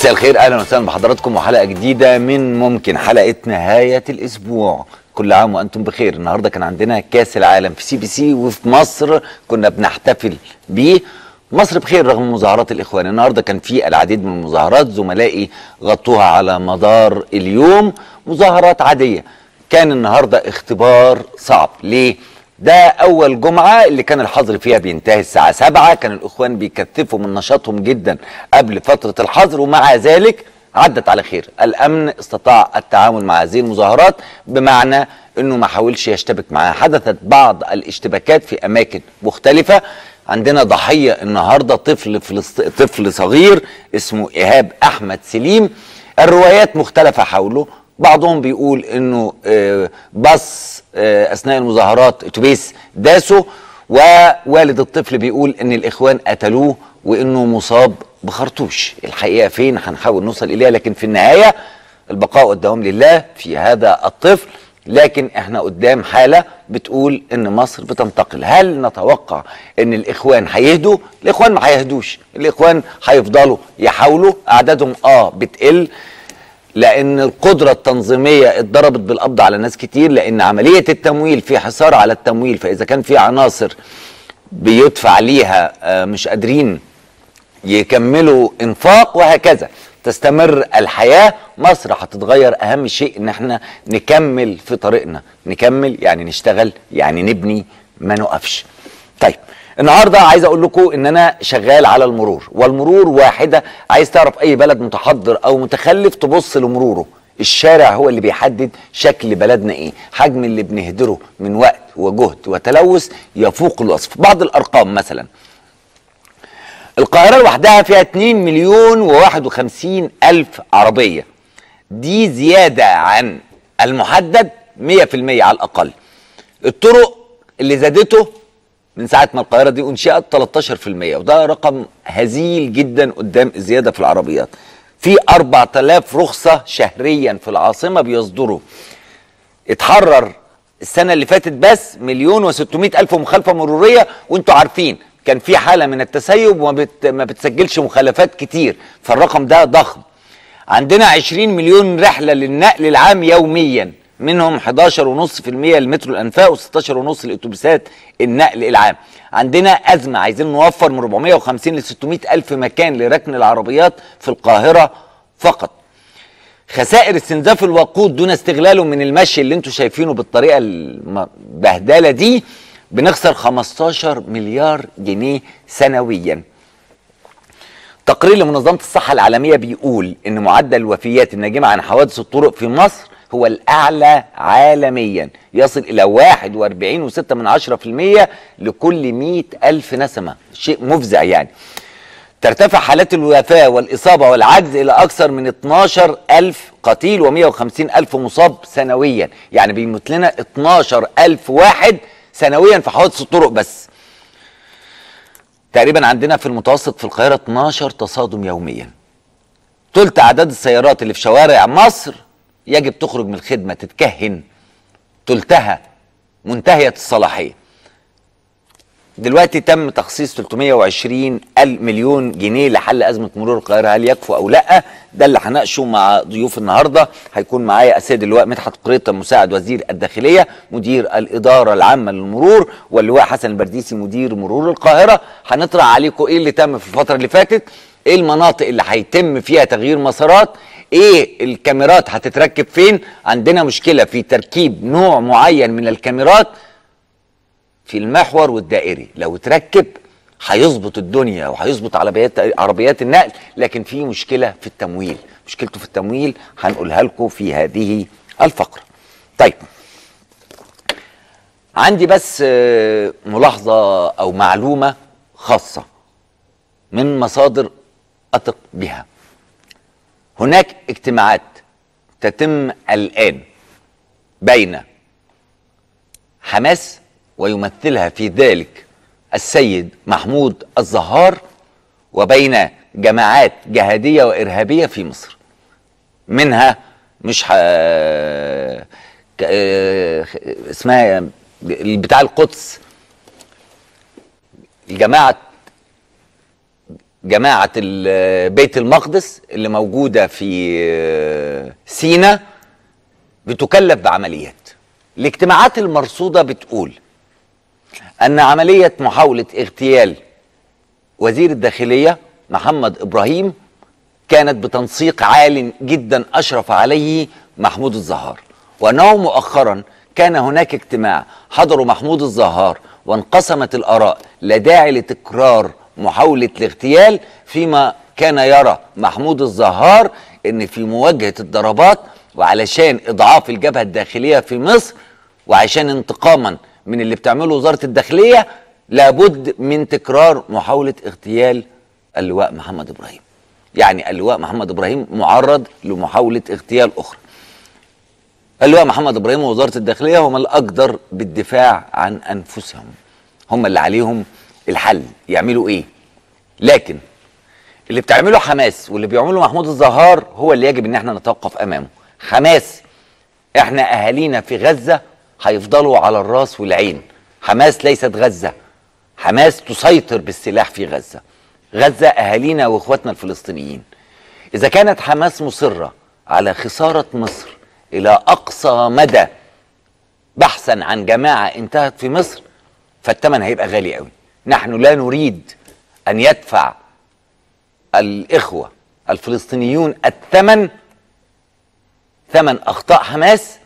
مساء الخير أهلا وسهلا بحضراتكم وحلقة جديدة من ممكن حلقة نهاية الأسبوع. كل عام وأنتم بخير. النهارده كان عندنا كأس العالم في سي بي سي وفي مصر كنا بنحتفل بيه. مصر بخير رغم مظاهرات الإخوان. النهارده كان في العديد من المظاهرات زملائي غطوها على مدار اليوم. مظاهرات عادية. كان النهارده اختبار صعب. ليه؟ ده أول جمعة اللي كان الحظر فيها بينتهي الساعة 7 كان الإخوان بيكثفوا من نشاطهم جدا قبل فترة الحظر ومع ذلك عدت على خير. الأمن استطاع التعامل مع هذه المظاهرات بمعنى إنه ما حاولش يشتبك معها. حدثت بعض الاشتباكات في أماكن مختلفة. عندنا ضحية النهارده طفل فلسط... طفل صغير اسمه إيهاب أحمد سليم. الروايات مختلفة حوله. بعضهم بيقول إنه آه، بص آه، أثناء المظاهرات اتوبيس داسه ووالد الطفل بيقول إن الإخوان قتلوه وإنه مصاب بخرطوش. الحقيقة فين؟ هنحاول نوصل إليها لكن في النهاية البقاء والدوام لله في هذا الطفل. لكن إحنا قدام حالة بتقول إن مصر بتنتقل. هل نتوقع إن الإخوان هيهدوا؟ الإخوان ما هيهدوش. الإخوان هيفضلوا يحاولوا أعدادهم آه بتقل. لأن القدرة التنظيمية اتضربت بالقبض على ناس كتير لأن عملية التمويل في حصار على التمويل فإذا كان في عناصر بيدفع ليها آه، مش قادرين يكملوا إنفاق وهكذا. تستمر الحياة مصر هتتغير. أهم شيء إن إحنا نكمل في طريقنا. نكمل يعني نشتغل يعني نبني ما نقفش. طيب النهارده عايز أقول لكم ان أنا شغال على المرور والمرور واحدة عايز تعرف اي بلد متحضر أو متخلف تبص لمروره. الشارع هو اللي بيحدد شكل بلدنا إيه حجم اللي بنهدره من وقت وجهد وتلوث يفوق الوصف. بعض الأرقام مثلا. القاهرة لوحدها فيها 2 مليون و51 ألف عربية. دي زيادة عن المحدد 100% على الأقل. الطرق اللي زادته من ساعة ما القاهرة دي أنشئت 13% وده رقم هزيل جدا قدام الزيادة في العربيات. في 4000 رخصة شهريا في العاصمة بيصدروا. اتحرر السنة اللي فاتت بس مليون وستمائة ألف مخالفة مرورية وأنتوا عارفين كان في حالة من التسيب وما بت ما بتسجلش مخالفات كتير فالرقم ده ضخم. عندنا 20 مليون رحلة للنقل العام يوميا. منهم 11.5% المترو الأنفاق و16.5 الاتوبيسات النقل العام. عندنا أزمة عايزين نوفر من 450 ل 600 ألف مكان لركن العربيات في القاهرة فقط. خسائر استنزاف الوقود دون استغلاله من المشي اللي أنتم شايفينه بالطريقة البهدلة دي بنخسر 15 مليار جنيه سنويا. تقرير لمنظمة الصحة العالمية بيقول إن معدل الوفيات الناجمة عن حوادث الطرق في مصر هو الأعلى عالميا يصل إلى 41.6 من عشرة في المية لكل 100 ألف نسمة. شيء مفزع يعني. ترتفع حالات الوفاة والإصابة والعجز إلى أكثر من 12 ألف قتيل و150 ألف مصاب سنويا. يعني بيموت لنا 12 ألف واحد سنويا في حوادث الطرق بس. تقريبا عندنا في المتوسط في القاهرة 12 تصادم يوميا. تلت أعداد السيارات اللي في شوارع مصر يجب تخرج من الخدمة تتكهن تلتها منتهية الصلاحية. دلوقتي تم تخصيص 320 مليون جنيه لحل أزمة مرور القاهرة. هل يكفوا أو لأ؟ ده اللي هناقشه مع ضيوف النهاردة. هيكون معايا السيد اللواء مدحت قريطة مساعد وزير الداخلية مدير الإدارة العامة للمرور واللواء حسن البرديسي مدير مرور القاهرة. هنطرح عليكم إيه اللي تم في الفترة اللي فاتت؟ إيه المناطق اللي هيتم فيها تغيير مسارات؟ إيه الكاميرات هتتركب فين؟ عندنا مشكلة في تركيب نوع معين من الكاميرات في المحور والدائري. لو اتركب هيظبط الدنيا وهيظبط عربيات عربيات النقل لكن في مشكلة في التمويل. مشكلته في التمويل هنقولها لكم في هذه الفقرة. طيب. عندي بس آه، ملاحظة أو معلومة خاصة من مصادر اثق بها. هناك اجتماعات تتم الآن بين حماس ويمثلها في ذلك السيد محمود الزهار وبين جماعات جهادية وإرهابية في مصر. منها مش ح... اسمها بتاع القدس الجماعة جماعة بيت المقدس اللي موجودة في آه، سينا بتكلف بعمليات. الاجتماعات المرصودة بتقول أن عملية محاولة اغتيال وزير الداخلية محمد إبراهيم كانت بتنسيق عال جدا أشرف عليه محمود الزهار. وأنه مؤخرا كان هناك اجتماع حضره محمود الزهار وانقسمت الآراء لا داعي لتكرار محاولة الاغتيال فيما كان يرى محمود الزهار إن في مواجهة الضربات وعلشان إضعاف الجبهة الداخلية في مصر وعشان انتقاما من اللي بتعمله وزارة الداخلية لابد من تكرار محاولة اغتيال اللواء محمد إبراهيم. يعني اللواء محمد إبراهيم معرض لمحاولة اغتيال أخرى. اللواء محمد إبراهيم ووزارة الداخلية هم الأقدر بالدفاع عن أنفسهم. هم اللي عليهم الحل يعملوا إيه؟ لكن اللي بتعمله حماس واللي بيعمله محمود الزهار هو اللي يجب إن إحنا نتوقف أمامه. حماس إحنا أهالينا في غزة هيفضلوا على الرأس والعين. حماس ليست غزة. حماس تسيطر بالسلاح في غزة. غزة أهالينا وإخواتنا الفلسطينيين. إذا كانت حماس مصرة على خسارة مصر إلى أقصى مدى بحثا عن جماعة انتهت في مصر فالثمن هيبقى غالي قوي. نحن لا نريد أن يدفع الإخوة الفلسطينيون الثمن ثمن أخطاء حماس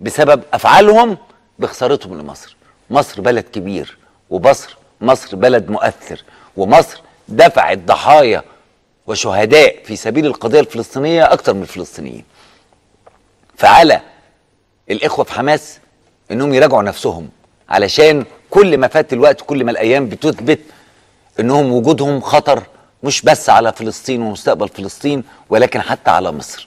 بسبب أفعالهم بخسارتهم لمصر. مصر بلد كبير ومصر مصر بلد مؤثر ومصر دفعت ضحايا وشهداء في سبيل القضية الفلسطينية أكتر من الفلسطينيين. فعلى الإخوة في حماس إنهم يراجعوا نفسهم علشان كل ما فات الوقت كل ما الأيام بتثبت إنهم وجودهم خطر مش بس على فلسطين ومستقبل فلسطين ولكن حتى على مصر.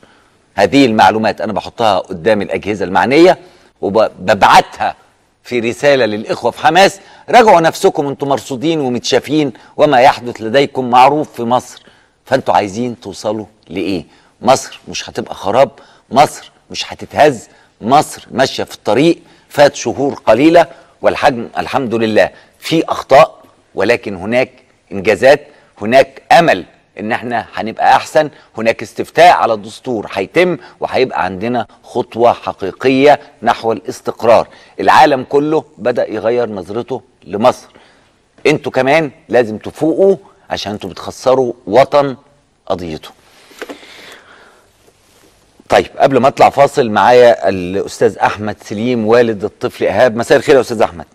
هذه المعلومات أنا بحطها قدام الأجهزة المعنية وببعتها في رسالة للإخوة في حماس. راجعوا نفسكم أنتم مرصودين ومتشافين وما يحدث لديكم معروف في مصر. فأنتوا عايزين توصلوا لإيه؟ مصر مش هتبقى خراب مصر مش هتتهز مصر ماشية في الطريق فات شهور قليلة والحجم الحمد لله في أخطاء ولكن هناك إنجازات هناك أمل إن إحنا هنبقى أحسن هناك استفتاء على الدستور هيتم وهيبقى عندنا خطوة حقيقية نحو الاستقرار. العالم كله بدأ يغير نظرته لمصر. أنتوا كمان لازم تفوقوا عشان أنتوا بتخسروا وطن قضيته. طيب قبل ما اطلع فاصل معايا الأستاذ أحمد سليم والد الطفل إيهاب. مساء الخير يا أستاذ أحمد.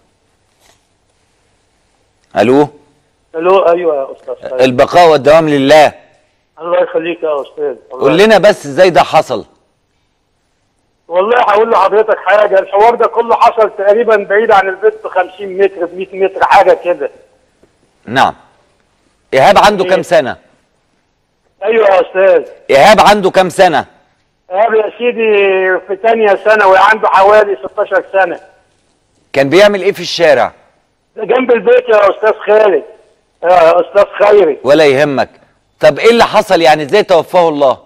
ألو؟ ألو أيوه يا أستاذ. خالد. البقاء والدوام لله. الله يخليك يا أستاذ. قول لنا بس إزاي ده حصل؟ والله هقول لحضرتك حاجة. الحوار ده كله حصل تقريبا بعيد عن البيت ب 50 متر ب 100 متر حاجة كده. نعم. إيهاب عنده إيه؟ كام سنة؟ أيوه يا أستاذ. إيهاب عنده كام سنة؟ ايهاب يا سيدي في ثانية ثانوي عنده حوالي 16 سنة. كان بيعمل إيه في الشارع؟ جنب البيت يا أستاذ خالد. يا أستاذ خيري. ولا يهمك. طب إيه اللي حصل؟ يعني إزاي توفاه الله؟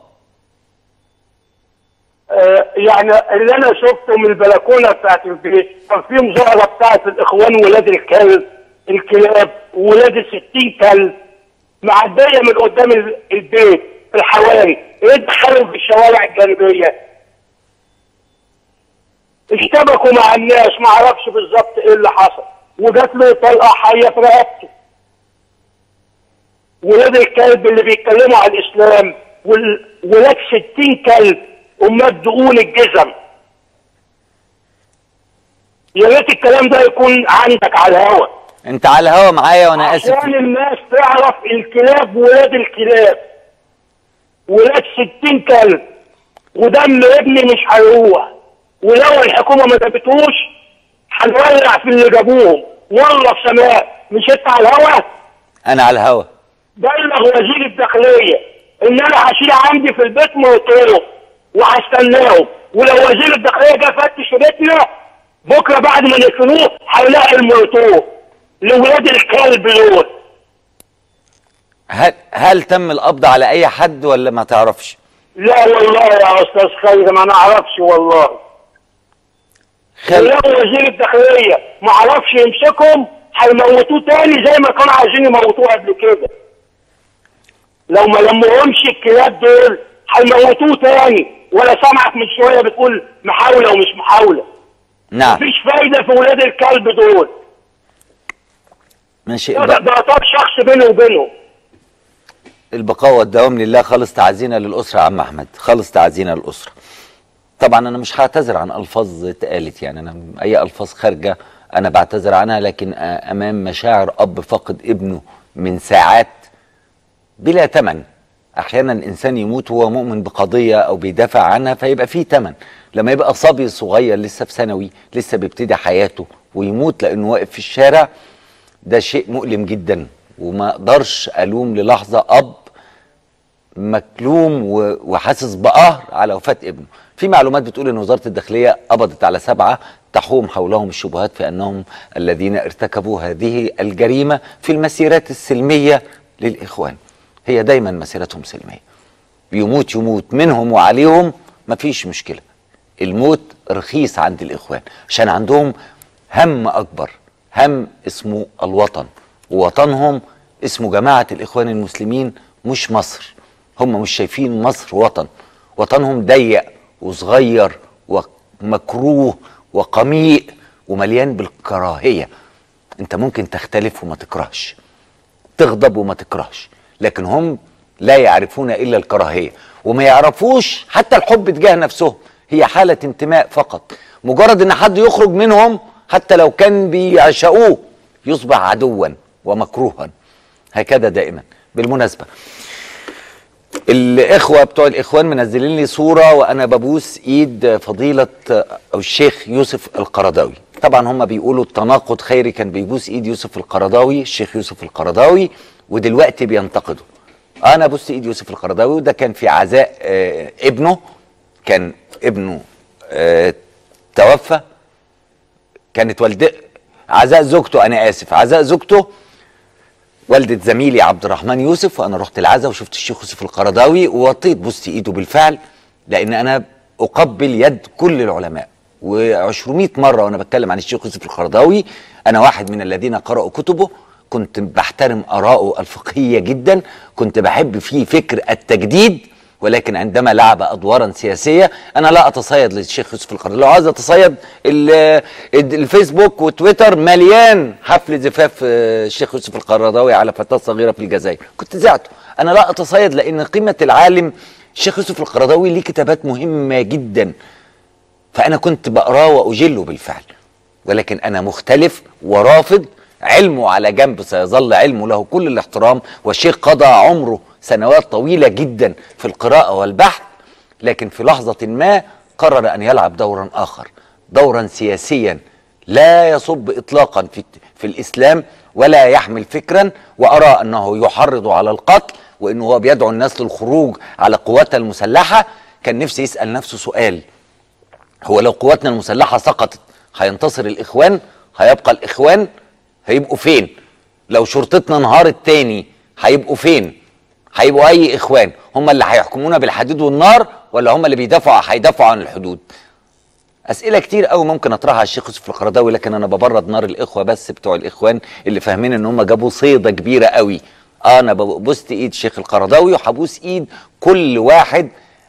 آه، يعني اللي أنا شفته من البلكونة بتاعت البيت كان في مظاهرة بتاعت الإخوان ولاد الكلب الكلاب ولاد الستين كلب معدية من قدام ال- البيت. الحواري. يدخلوا في الشوارع الجانبيه اشتبكوا مع الناس ما أعرفش بالظبط إيه اللي حصل. وجات له طلقة حية في رقبته. ولاد الكلب اللي بيتكلموا عن الإسلام ولاد ستين كلب امات دقون الجزم. يا ريت الكلام ده يكون عندك على الهوا. انت على الهوا معايا وأنا آسف. عشان الناس تعرف الكلاب ولاد الكلاب. ولاد ستين كلب ودم ابني مش هيروح ولو الحكومة ما جابتهوش هنولع في اللي جابوهم. والله سماء مش انت على الهوا؟ أنا على الهوا. بلغ وزير الداخلية إن أنا هشيل عندي في البيت موتوره وهستناه. ولو وزير الداخلية جه فتش بيتنا بكرة بعد ما نقفلوه هيلاقي الموتور لولاد الكلب دول. هل هل تم القبض على أي حد ولا ما تعرفش؟ لا والله يا أستاذ خير ما نعرفش والله. خل... ولو وزير الداخلية ما عرفش يمسكهم هيموتوه تاني زي ما كانوا عايزين يموتوه قبل كده. لو ما لموهمش الكلاب دول هيموتوه تاني. ولا سامعك من شوية بتقول محاولة ومش محاولة. نعم. مفيش فايدة في ولاد الكلب دول. ماشي. ده ده عطاب شخص بينه وبينه. البقاء والدوام لله خالص تعزينا للأسرة يا عم أحمد خالص تعزينا للأسرة. طبعا أنا مش هعتذر عن ألفاظ اتقالت يعني أنا أي ألفاظ خارجة أنا بعتذر عنها لكن أمام مشاعر أب فقد ابنه من ساعات بلا تمن. أحيانا الإنسان يموت وهو مؤمن بقضية أو بيدافع عنها فيبقى فيه تمن. لما يبقى صبي صغير لسه في ثانوي لسه بيبتدي حياته ويموت لأنه واقف في الشارع ده شيء مؤلم جدا. وما أقدرش ألوم للحظة أب مكلوم وحاسس بقهر على وفاة ابنه. في معلومات بتقول إن وزارة الداخلية قبضت على سبعة تحوم حولهم الشبهات في أنهم الذين ارتكبوا هذه الجريمة في المسيرات السلمية للإخوان. هي دايما مسيرتهم سلمية. بيموت يموت منهم وعليهم مفيش مشكلة. الموت رخيص عند الإخوان عشان عندهم هم أكبر هم اسمه الوطن. ووطنهم اسمه جماعة الإخوان المسلمين مش مصر. هم مش شايفين مصر وطن. وطنهم ضيق وصغير ومكروه وقميء ومليان بالكراهية. انت ممكن تختلف وما تكرهش. تغضب وما تكرهش. لكن هم لا يعرفون إلا الكراهية. وما يعرفوش حتى الحب تجاه نفسهم. هي حالة انتماء فقط. مجرد إن حد يخرج منهم حتى لو كان بيعشقوه يصبح عدوا ومكروها. هكذا دائما. بالمناسبة الإخوة بتوع الإخوان منزلين لي صورة وأنا ببوس إيد فضيلة أو الشيخ يوسف القرضاوي. طبعا هم بيقولوا التناقض خيري كان بيبوس إيد يوسف القرضاوي الشيخ يوسف القرضاوي ودلوقتي بينتقدوا أنا بوست إيد يوسف القرضاوي وده كان في عزاء آه ابنه كان ابنه آه توفى كانت والدة عزاء زوجته أنا آسف عزاء زوجته والدة زميلي عبد الرحمن يوسف وأنا رحت العزاء وشفت الشيخ يوسف القرضاوي ووطيت بوست إيده بالفعل لأن أنا أقبل يد كل العلماء. و200 مرة وأنا بتكلم عن الشيخ يوسف القرضاوي أنا واحد من الذين قرأوا كتبه كنت بحترم آراءه الفقهية جدا كنت بحب فيه فكر التجديد ولكن عندما لعب أدوارا سياسية أنا لا أتصيد للشيخ يوسف القرضاوي لو عايز أتصيد ال- الفيسبوك وتويتر مليان حفل زفاف آه، الشيخ يوسف القرضاوي على فتاة صغيرة في الجزائر. كنت زعته أنا لا أتصيد لأن قيمة العالم الشيخ يوسف القرضاوي ليه كتابات مهمة جدا. فأنا كنت بقراه واجله بالفعل. ولكن أنا مختلف ورافض علمه على جنب سيظل علمه له كل الاحترام والشيخ قضى عمره سنوات طويلة جدا في القراءة والبحث لكن في لحظة ما قرر أن يلعب دورا آخر دورا سياسيا لا يصب اطلاقا في في الإسلام ولا يحمل فكرا وأرى أنه يحرض على القتل وانه هو بيدعو الناس للخروج على قواتها المسلحة. كان نفسي يسأل نفسه سؤال هو لو قواتنا المسلحة سقطت هينتصر الإخوان؟ هيبقى الإخوان؟ هيبقوا فين؟ لو شرطتنا انهارت تاني هيبقوا فين؟ هيبقوا أي إخوان؟ هم اللي هيحكمونا بالحديد والنار ولا هم اللي بيدافعوا هيدافعوا عن الحدود؟ أسئلة كتير قوي ممكن أطرحها على الشيخ يوسف القرضاوي لكن أنا ببرد نار الإخوة بس بتوع الإخوان اللي فاهمين إن هم جابوا صيدة كبيرة قوي أنا ببوست إيد الشيخ القرضاوي وهبوس إيد كل واحد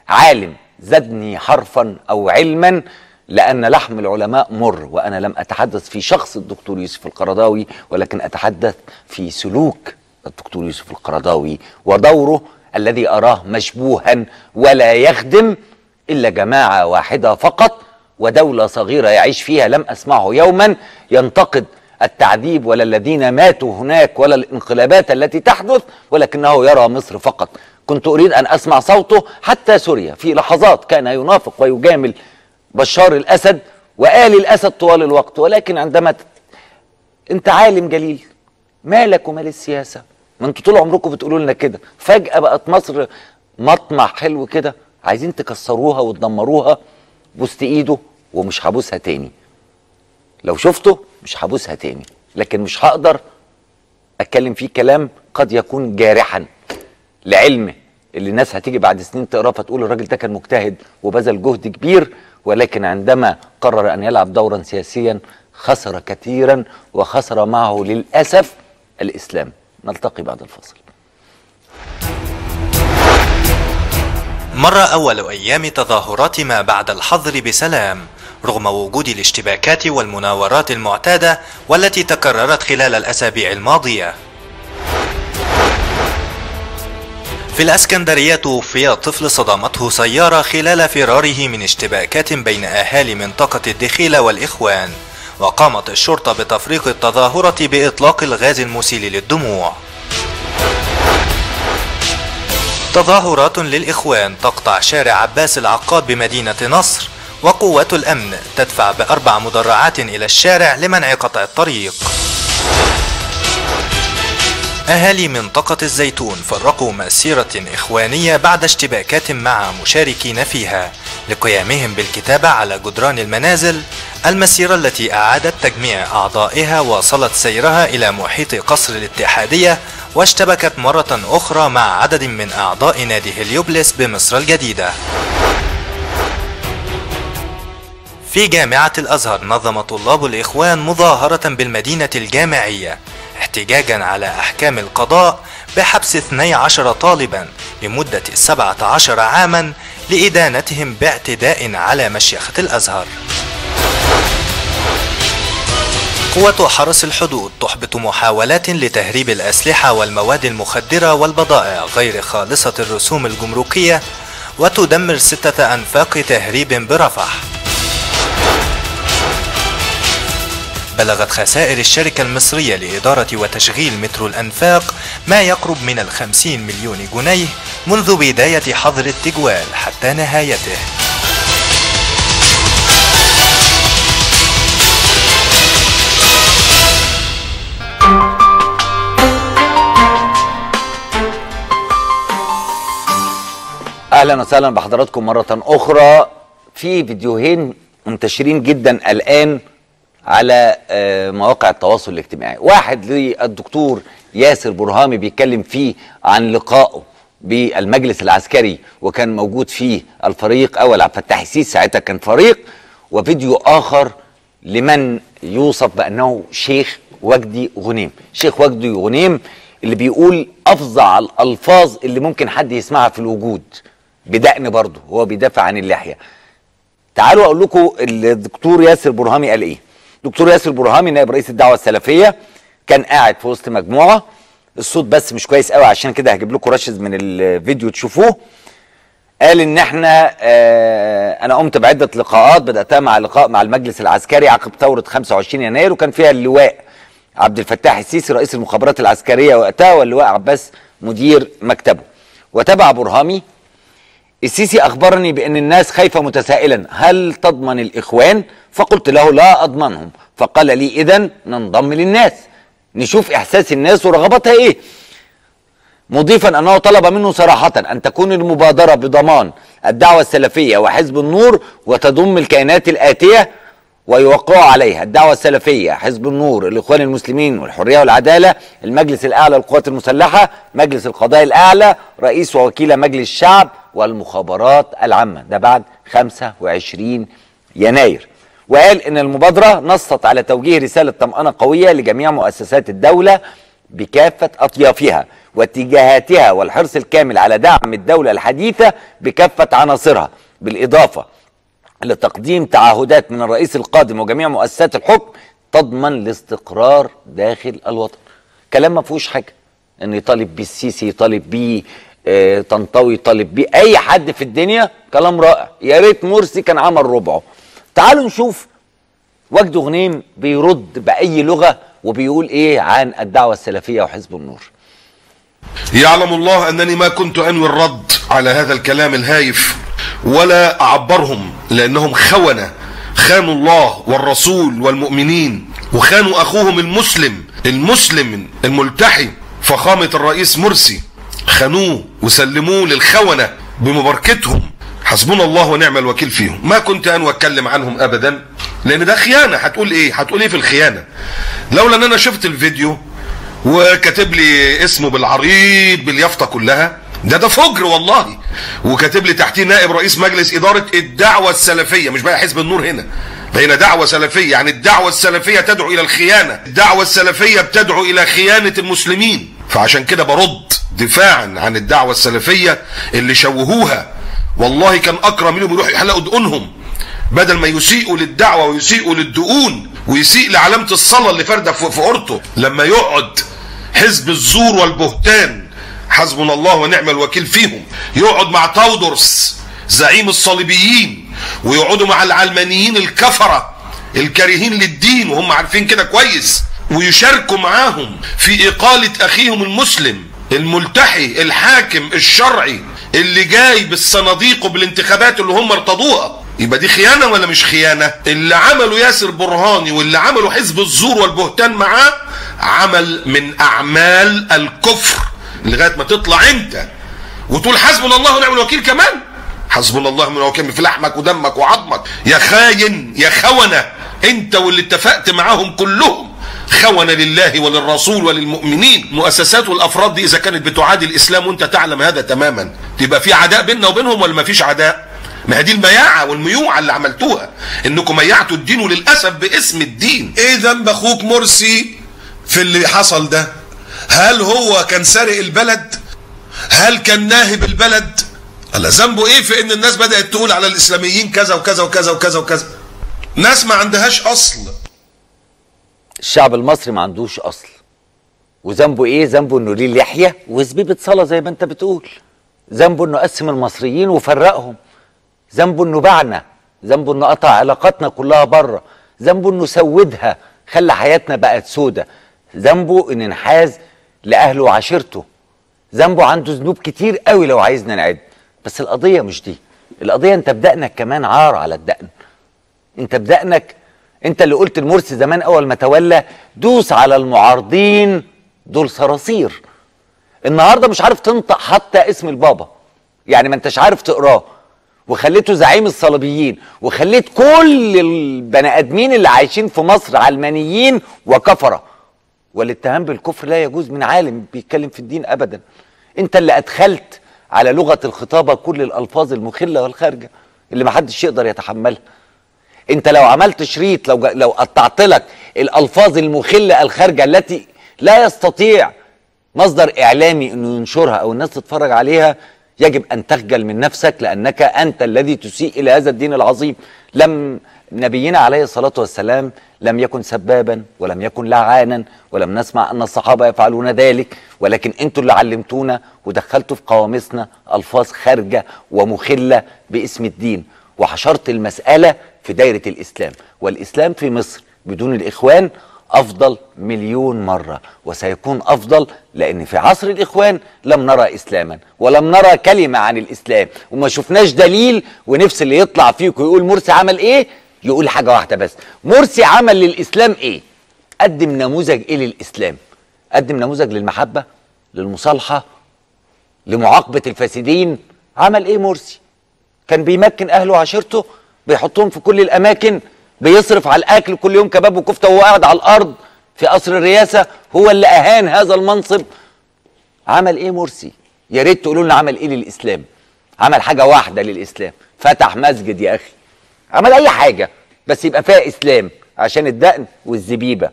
عالم زادني حرفا أو علما لأن لحم العلماء مر وأنا لم أتحدث في شخص الدكتور يوسف القرضاوي ولكن أتحدث في سلوك الدكتور يوسف القرضاوي ودوره الذي أراه مشبوها ولا يخدم إلا جماعة واحدة فقط ودولة صغيرة يعيش فيها لم أسمعه يوما. ينتقد التعذيب ولا الذين ماتوا هناك ولا الانقلابات التي تحدث ولكنه يرى مصر فقط. كنت أريد أن أسمع صوته حتى سوريا في لحظات كان ينافق ويجامل بشار الأسد وآل الأسد طوال الوقت ولكن عندما ت- أنت عالم جليل مالك ومال السياسة؟ ما أنتوا طول عمركم بتقولوا لنا كده. فجأة بقت مصر مطمع حلو كده عايزين تكسروها وتدمروها بوست إيده ومش هبوسها تاني. لو شفته مش هبوسها تاني لكن مش هقدر أتكلم فيه كلام قد يكون جارحا. لعلمه اللي الناس هتيجي بعد سنين تقراه فتقول الراجل ده كان مجتهد وبذل جهد كبير ولكن عندما قرر أن يلعب دورا سياسيا خسر كثيرا وخسر معه للأسف الإسلام. نلتقي بعد الفصل مر أول أيام تظاهرات ما بعد الحظر بسلام رغم وجود الاشتباكات والمناورات المعتادة والتي تكررت خلال الأسابيع الماضية. في الأسكندرية توفي طفل صدمته سيارة خلال فراره من اشتباكات بين أهالي منطقة الدخيلة والإخوان وقامت الشرطة بتفريق التظاهرة بإطلاق الغاز المسيل للدموع. تظاهرات للإخوان تقطع شارع عباس العقاد بمدينة نصر وقوات الأمن تدفع بأربع مدرعات إلى الشارع لمنع قطع الطريق. أهالي منطقة الزيتون فرقوا مسيرة إخوانية بعد اشتباكات مع مشاركين فيها لقيامهم بالكتابة على جدران المنازل المسيرة التي أعادت تجميع أعضائها واصلت سيرها إلى محيط قصر الاتحادية واشتبكت مرة أخرى مع عدد من أعضاء نادي هليوبلس بمصر الجديدة. في جامعة الأزهر نظم طلاب الإخوان مظاهرة بالمدينة الجامعية احتجاجا على أحكام القضاء بحبس 12 طالبا لمدة 17 عاما لإدانتهم باعتداء على مشيخة الأزهر. قوة حرس الحدود تحبط محاولات لتهريب الأسلحة والمواد المخدرة والبضائع غير خالصة الرسوم الجمركية وتدمر ستة أنفاق تهريب برفح. بلغت خسائر الشركة المصرية لإدارة وتشغيل مترو الأنفاق ما يقرب من الخمسين مليون جنيه منذ بداية حظر التجوال حتى نهايته. أهلا وسهلا بحضراتكم مرة أخرى في فيديوهين منتشرين جدا الآن على آه، مواقع التواصل الاجتماعي. واحد للدكتور ياسر برهامي بيتكلم فيه عن لقائه بالمجلس العسكري وكان موجود فيه الفريق أول. عبد الفتاح السيسي ساعتها كان فريق وفيديو آخر لمن يوصف بأنه شيخ وجدي غنيم. شيخ وجدي غنيم اللي بيقول أفظع الألفاظ اللي ممكن حد يسمعها في الوجود بدقن برضه هو بيدافع عن اللحية. تعالوا أقول لكم الدكتور ياسر برهامي قال إيه. دكتور ياسر برهامي نائب رئيس الدعوة السلفية كان قاعد في وسط مجموعة. الصوت بس مش كويس قوي عشان كده هجيب لكم رشز من الفيديو تشوفوه. قال إن إحنا آه أنا قمت بعدة لقاءات بدأتها مع لقاء مع المجلس العسكري عقب ثورة 25 يناير وكان فيها اللواء عبد الفتاح السيسي رئيس المخابرات العسكرية وقتها واللواء عباس مدير مكتبه. وتابع برهامي السيسي أخبرني بأن الناس خايفة متسائلا. هل تضمن الإخوان؟ فقلت له لا أضمنهم. فقال لي اذا ننضم للناس. نشوف إحساس الناس ورغبتها إيه. مضيفا أنه طلب منه صراحة أن تكون المبادرة بضمان الدعوة السلفية وحزب النور وتضم الكيانات الآتية ويوقعوا عليها. الدعوة السلفية حزب النور الإخوان المسلمين والحرية والعدالة المجلس الأعلى للقوات المسلحة مجلس القضاء الأعلى رئيس ووكيل مجلس الشعب والمخابرات العامة. ده بعد 25 يناير. وقال إن المبادرة نصت على توجيه رسالة طمأنة قوية لجميع مؤسسات الدولة بكافة أطيافها واتجاهاتها والحرص الكامل على دعم الدولة الحديثة بكافة عناصرها. بالإضافة لتقديم تعهدات من الرئيس القادم وجميع مؤسسات الحكم تضمن الاستقرار داخل الوطن. كلام ما فيهوش حاجة. إن يطالب بيه السيسي يطالب بيه طنطاوي يطالب بيه. أي حد في الدنيا كلام رائع. يا ريت مرسي كان عمل ربعه. تعالوا نشوف وجد غنيم بيرد بأي لغة وبيقول إيه عن الدعوة السلفية وحزب النور. يعلم الله أنني ما كنت أنوي الرد على هذا الكلام الهايف ولا أعبرهم لأنهم خونة. خانوا الله والرسول والمؤمنين وخانوا أخوهم المسلم المسلم الملتحي فخامة الرئيس مرسي. خانوه وسلموه للخونة بمباركتهم. حسبنا الله ونعم الوكيل فيهم. ما كنت أنوي أتكلم عنهم أبدا لأن ده خيانة. هتقول إيه؟ هتقول إيه في الخيانة؟ لولا أن أنا شفت الفيديو وكاتب لي اسمه بالعريض باليافطة كلها ده ده فجر والله. وكاتب لي تحتيه نائب رئيس مجلس إدارة الدعوة السلفية. مش بقى حزب النور هنا. ده هنا دعوة سلفية. يعني الدعوة السلفية تدعو إلى الخيانة. الدعوة السلفية بتدعو إلى خيانة المسلمين. فعشان كده برد دفاعا عن الدعوة السلفية اللي شوهوها. والله كان أكرم منهم يروحوا يحلقوا دقونهم بدل ما يسيئوا للدعوة ويسيئوا للدقون ويسيء لعلامة الصلاة اللي فارده في اورته لما يقعد حزب الزور والبهتان حسبنا الله ونعم الوكيل فيهم يقعد مع تاودرس زعيم الصليبيين ويقعدوا مع العلمانيين الكفرة الكارهين للدين وهم عارفين كده كويس. ويشاركوا معاهم في إقالة أخيهم المسلم الملتحي الحاكم الشرعي اللي جاي بالصناديق وبالانتخابات اللي هم ارتضوها. يبقى دي خيانة ولا مش خيانة؟ اللي عمله ياسر برهاني واللي عمله حزب الزور والبهتان معاه عمل من أعمال الكفر لغاية ما تطلع أنت. وتقول حسبنا الله ونعم الوكيل كمان. حسبنا الله ونعم الوكيل في لحمك ودمك وعظمك. يا خاين يا خونة أنت واللي اتفقت معاهم كلهم. خونة لله وللرسول وللمؤمنين. مؤسسات والافراد دي إذا كانت بتعادي الإسلام وأنت تعلم هذا تماما. تبقى في عداء بيننا وبينهم ولا ما فيش عداء؟ ما هي دي المياعة والميوعة اللي عملتوها. إنكم ميعتوا الدين وللأسف باسم الدين. إيه ذنب أخوك مرسي في اللي حصل ده؟ هل هو كان سارق البلد؟ هل كان ناهب البلد؟ الله ذنبه إيه في إن الناس بدأت تقول على الإسلاميين كذا وكذا وكذا وكذا وكذا؟ ناس ما عندهاش أصل. الشعب المصري ما عندوش أصل. وذنبه إيه؟ ذنبه إنه ليه لحية وزبيبه صلاة زي ما أنت بتقول. ذنبه إنه قسم المصريين وفرقهم. ذنبه إنه باعنا. ذنبه إنه قطع علاقاتنا كلها بره. ذنبه إنه سودها خلى حياتنا بقت سودة. ذنبه إن انحاز لأهله وعشيرته. ذنبه عنده ذنوب كتير قوي لو عايزنا نعد. بس القضية مش دي. القضية أنت بدأنك كمان عار على الدقن. أنت بدأنك انت اللي قلت المرسي زمان اول ما تولى دوس على المعارضين دول صراصير. النهارده مش عارف تنطق حتى اسم البابا. يعني ما انتش عارف تقراه. وخليته زعيم الصليبيين وخليت كل البني ادمين اللي عايشين في مصر علمانيين وكفرة. والاتهام بالكفر لا يجوز من عالم بيتكلم في الدين ابدا. انت اللي ادخلت على لغة الخطابة كل الألفاظ المخلة والخارجة اللي ما حدش يقدر يتحملها. انت لو عملت شريط لو لو قطعت لك الألفاظ المخلة الخارجة التي لا يستطيع مصدر إعلامي إنه ينشرها أو الناس تتفرج عليها يجب أن تخجل من نفسك لأنك أنت الذي تسيء إلى هذا الدين العظيم. لم نبينا عليه الصلاة والسلام لم يكن سبابا ولم يكن لعانا ولم نسمع أن الصحابة يفعلون ذلك ولكن أنتوا اللي علمتونا ودخلتوا في قواميسنا ألفاظ خارجة ومخلة باسم الدين. وحشرت المسألة في دايرة الإسلام والإسلام في مصر بدون الإخوان أفضل مليون مرة وسيكون أفضل لأن في عصر الإخوان لم نرى إسلاما ولم نرى كلمة عن الإسلام وما شفناش دليل ونفس اللي يطلع فيكم يقول مرسي عمل إيه؟ يقول حاجة واحدة بس. مرسي عمل للإسلام إيه؟ قدم نموذج إيه للإسلام؟ قدم نموذج للمحبة للمصالحة لمعاقبة الفاسدين. عمل إيه مرسي؟ كان بيمكن أهله وعشيرته بيحطهم في كل الأماكن بيصرف على الأكل كل يوم كباب وكفتة وهو قاعد على الأرض في قصر الرئاسة هو اللي أهان هذا المنصب. عمل إيه مرسي؟ يا ريت تقولوا لنا عمل إيه للإسلام. عمل حاجة واحدة للإسلام. فتح مسجد يا أخي. عمل أي حاجة. بس يبقى فيها إسلام عشان الدقن والزبيبة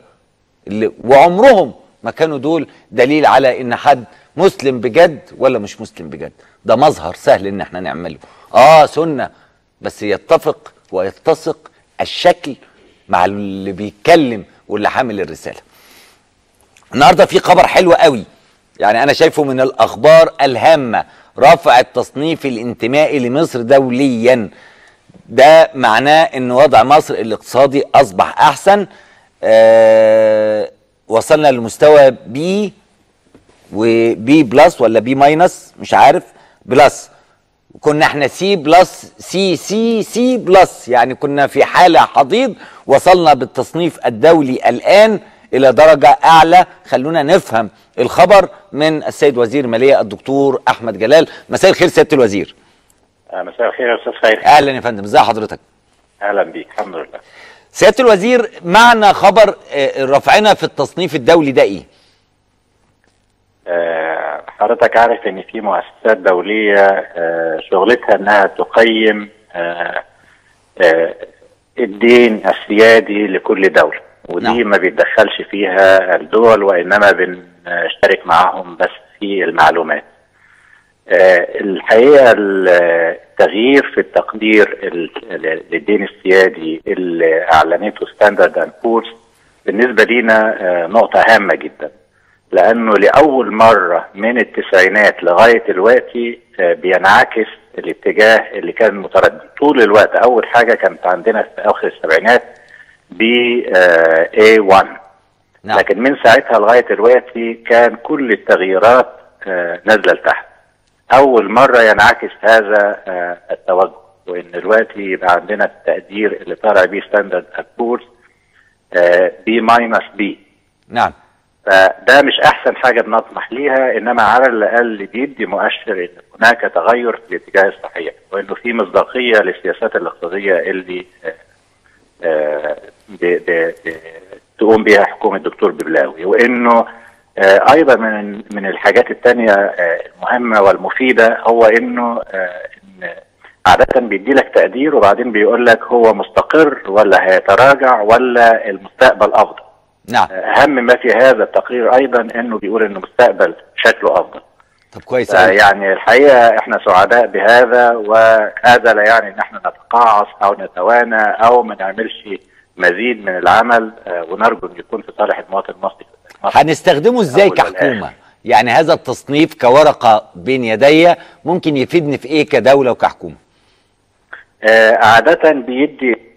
اللي وعمرهم ما كانوا دول دليل على إن حد مسلم بجد ولا مش مسلم بجد. ده مظهر سهل إن إحنا نعمله. آه سنة. بس يتفق ويتسق الشكل مع اللي بيتكلم واللي حامل الرسالة. النهارده في خبر حلو قوي. يعني أنا شايفه من الأخبار الهامة. رفع التصنيف الانتمائي لمصر دوليا. ده معناه إن وضع مصر الاقتصادي أصبح أحسن. آه وصلنا لمستوى بي و B plus ولا B minus؟ مش عارف. plus. كنا إحنا C plus C C C plus يعني كنا في حالة حضيض وصلنا بالتصنيف الدولي الآن إلى درجة أعلى. خلونا نفهم الخبر من السيد وزير المالية الدكتور أحمد جلال. مساء الخير سيادة الوزير. مساء الخير يا أستاذ خيري أهلا يا فندم. ازي حضرتك؟ أهلا بيك. الحمد لله. سيادة الوزير معنى خبر آه، رفعنا في التصنيف الدولي ده إيه؟ آه، حضرتك عارف إن في مؤسسات دولية آه، شغلتها إنها تقيم آه، آه، الدين السيادي لكل دولة. ودي نعم. ما بيتدخلش فيها الدول وإنما بنشترك معاهم بس في المعلومات. الحقيقة التغيير في التقدير ال- للدين السيادي اللي أعلنته ستاندرد اند بورس بالنسبة لينا نقطة هامة جدا. لأنه لأول مرة من التسعينات لغاية دلوقتي آه، بينعكس الاتجاه اللي كان متردد. طول الوقت أول حاجة كانت عندنا في أواخر السبعينات ب آه، A1 نعم. لكن من ساعتها لغاية دلوقتي كان كل التغييرات آه، نازلة لتحت. أول مرة ينعكس هذا آه، التوجه وإن دلوقتي يبقى عندنا التقدير اللي طالع بيه ستاندرد بورس B minus B نعم. فده مش أحسن حاجة بنطمح ليها إنما على الأقل بيدي مؤشر إن هناك تغير في الاتجاه الصحيح وإنه في مصداقية للسياسات الاقتصادية اللي آه، آه، ب- تقوم بها حكومة الدكتور ببلاوي وإنه آه، أيضا من من الحاجات الثانية المهمة والمفيدة هو إنه آه، إن عادة بيدي لك تقدير وبعدين بيقول لك هو مستقر ولا هيتراجع ولا المستقبل أفضل. نعم. أهم ما في هذا التقرير أيضا إنه بيقول ان المستقبل شكله أفضل. طب كويس آه،. يعني الحقيقة إحنا سعداء بهذا وهذا لا يعني إن إحنا نتقاعس أو نتوانى أو ما نعملش مزيد من العمل. آه، ونرجو ان يكون في صالح المواطن المصري. هنستخدمه إزاي. كحكومة؟ يعني هذا التصنيف كورقة بين يدي ممكن يفيدني في إيه كدولة وكحكومة؟ آه، عادة بيدي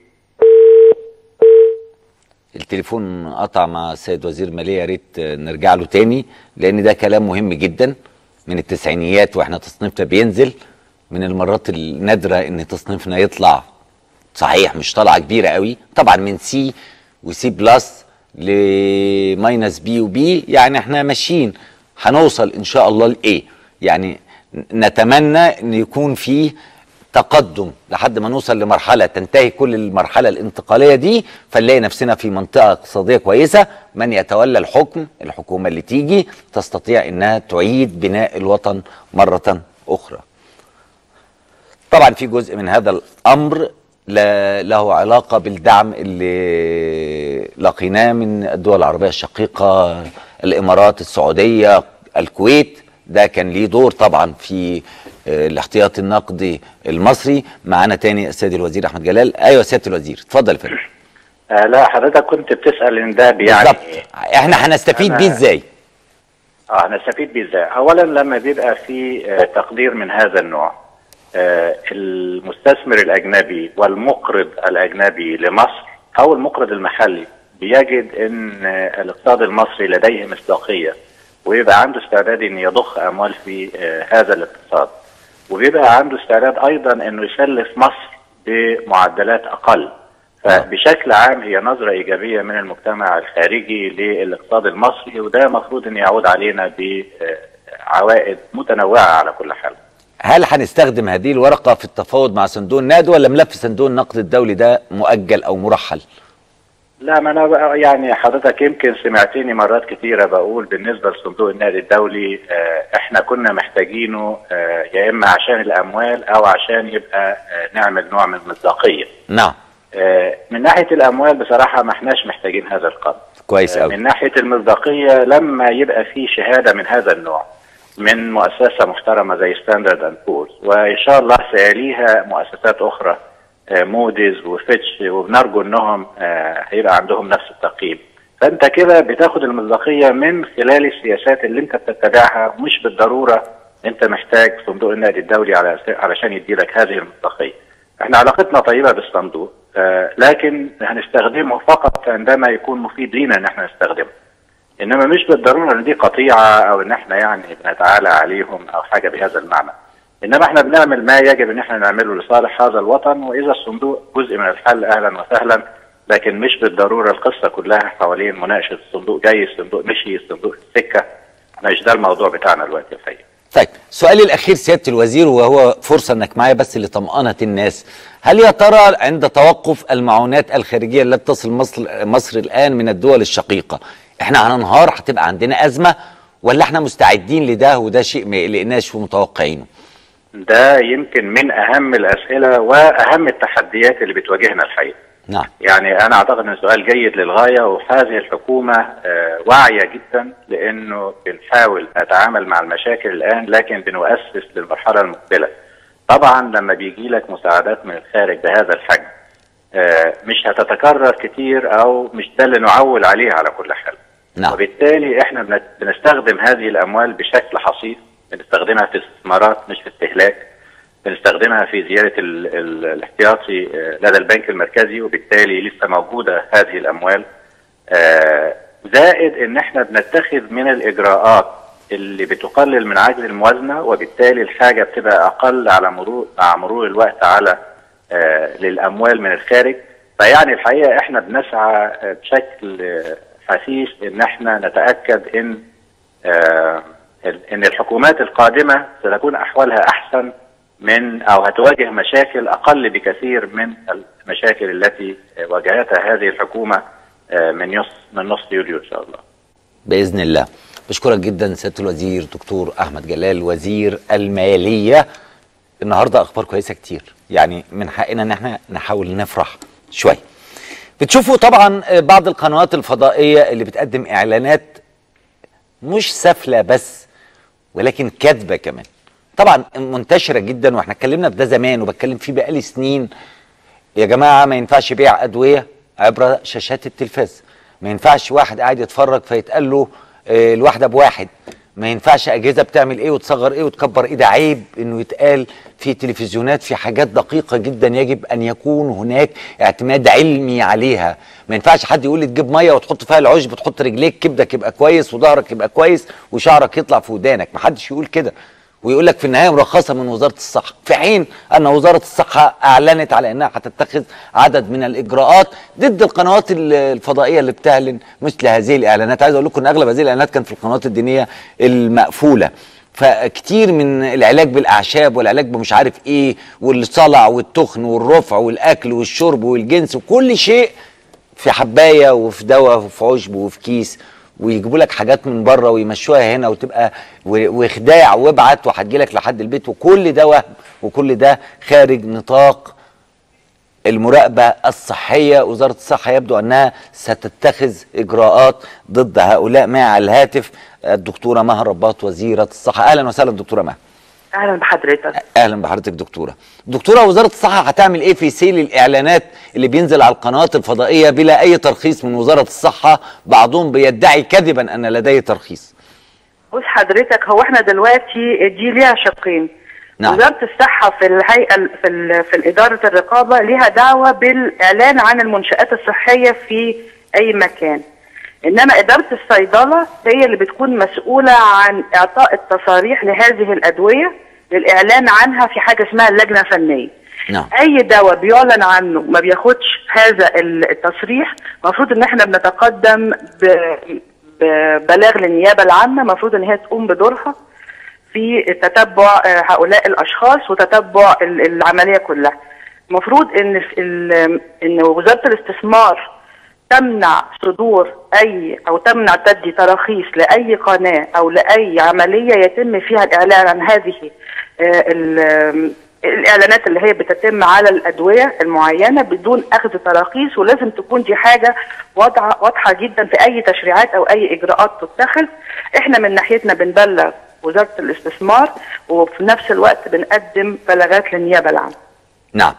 التليفون قطع مع السيد وزير المالية يا ريت نرجع له تاني لأن ده كلام مهم جدا. من التسعينيات وإحنا تصنيفنا بينزل من المرات النادرة إن تصنيفنا يطلع صحيح مش طالعه كبيرة قوي. طبعا من C و C plus ل minus B و B يعني إحنا ماشيين. هنوصل إن شاء الله لإيه؟ يعني نتمنى إن يكون فيه تقدم لحد ما نوصل لمرحلة تنتهي كل المرحلة الانتقالية دي فنلاقي نفسنا في منطقة اقتصادية كويسة. من يتولى الحكم؟ الحكومة اللي تيجي تستطيع إنها تعيد بناء الوطن مرة أخرى. طبعا في جزء من هذا الأمر لا- له علاقة بالدعم اللي لقيناه من الدول العربية الشقيقة الإمارات السعودية الكويت. ده كان ليه دور طبعا في الاحتياطي النقدي المصري معانا تاني السيد الوزير أحمد جلال أيوه سيادة الوزير اتفضل يا فندم آه، لا حضرتك كنت بتسأل إن ده بيعني بالظبط؟ إحنا هنستفيد بيه إزاي آه نستفيد بيه إزاي؟ اولا لما بيبقى في آه، تقدير من هذا النوع آه، المستثمر الأجنبي والمقرض الأجنبي لمصر أو المقرض المحلي بيجد إن آه، الاقتصاد المصري لديه مصداقية ويبقى عنده استعداد إن يضخ أموال في آه، هذا الاقتصاد وبيبقى عنده استعداد أيضا إنه يسلف مصر بمعدلات أقل. فبشكل عام هي نظرة إيجابية من المجتمع الخارجي للاقتصاد المصري وده مفروض أن يعود علينا بعوائد متنوعة على كل حال. هل هنستخدم هذه الورقة في التفاوض مع صندوق النقد ولا ملف صندوق النقد الدولي ده مؤجل أو مرحل؟ لا ما بقى يعني حضرتك يمكن سمعتني مرات كتيرة بقول بالنسبة لصندوق النقد الدولي آه، إحنا كنا محتاجينه آه، يا إما عشان الأموال أو عشان يبقى آه، نعمل نوع من المصداقية نعم. من ناحية الأموال بصراحة ما إحناش محتاجين هذا القرض. كويس قوي من ناحية المصداقية لما يبقى في شهادة من هذا النوع من مؤسسة محترمة زي ستاندرد اند بورز وإن شاء الله سيليها مؤسسات أخرى موديز وفيتش وبنرجو إنهم آه، هيبقى عندهم نفس التقييم. فأنت كده بتاخد المصداقية من خلال السياسات اللي أنت بتتبعها مش بالضرورة أنت محتاج صندوق النقد الدولي على علشان يديلك هذه المصداقية. إحنا علاقتنا طيبة بالصندوق آه، لكن هنستخدمه فقط عندما يكون مفيد لينا إن إحنا نستخدمه. إنما مش بالضرورة إن دي قطيعة أو إن إحنا يعني بنتعالى عليهم أو حاجة بهذا المعنى. إنما إحنا بنعمل ما يجب إن إحنا نعمله لصالح هذا الوطن وإذا الصندوق جزء من الحل أهلا وسهلا لكن مش بالضرورة القصة كلها حوالين مناقشة الصندوق جاي الصندوق مشي الصندوق في السكه مش ده الموضوع بتاعنا دلوقتي الحقيقة طيب سؤالي الأخير سيادة الوزير وهو فرصة إنك معايا بس لطمأنة الناس. هل يا ترى عند توقف المعونات الخارجية التي تصل مصر, مصر الآن من الدول الشقيقة إحنا هننهار هتبقى عندنا أزمة ولا إحنا مستعدين لده وده شيء ما قلقناش ومتوقعينه؟ ده يمكن من أهم الأسئلة وأهم التحديات اللي بتواجهنا الحقيقة نعم يعني أنا أعتقد إن السؤال جيد للغاية وهذه الحكومة آه، واعية جدا لأنه بنحاول نتعامل مع المشاكل الآن لكن بنؤسس للمرحلة المقبلة. طبعا لما بيجي لك مساعدات من الخارج بهذا الحجم آه، مش هتتكرر كتير أو مش ده اللي نعول عليه على كل حال. نعم وبالتالي إحنا بنستخدم هذه الأموال بشكل حصيف بنستخدمها في استثمارات مش في استهلاك. بنستخدمها في زيادة ال ال الاحتياطي آه، لدى البنك المركزي وبالتالي لسه موجودة هذه الأموال. آه، زائد إن إحنا بنتخذ من الإجراءات اللي بتقلل من عجز الموازنة وبالتالي الحاجة بتبقى أقل على مرور مع مرور الوقت على آه، للأموال من الخارج. فيعني الحقيقة إحنا بنسعى بشكل حثيث إن إحنا نتأكد إن إن الحكومات القادمة ستكون أحوالها أحسن من أو هتواجه مشاكل أقل بكثير من المشاكل التي آه، واجهتها هذه الحكومة آه، من نص من نصف يوليو إن شاء الله. بإذن الله. بشكرك جدا سيادة الوزير دكتور أحمد جلال وزير المالية. النهارده أخبار كويسة كتير. يعني من حقنا إن إحنا نحاول نفرح شوية بتشوفوا طبعا بعض القنوات الفضائية اللي بتقدم إعلانات مش سافلة بس ولكن كاذبه كمان. طبعا منتشرة جدا وإحنا اتكلمنا في ده زمان وبتكلم فيه بقالي سنين. يا جماعة ما ينفعش بيع أدوية عبر شاشات التلفاز. ما ينفعش واحد قاعد يتفرج فيتقال له آه، الواحدة بواحد. ما ينفعش أجهزة بتعمل إيه وتصغر إيه وتكبر إيه ده عيب إنه يتقال في تلفزيونات في حاجات دقيقة جدا يجب أن يكون هناك اعتماد علمي عليها. ما ينفعش حد يقول لي تجيب مية وتحط فيها العشب تحط رجليك كبدك يبقى كويس وظهرك يبقى كويس وشعرك يطلع في ودانك. ما حدش يقول كده. ويقول لك في النهاية مرخصة من وزارة الصحة. في حين أن وزارة الصحة أعلنت على إنها هتتخذ عدد من الإجراءات ضد القنوات ال- الفضائية اللي بتعلن مثل هذه الإعلانات. عايز أقول لكم إن أغلب هذه الإعلانات كانت في القنوات الدينية المقفولة. فكتير من العلاج بالأعشاب والعلاج بمش عارف إيه والصلع والتخن والرفع والأكل والشرب والجنس وكل شيء في حباية وفي دواء وفي عشب وفي كيس. ويجيبوا لك حاجات من بره ويمشوها هنا وتبقى وخداع وابعت وهتجي لك لحد البيت. وكل ده وهم وكل ده خارج نطاق المراقبة الصحية. وزارة الصحة يبدو أنها ستتخذ إجراءات ضد هؤلاء مع الهاتف الدكتورة مها رباط وزيرة الصحة. أهلا وسهلا دكتورة مها أهلا بحضرتك. أهلا بحضرتك دكتورة. دكتورة وزارة الصحة هتعمل إيه في سيل الإعلانات اللي بينزل على القنوات الفضائية بلا أي ترخيص من وزارة الصحة؟ بعضهم بيدعي كذبا أن لديه ترخيص. بص حضرتك هو إحنا دلوقتي دي ليها شقين نعم. وزارة الصحة في الهيئة ال- في ال- في إدارة الرقابة ليها دعوة بالإعلان عن المنشآت الصحية في أي مكان. إنما إدارة الصيدلة هي اللي بتكون مسؤولة عن إعطاء التصاريح لهذه الأدوية. للاعلان عنها في حاجة اسمها اللجنة الفنية. نعم. أي دواء بيعلن عنه ما بياخدش هذا ال- التصريح المفروض إن إحنا بنتقدم ببلاغ للنيابة العامة المفروض إن هي تقوم بدورها في تتبع هؤلاء الأشخاص وتتبع ال- العملية كلها. المفروض إن إن وزارة الاستثمار تمنع صدور أي أو تمنع تدي تراخيص لأي قناة أو لأي عملية يتم فيها الإعلان عن هذه الإعلانات اللي هي بتتم على الأدوية المعينة بدون أخذ تراخيص ولازم تكون دي حاجة واضحه واضحة جدا في أي تشريعات أو أي إجراءات تتخذ. إحنا من ناحيتنا بنبلغ وزارة الاستثمار وفي نفس الوقت بنقدم بلاغات للنيابة العامة. نعم.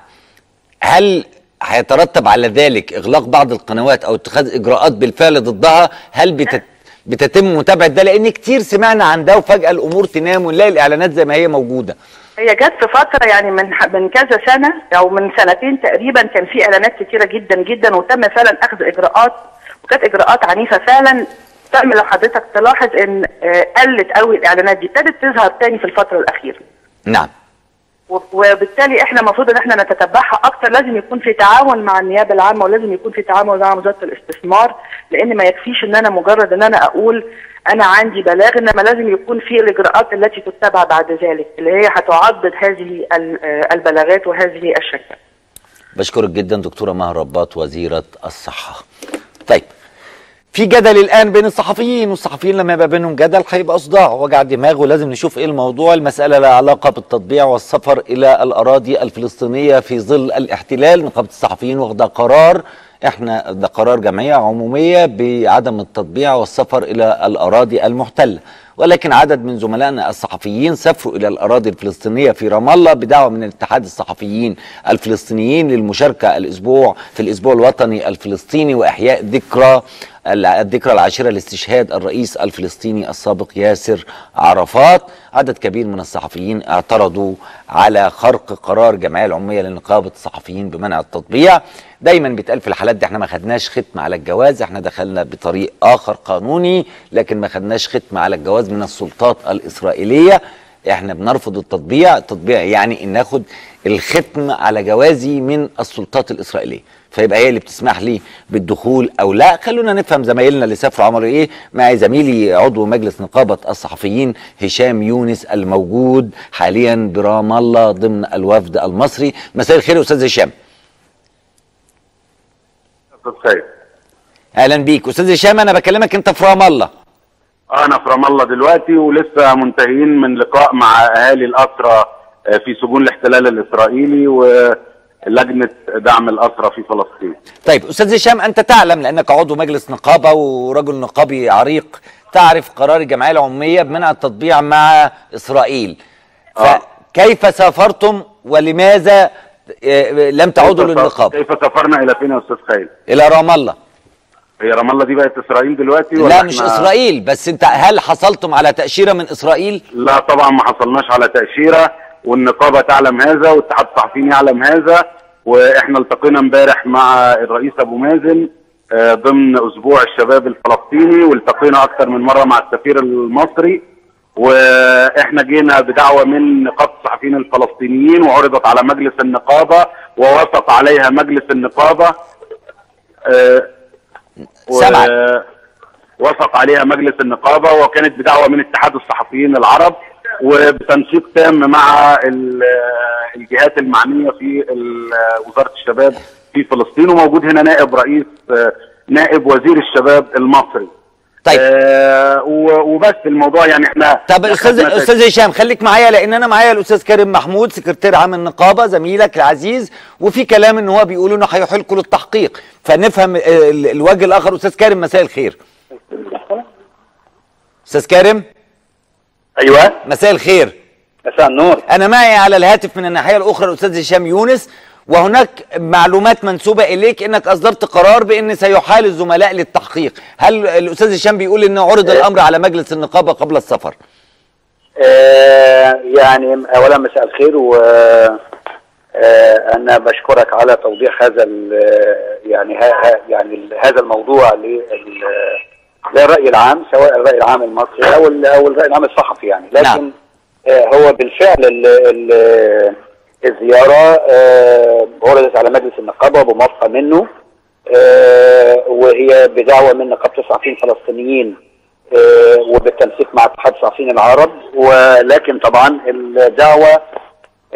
هل هيترتب على ذلك إغلاق بعض القنوات أو اتخاذ إجراءات بالفعل ضدها؟ هل بتت... بتتم متابعة ده لأن كتير سمعنا عن ده وفجأة الأمور تنام ونلاقي الإعلانات زي ما هي موجودة. هي جت في فترة يعني من من كذا سنة أو من سنتين تقريبا كان في إعلانات كتيرة جدا جدا وتم فعلا أخذ إجراءات وكانت إجراءات عنيفة فعلا. تم لو حضرتك تلاحظ إن آه، قلت قوي الإعلانات دي ابتدت تظهر تاني في الفترة الأخيرة. نعم. وبالتالي إحنا المفروض إن إحنا نتتبعها أكتر. لازم يكون في تعاون مع النيابة العامة ولازم يكون في تعاون مع وزارة الاستثمار لأن ما يكفيش إن أنا مجرد إن أنا أقول أنا عندي بلاغ إنما لازم يكون في الإجراءات التي تتبع بعد ذلك اللي هي هتعضد هذه ال- البلاغات وهذه الشكاوى بشكرك جدا دكتورة مها رباط وزيرة الصحة. طيب في جدل الآن بين الصحفيين والصحفيين لما يبقى بينهم جدل هيبقى صداع وجع دماغ ولازم نشوف إيه الموضوع. المسألة لها علاقة بالتطبيع والسفر إلى الأراضي الفلسطينية في ظل الاحتلال نقابه الصحفيين واخدة قرار. إحنا ده قرار جمعية عمومية بعدم التطبيع والسفر إلى الأراضي المحتلة. ولكن عدد من زملائنا الصحفيين سافروا إلى الأراضي الفلسطينية في رام الله بدعوة من اتحاد الصحفيين الفلسطينيين للمشاركة الأسبوع في الأسبوع الوطني الفلسطيني وإحياء ذكرى الذكرى العاشرة لاستشهاد الرئيس الفلسطيني السابق ياسر عرفات. عدد كبير من الصحفيين اعترضوا على خرق قرار الجمعيه العمومية لنقابة الصحفيين بمنع التطبيع. دايما بيتقال في الحالات دي إحنا ما خدناش ختم على الجواز إحنا دخلنا بطريق آخر قانوني لكن ما خدناش ختم على الجواز من السلطات الإسرائيلية. إحنا بنرفض التطبيع التطبيع يعني إن ناخد الختم على جوازي من السلطات الإسرائيلية. فيبقى هي اللي بتسمح لي بالدخول أو لا. خلونا نفهم زمايلنا اللي سافروا عملوا إيه. معي زميلي عضو مجلس نقابة الصحفيين هشام يونس الموجود حاليا برام الله ضمن الوفد المصري. مساء الخير يا أستاذ هشام. أستاذ خير. أهلا بيك. أستاذ هشام أنا بكلمك أنت في رام الله أنا في رام الله دلوقتي ولسه منتهيين من لقاء مع أهالي الاسرى آه، في سجون الاحتلال الإسرائيلي ولجنة دعم الاسرى في فلسطين. طيب أستاذ هشام أنت تعلم لأنك عضو مجلس نقابة ورجل نقابي عريق تعرف قرار الجمعية العمومية بمنع التطبيع مع إسرائيل. آه. فكيف سافرتم ولماذا آه، لم تعودوا للنقابه كيف سافرنا إلى فين يا أستاذ خير إلى رام الله. هي رام الله دي بقت إسرائيل دلوقتي ولا لا مش إحنا- إسرائيل بس أنت هل حصلتم على تأشيرة من إسرائيل؟ لا طبعا ما حصلناش على تأشيرة والنقابة تعلم هذا واتحاد الصحفيين يعلم هذا وإحنا التقينا امبارح مع الرئيس أبو مازن آه، ضمن أسبوع الشباب الفلسطيني والتقينا أكثر من مرة مع السفير المصري وإحنا جينا بدعوة من نقابه الصحفيين الفلسطينيين وعرضت على مجلس النقابة ووافق عليها مجلس النقابة آه، سمعك. وافق عليها مجلس النقابة وكانت بدعوة من اتحاد الصحفيين العرب وبتنسيق تام مع ال- الجهات المعنية في وزارة الشباب في فلسطين وموجود هنا نائب رئيس نائب وزير الشباب المصري طيب. آه وبس الموضوع يعني إحنا طب أستاذ أستاذ هشام خليك معايا لأن أنا معايا الأستاذ كريم محمود سكرتير عام النقابة زميلك العزيز وفي كلام إن هو بيقول إنه هيحيلكوا للتحقيق فنفهم ال- الوجه الآخر. أستاذ كريم مساء الخير. أستاذ كريم؟ أيوه. مساء الخير. مساء النور. أنا معي على الهاتف من الناحية الأخرى الأستاذ هشام يونس. وهناك معلومات منسوبة إليك إنك أصدرت قرار بإن سيحال الزملاء للتحقيق. هل الأستاذ هشام بيقول إن عرض الأمر على مجلس النقابة قبل السفر؟ آه يعني اولا مساء الخير و آه أنا بشكرك على توضيح هذا ال- يعني ها يعني هذا الموضوع لل- للرأي العام سواء الرأي العام المصري أو أو الرأي العام الصحفي يعني. لكن نعم. آه هو بالفعل ال ال الزياره آه عرضت على مجلس النقابة بموافقة منه آه وهي بدعوة من نقابة الصحفيين الفلسطينيين آه، وبالتنسيق مع اتحاد الصحفيين العرب. ولكن طبعا الدعوة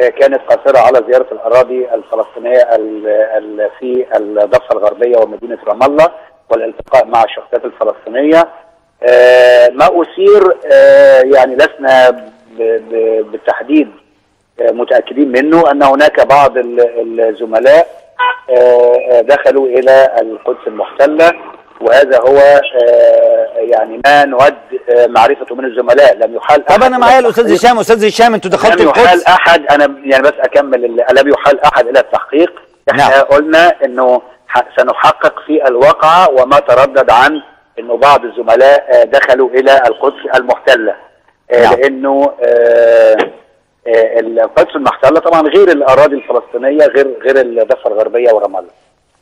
آه، كانت قاصرة على زيارة الأراضي الفلسطينية ال- ال- في الضفة الغربية ومدينة رام الله والالتقاء مع الشخصيات الفلسطينية. آه، ما أثير آه، يعني لسنا بالتحديد آه، متأكدين منه أن هناك بعض ال- الزملاء آه، آه، دخلوا إلى القدس المحتلة. وهذا هو آه، يعني ما نود معرفته من الزملاء. لم يحال طب أنا معايا. الأستاذ هشام. أستاذ هشام أنتوا دخلتوا لم يحال القدس؟ أحد. أنا يعني بس أكمل لم يحال أحد إلى التحقيق. إحنا نعم. قلنا إنه سنحقق في الواقعة وما تردد عن إنه بعض الزملاء دخلوا إلى القدس المحتلة. نعم. لأنه القدس المحتلة طبعا غير الأراضي الفلسطينية غير غير الضفه الغربية ورام الله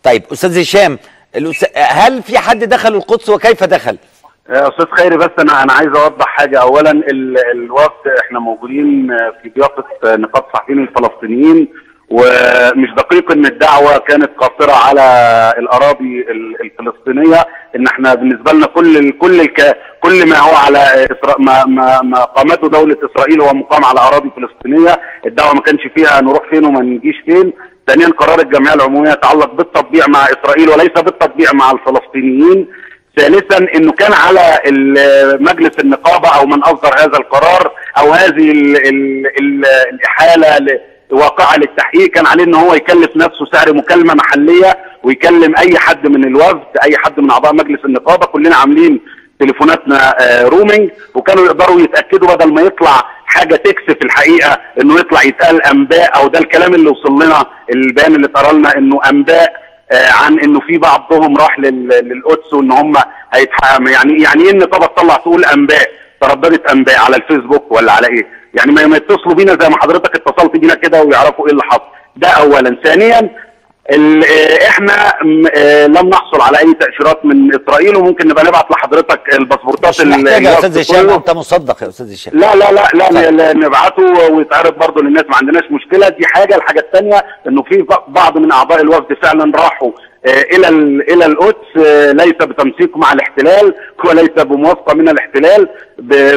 طيب أستاذ هشام هل في حد دخل القدس وكيف دخل؟ يا أستاذ خيري بس أنا أنا عايز أوضح حاجة. اولا ال- الوقت إحنا موجودين في ضيافه نقابه الصحفيين الفلسطينيين. ومش دقيق إن الدعوة كانت قاصرة على الأراضي ال- الفلسطينية إن إحنا بالنسبة لنا كل كل كل ما هو على. ما ما ما قامته دولة إسرائيل هو مقام على أراضي فلسطينية الدعوة ما كانش فيها نروح فين وما نجيش فين ثانيا قرار الجمعية العمومية يتعلق بالتطبيع مع إسرائيل وليس بالتطبيع مع الفلسطينيين ثالثا إنه كان على مجلس النقابة أو من أصدر هذا القرار أو هذه ال ال ال الإحالة واقعه للتحقيق كان عليه إن هو يكلف نفسه سعر مكالمة محلية ويكلم أي حد من الوفد أي حد من أعضاء مجلس النقابة كلنا عاملين تليفوناتنا آه، رومينج وكانوا يقدروا يتأكدوا بدل ما يطلع حاجة تكسف الحقيقة إنه يطلع يتقال أنباء أو ده الكلام اللي وصل لنا البيان اللي اتقرا لنا إنه أنباء آه، عن إنه في بعضهم راح لل- للقدس وإن هم هيتحقق يعني يعني إيه النقابه تطلع تقول أنباء ترددت أنباء على الفيسبوك ولا على إيه؟ يعني ما يتصلوا بينا زي ما حضرتك اتصلت بينا كده ويعرفوا إيه اللي حصل. ده اولا، ثانيا آه، إحنا آه، لم نحصل على أي تأشيرات من إسرائيل وممكن نبقى نبعت لحضرتك الباسبورتات مش محتاج يا أستاذ هشام. أنت مصدق يا أستاذ هشام. لا لا لا لا, لا نبعته ويتعرض برضه للناس ما عندناش مشكلة. دي حاجة. الحاجة الثانية إنه في بعض من أعضاء الوفد فعلا راحوا آه، إلى ال- إلى القدس ليس بتنسيق مع الاحتلال وليس بموافقة من الاحتلال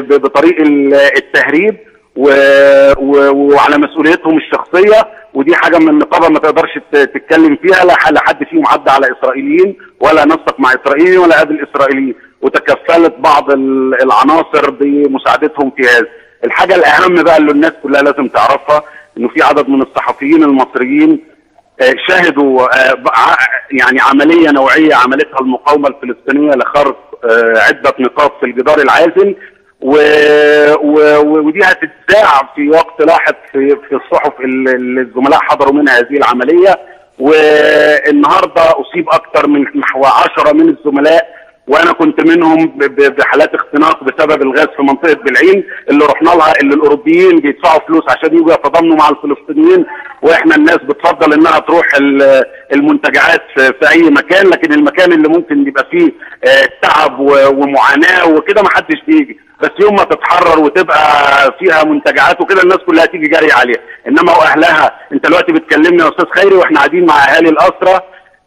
بطريق ال- التهريب. و- و- وعلى مسؤوليتهم الشخصية ودي حاجة من النقابة ما تقدرش تتكلم فيها لا حد فيهم عدى على إسرائيليين ولا نسق مع إسرائيليين ولا قابل إسرائيليين وتكفلت بعض ال- العناصر بمساعدتهم في هذا. الحاجة الأهم بقى اللي الناس كلها لازم تعرفها إنه في عدد من الصحفيين المصريين آه، شهدوا آه، يعني عملية نوعية عملتها المقاومة الفلسطينية لخرق آه، عدة نقاط في الجدار العازل و... و... ودي هتتذاع في وقت لاحق في في الصحف اللي الزملاء حضروا منها هذه العملية. والنهاردة أصيب أكثر من نحو 10 من الزملاء وأنا كنت منهم بحالات اختناق بسبب الغاز في منطقة بلعين اللي رحنا لها اللي الأوروبيين بيدفعوا فلوس عشان يجوا يتضامنوا مع الفلسطينيين وإحنا الناس بتفضل إنها تروح ال- المنتجعات في أي مكان لكن المكان اللي ممكن يبقى فيه آه، تعب ومعاناة وكده ما حدش بيجي. بس يوم ما تتحرر وتبقى فيها منتجعات وكده الناس كلها تيجي جري عليها. إنما وأهلها أنت دلوقتي بتكلمني يا أستاذ خيري وإحنا قاعدين مع أهالي الاسرى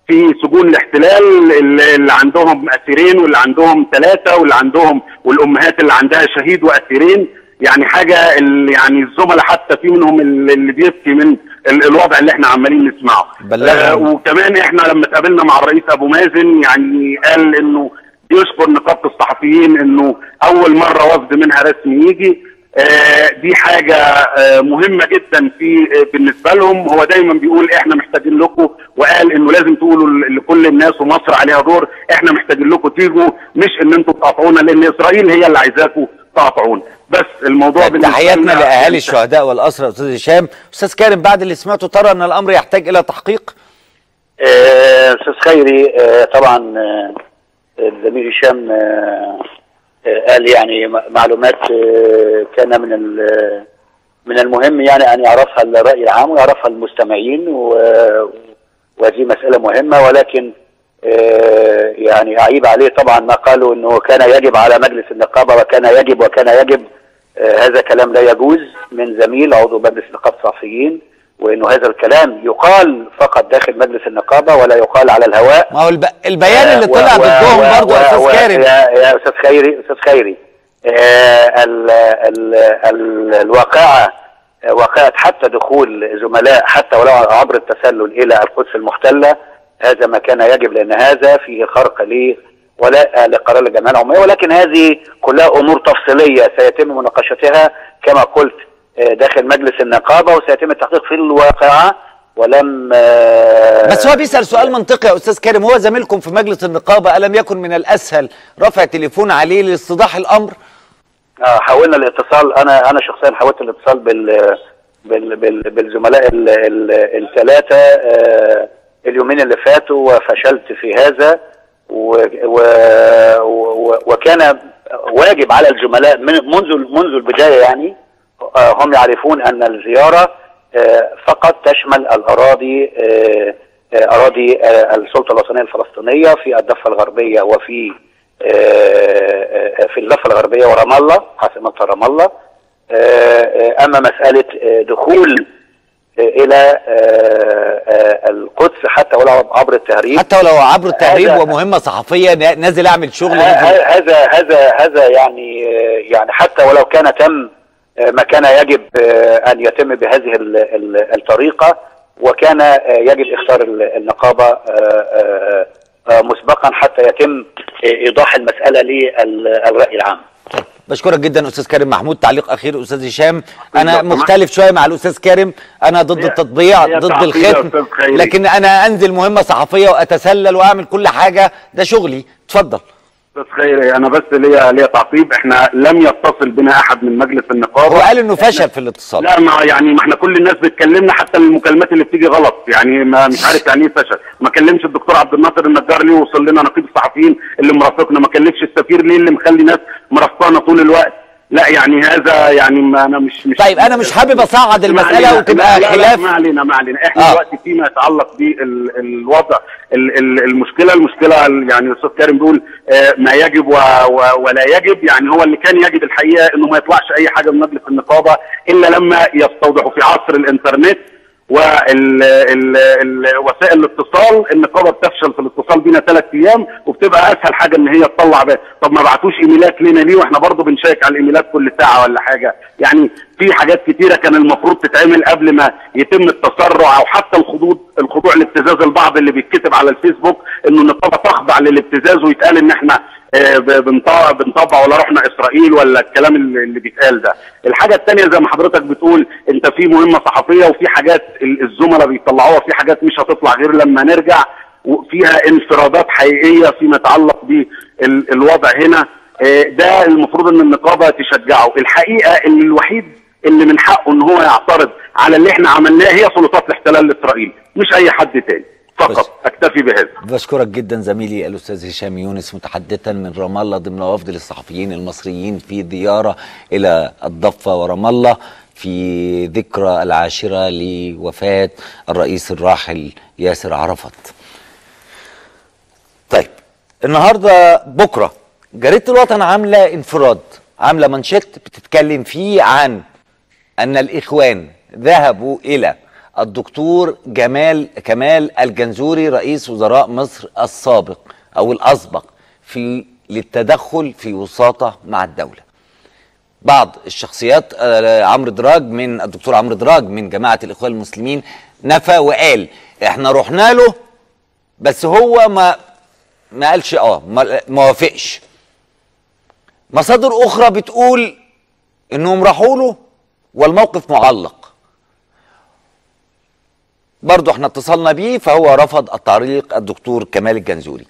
في سجون الاحتلال اللي اللي عندهم اسيرين واللي عندهم ثلاثة واللي عندهم والأمهات اللي عندها شهيد واسيرين يعني حاجة ال- يعني الزملاء حتى في منهم اللي اللي بيبكي من ال- الوضع اللي إحنا عمالين نسمعه. آه وكمان إحنا لما اتقابلنا مع الرئيس أبو مازن يعني قال إنه يشكر نقابة الصحفيين إنه أول مرة وفد منها رسمي يجي. آه، دي حاجة آه، مهمة جدا في آه، بالنسبة لهم. هو دايما بيقول إحنا محتاجين لكم وقال إنه لازم تقولوا لكل الناس ومصر عليها دور إحنا محتاجين لكم تيجوا. مش إن أنتوا تقاطعونا لأن إسرائيل هي اللي عايزاكم تقاطعونا. بس الموضوع بالنسبة تحياتنا لأهالي الشهداء والاسرى أستاذ هشام. أستاذ كارم بعد اللي سمعته ترى إن الأمر يحتاج إلى تحقيق؟ أستاذ خيري طبعا الزميل هشام آه، آه، قال يعني معلومات آه، كان من من المهم يعني أن يعرفها الرأي العام ويعرفها المستمعين وهذه مسألة مهمة ولكن يعني أعيب عليه طبعا ما قالوا إنه كان يجب على مجلس النقابة وكان يجب وكان يجب هذا كلام لا يجوز من زميل عضو مجلس نقابه الصحفيين وإنه هذا الكلام يقال فقط داخل مجلس النقابة ولا يقال على الهواء. ما هو الب... البيان اللي و- طلع ضدهم برضه أستاذ كارم يا يا أستاذ خيري أستاذ خيري. آه، ال ال ال الواقعة آه، واقعة حتى دخول زملاء حتى ولو عبر التسلل إلى القدس المحتلة هذا ما كان يجب لأن هذا فيه خرق ل ولا لقرار الجمعيه العموميه ولكن هذه كلها أمور تفصيلية سيتم مناقشتها. كما قلت آه، داخل مجلس النقابة وسيتم التحقيق في الواقعة ولم آه، بس هو بيسأل سؤال منطقي يا أستاذ كارم هو زميلكم في مجلس النقابة ألم يكن من الأسهل رفع تليفون عليه لاستيضاح الأمر؟ آه، حاولنا الاتصال. أنا أنا شخصيا حاولت الاتصال بال بال بال بالزملاء ال- ال- الثلاثة آه، اليومين اللي فاتوا وفشلت في هذا. و و و وكان واجب على الزملاء من منذ منذ البداية يعني آه، هم يعرفون أن الزيارة آه، فقط تشمل الأراضي آه، آه، أراضي آه، السلطة الوطنية الفلسطينية في الضفه الغربية وفي آه، آه، في الضفه الغربية ورام الله عاصمتها رام الله. آه، آه، أما مسألة آه، دخول آه، إلى آه، آه، القدس حتى ولو عبر التهريب. حتى ولو عبر التهريب ومهمة صحفية نا- نازل أعمل شغل هذا هذا هذا يعني آه، يعني حتى ولو كان تم آه، ما كان يجب آه، أن يتم بهذه ال- ال- الطريقة وكان آه، يجب اختار ال- النقابة آه، مسبقا حتى يتم إيضاح المسألة للرأي العام. بشكرك جدا أستاذ كريم محمود. تعليق أخير أستاذ هشام. أنا. مختلف شوية مع الأستاذ كريم. أنا ضد التطبيع ضد الختم. لكن أنا أنزل مهمة صحفية وأتسلل وأعمل كل حاجة. ده شغلي. اتفضل. بس خيري أنا بس ليا ليا تعقيب. إحنا لم يتصل بنا أحد من مجلس النقابة. هو قال إنه فشل في الاتصال. لا ما يعني ما إحنا كل الناس بتكلمنا حتى المكالمات اللي بتيجي غلط. يعني ما مش عارف يعني إيه فشل. ما كلمش الدكتور عبد الناصر النجار ليه وصل لنا نقيب الصحفيين اللي مرافقنا؟ ما كلمش السفير ليه اللي مخلي ناس مرافقانا طول الوقت؟ لا يعني هذا يعني ما أنا مش مش طيب أنا مش حابب أصعد المسألة. وتبقى لا لا خلاف ما علينا ما علينا إحنا آه. دلوقتي فيما يتعلق بالوضع المشكلة المشكلة ال- يعني الأستاذ كريم بيقول آه، ما يجب ولا يجب يعني هو اللي كان يجب الحقيقة إنه ما يطلعش أي حاجة من مجلس النقابة إلا لما يستوضحوا في عصر الإنترنت ووسائل الاتصال النقابه بتفشل في الاتصال بينا ثلاث أيام وبتبقى أسهل حاجة إن هي تطلع بقى طب ما بعتوش إيميلات لينا ليه؟ وإحنا برضه بنشيك على الإيميلات كل ساعة ولا حاجة. يعني في حاجات كتيرة كان المفروض تتعمل قبل ما يتم التسرع أو حتى الخضوع الخضوع لابتزاز البعض اللي بيتكتب على الفيسبوك إنه النقابه تخضع للابتزاز ويتقال إن إحنا بنطبع بنطبع ولا رحنا إسرائيل ولا الكلام اللي بيتقال ده. الحاجة الثانية زي ما حضرتك بتقول أنت في مهمة صحفية وفي حاجات ال- الزملاء بيطلعوها في حاجات مش هتطلع غير لما نرجع وفيها انفرادات حقيقية فيما يتعلق بالوضع هنا. آه، ده المفروض إن النقابة تشجعه. الحقيقة إن الوحيد اللي من حقه إن هو يعترض على اللي إحنا عملناه هي سلطات الاحتلال الإسرائيلي مش أي حد تاني. فقط. أكتفي بهذا. بشكرك جدا زميلي الأستاذ هشام يونس متحدثا من رام الله ضمن وفد للصحفيين المصريين في زياره إلى الضفة ورام الله في ذكرى العاشرة لوفاة الرئيس الراحل ياسر عرفات. طيب النهارده بكرة جريدة الوطن عاملة انفراد عاملة مانشيت بتتكلم فيه عن أن الإخوان ذهبوا إلى الدكتور جمال كمال الجنزوري رئيس وزراء مصر السابق أو الأسبق في للتدخل في وساطة مع الدولة. بعض الشخصيات آه، عمرو دراج من الدكتور عمرو دراج من جماعة الإخوان المسلمين نفى وقال إحنا رحنا له بس هو ما ما قالش آه ما ما وافقش. مصادر أخرى بتقول إنهم راحوا له والموقف معلق برضو إحنا اتصلنا بيه فهو رفض التعليق الدكتور كمال الجنزوري.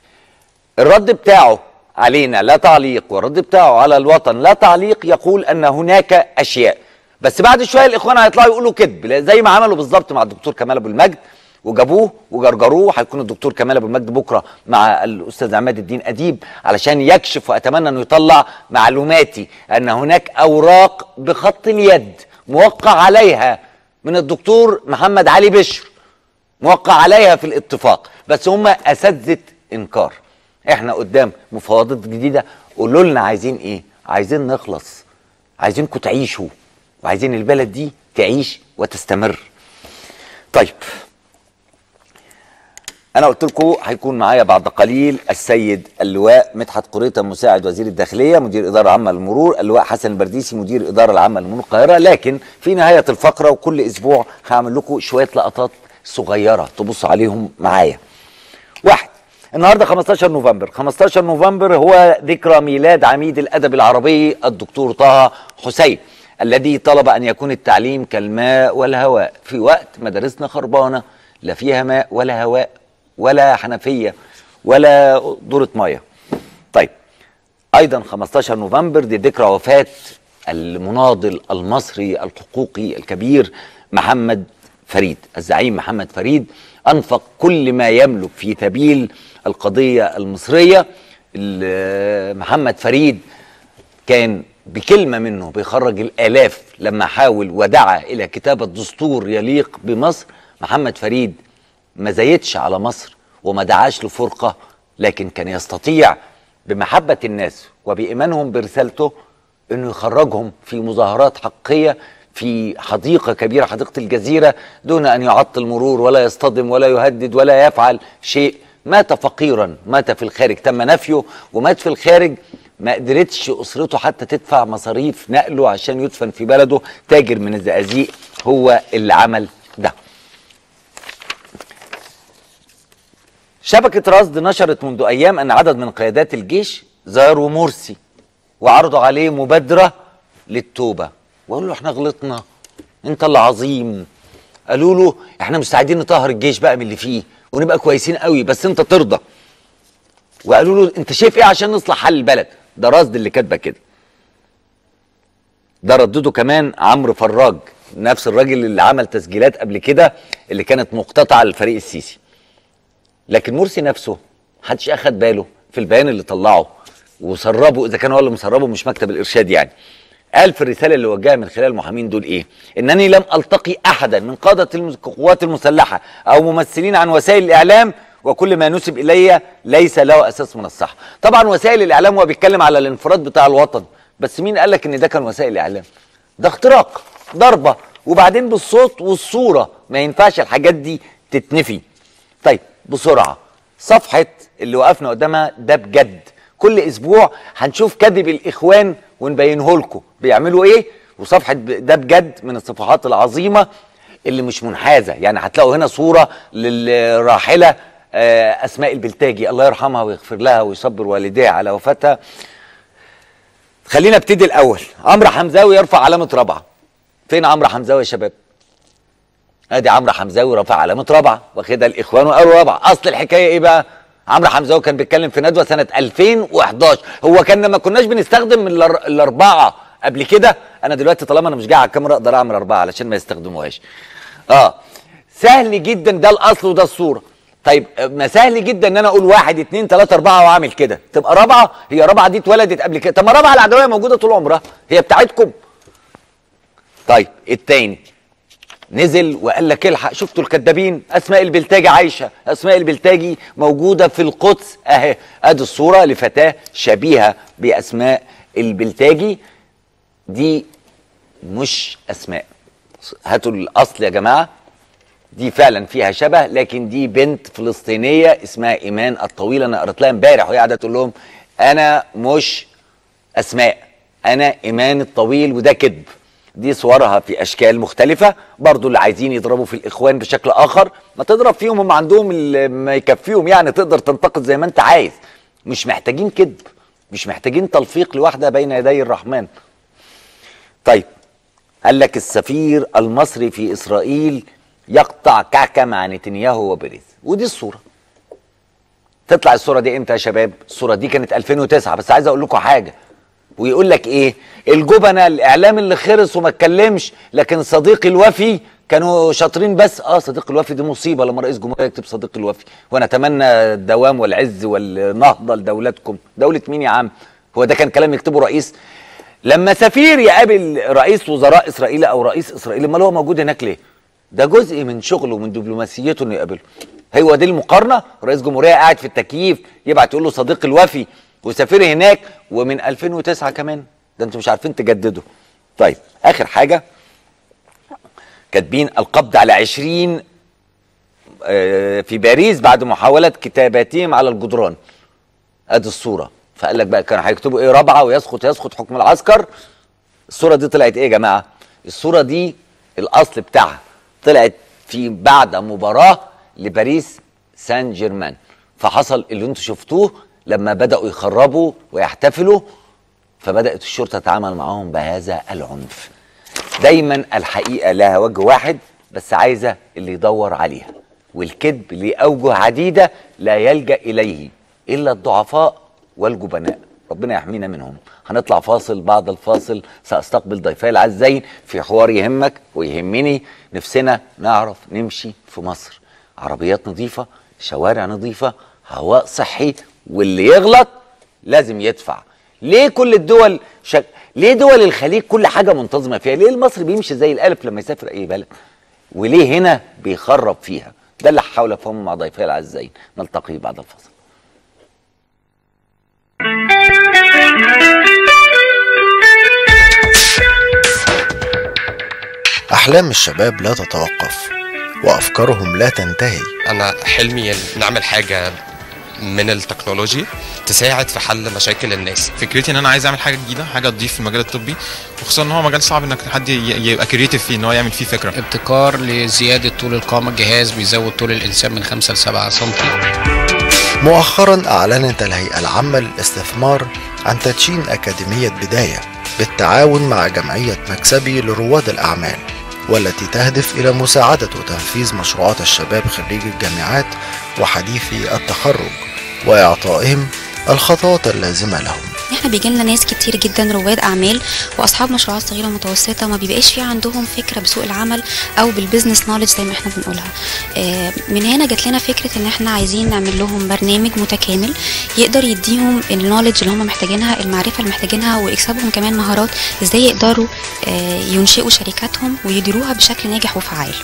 الرد بتاعه علينا لا تعليق والرد بتاعه على الوطن لا تعليق يقول أن هناك أشياء. بس بعد شوية الإخوان هيطلعوا يقولوا كذب زي ما عملوا بالظبط مع الدكتور كمال أبو المجد وجابوه وجرجروه هيكون الدكتور كمال أبو المجد بكرة مع الأستاذ عماد الدين أديب علشان يكشف وأتمنى أنه يطلع معلوماتي أن هناك أوراق بخط اليد موقع عليها من الدكتور محمد علي بشر. موقع عليها في الاتفاق. بس هم اساتذه إنكار. إحنا قدام مفاوضات جديدة. قولوا لنا عايزين إيه؟ عايزين نخلص. عايزينكم تعيشوا. وعايزين البلد دي تعيش وتستمر. طيب. أنا قلت لكم هيكون معايا بعد قليل السيد اللواء مدحت قريطة مساعد وزير الداخلية مدير إدارة عامة للمرور اللواء حسن البرديسي مدير الاداره العامة للمرور القاهرة. لكن في نهاية الفقرة وكل أسبوع هعمل لكم شوية لقطات صغيرة تبصوا عليهم معايا. واحد النهارده 15 نوفمبر. 15 نوفمبر هو ذكرى ميلاد عميد الأدب العربي الدكتور طه حسين الذي طلب أن يكون التعليم كالماء والهواء. في وقت مدارسنا خربانة لا فيها ماء ولا هواء ولا حنفية ولا دورة ميه طيب أيضا 15 نوفمبر دي ذكرى وفاة المناضل المصري الحقوقي الكبير محمد فريد الزعيم محمد فريد أنفق كل ما يملك في سبيل القضية المصرية. ال- محمد فريد كان بكلمة منه بيخرج الآلاف لما حاول ودعا إلى كتابة دستور يليق بمصر. محمد فريد ما زايدش على مصر وما دعاش لفرقة لكن كان يستطيع بمحبة الناس وبإيمانهم برسالته إنه يخرجهم في مظاهرات حقيقية في حديقة كبيرة حديقة الجزيرة دون أن يعطل مرور ولا يصطدم ولا يهدد ولا يفعل شيء. مات فقيرا مات في الخارج. تم نفيه ومات في الخارج. ما قدرتش أسرته حتى تدفع مصاريف نقله عشان يدفن في بلده. تاجر من الزقازيق هو اللي عمل ده. شبكة رصد نشرت منذ أيام أن عدد من قيادات الجيش زاروا مرسي وعرضوا عليه مبادرة للتوبة. وقالوا له إحنا غلطنا انت اللي عظيم قالوا له إحنا مستعدين نطهر الجيش بقى من اللي فيه ونبقى كويسين قوي بس انت ترضى. وقالوا له انت شايف إيه عشان نصلح حل البلد؟ ده رصد اللي كاتبه كده. ده ردده كمان عمرو فراج نفس الراجل اللي عمل تسجيلات قبل كده اللي كانت مقتطعة للفريق السيسي. لكن مرسي نفسه محدش أخد باله في البيان اللي طلعه وسربه إذا كان هو اللي مسربه مش مكتب الإرشاد يعني. قال في الرساله اللي وجهها من خلال المحامين دول إيه؟ إنني لم ألتقي أحدا من المس- القوات المسلحة أو ممثلين عن وسائل الإعلام وكل ما نسب إلي ليس له أساس من الصحة. طبعا وسائل الإعلام هو بيتكلم على الانفراد بتاع الوطن بس مين قال لك إن ده كان وسائل الإعلام؟ ده اختراق ضربة وبعدين بالصوت والصورة ما ينفعش الحاجات دي تتنفي. طيب بسرعة صفحة اللي وقفنا قدامها ده بجد. كل أسبوع هنشوف كذب الإخوان ونبينه لكم. بيعملوا إيه؟ وصفحة ده بجد من الصفحات العظيمة اللي مش منحازة. يعني هتلاقوا هنا صورة للراحلة آه، أسماء البلتاجي. الله يرحمها ويغفر لها ويصبر والديها على وفاتها. خلينا أبتدي الأول. عمرو حمزاوي يرفع علامة رابعة. فين عمرو حمزاوي يا شباب؟ أدي عمرو حمزاوي رفع علامة رابعة واخدها الإخوان وقالوا رابعه أصل الحكاية إيه بقى؟ عمرو حمزاوي كان بيتكلم في ندوة سنة 2011 هو كان ما كناش بنستخدم الأربعة قبل كده أنا دلوقتي طالما أنا مش جاي على الكاميرا أقدر أعمل أربعة علشان ما يستخدموهاش. آه. سهل جدا ده الأصل وده الصورة. طيب ما سهل جدا إن أنا أقول واحد اتنين تلاتة أربعة وأعمل كده. تبقى رابعة؟ هي رابعة دي اتولدت قبل كده. طب ما رابعة العدوية موجودة طول عمرها. هي بتاعتكم. طيب التاني. نزل وقال لك الحق. شفتوا الكدابين أسماء البلتاجي عايشة. أسماء البلتاجي موجودة في القدس. أهي أدي الصورة لفتاة شبيهة بأسماء البلتاجي. دي مش أسماء. هاتوا الأصل يا جماعة. دي فعلا فيها شبه لكن دي بنت فلسطينية اسمها إيمان الطويل أنا قريت لها امبارح وهي قاعدة تقول لهم أنا مش أسماء أنا إيمان الطويل وده كذب. دي صورها في أشكال مختلفة. برضو اللي عايزين يضربوا في الإخوان بشكل آخر ما تضرب فيهم هم عندهم اللي ما يكفيهم يعني تقدر تنتقد زي ما انت عايز. مش محتاجين كذب مش محتاجين تلفيق لوحده بين يدي الرحمن. طيب قال لك السفير المصري في إسرائيل يقطع كعكة مع نتنياهو وبريز ودي الصورة. تطلع الصورة دي إمتى يا شباب؟ الصورة دي كانت 2009 بس عايز أقول لكم حاجة. ويقول لك إيه؟ الجبنة الإعلام اللي خرس وما اتكلمش لكن صديقي الوفي كانوا شاطرين بس. آه صديق الوفي دي مصيبة لما رئيس جمهورية يكتب صديق الوفي. وأنا اتمنى الدوام والعز والنهضة لدولتكم. دولة مين يا عم؟ هو ده كان كلام يكتبه رئيس. لما سفير يقابل رئيس وزراء إسرائيل أو رئيس إسرائيل أمال هو موجود هناك ليه؟ ده جزء من شغله ومن دبلوماسيته إنه يقابله. هو دي المقارنة؟ رئيس جمهورية قاعد في التكييف يبعت يقول له صديق الوفي وسفير هناك ومن 2009 كمان. ده أنتوا مش عارفين تجددوا. طيب آخر حاجة. كاتبين القبض على 20 آه، في باريس بعد محاولة كتاباتهم على الجدران. أدي الصورة. فقال لك بقى كانوا هيكتبوا إيه؟ رابعة ويسقط يسقط حكم العسكر. الصورة دي طلعت إيه يا جماعة؟ الصورة دي الأصل بتاعها. طلعت في بعد مباراة لباريس سان جيرمان. فحصل اللي أنتوا شفتوه لما بدأوا يخربوا ويحتفلوا فبدأت الشرطة تتعامل معاهم بهذا العنف. دايما الحقيقة لها وجه واحد بس عايزة اللي يدور عليها. والكذب ليه اوجه عديدة لا يلجأ إليه إلا الضعفاء والجبناء. ربنا يحمينا منهم. هنطلع فاصل بعد الفاصل سأستقبل ضيفي العزين في حوار يهمك ويهمني. نفسنا نعرف نمشي في مصر. عربيات نظيفة شوارع نظيفة هواء صحي واللي يغلط لازم يدفع. ليه كل الدول شك... ليه دول الخليج كل حاجة منتظمة فيها؟ ليه المصري بيمشي زي الألف لما يسافر أي بلد؟ وليه هنا بيخرب فيها؟ ده اللي هحاول أفهمه مع ضيفي العزيزين نلتقي بعد الفاصل. أحلام الشباب لا تتوقف وأفكارهم لا تنتهي. أنا حلمي إن نعمل حاجة من ال technology تساعد في حل مشاكل الناس. فكرتي إن أنا عايز أعمل حاجة جديدة حاجة تضيف في المجال الطبي وخصوصا إن هو مجال صعب إنك حد يبقى creative فيه إن هو يعمل فيه فكرة. ابتكار لزيادة طول القامة الجهاز بيزود طول الإنسان من 5 ل 7 سم مؤخرا أعلنت الهيئة العامة للاستثمار عن تدشين أكاديمية بداية بالتعاون مع جمعية مكسبي لرواد الأعمال. والتي تهدف إلى مساعدة وتنفيذ مشروعات الشباب خريج الجامعات وحديثي التخرج وإعطائهم الخطوات اللازمة لهم. إحنا بيجي لنا ناس كتير جدا رواد أعمال وأصحاب مشروعات صغيرة ومتوسطة ما بيبقاش في عندهم فكرة بسوق العمل أو بالبيزنس نولج زي ما إحنا بنقولها. آه، من هنا جات لنا فكرة إن إحنا عايزين نعمل لهم برنامج متكامل يقدر يديهم النولج اللي هم محتاجينها المعرفة اللي محتاجينها ويكسبهم كمان مهارات إزاي يقدروا آه، ينشئوا شركاتهم ويديروها بشكل ناجح وفعال.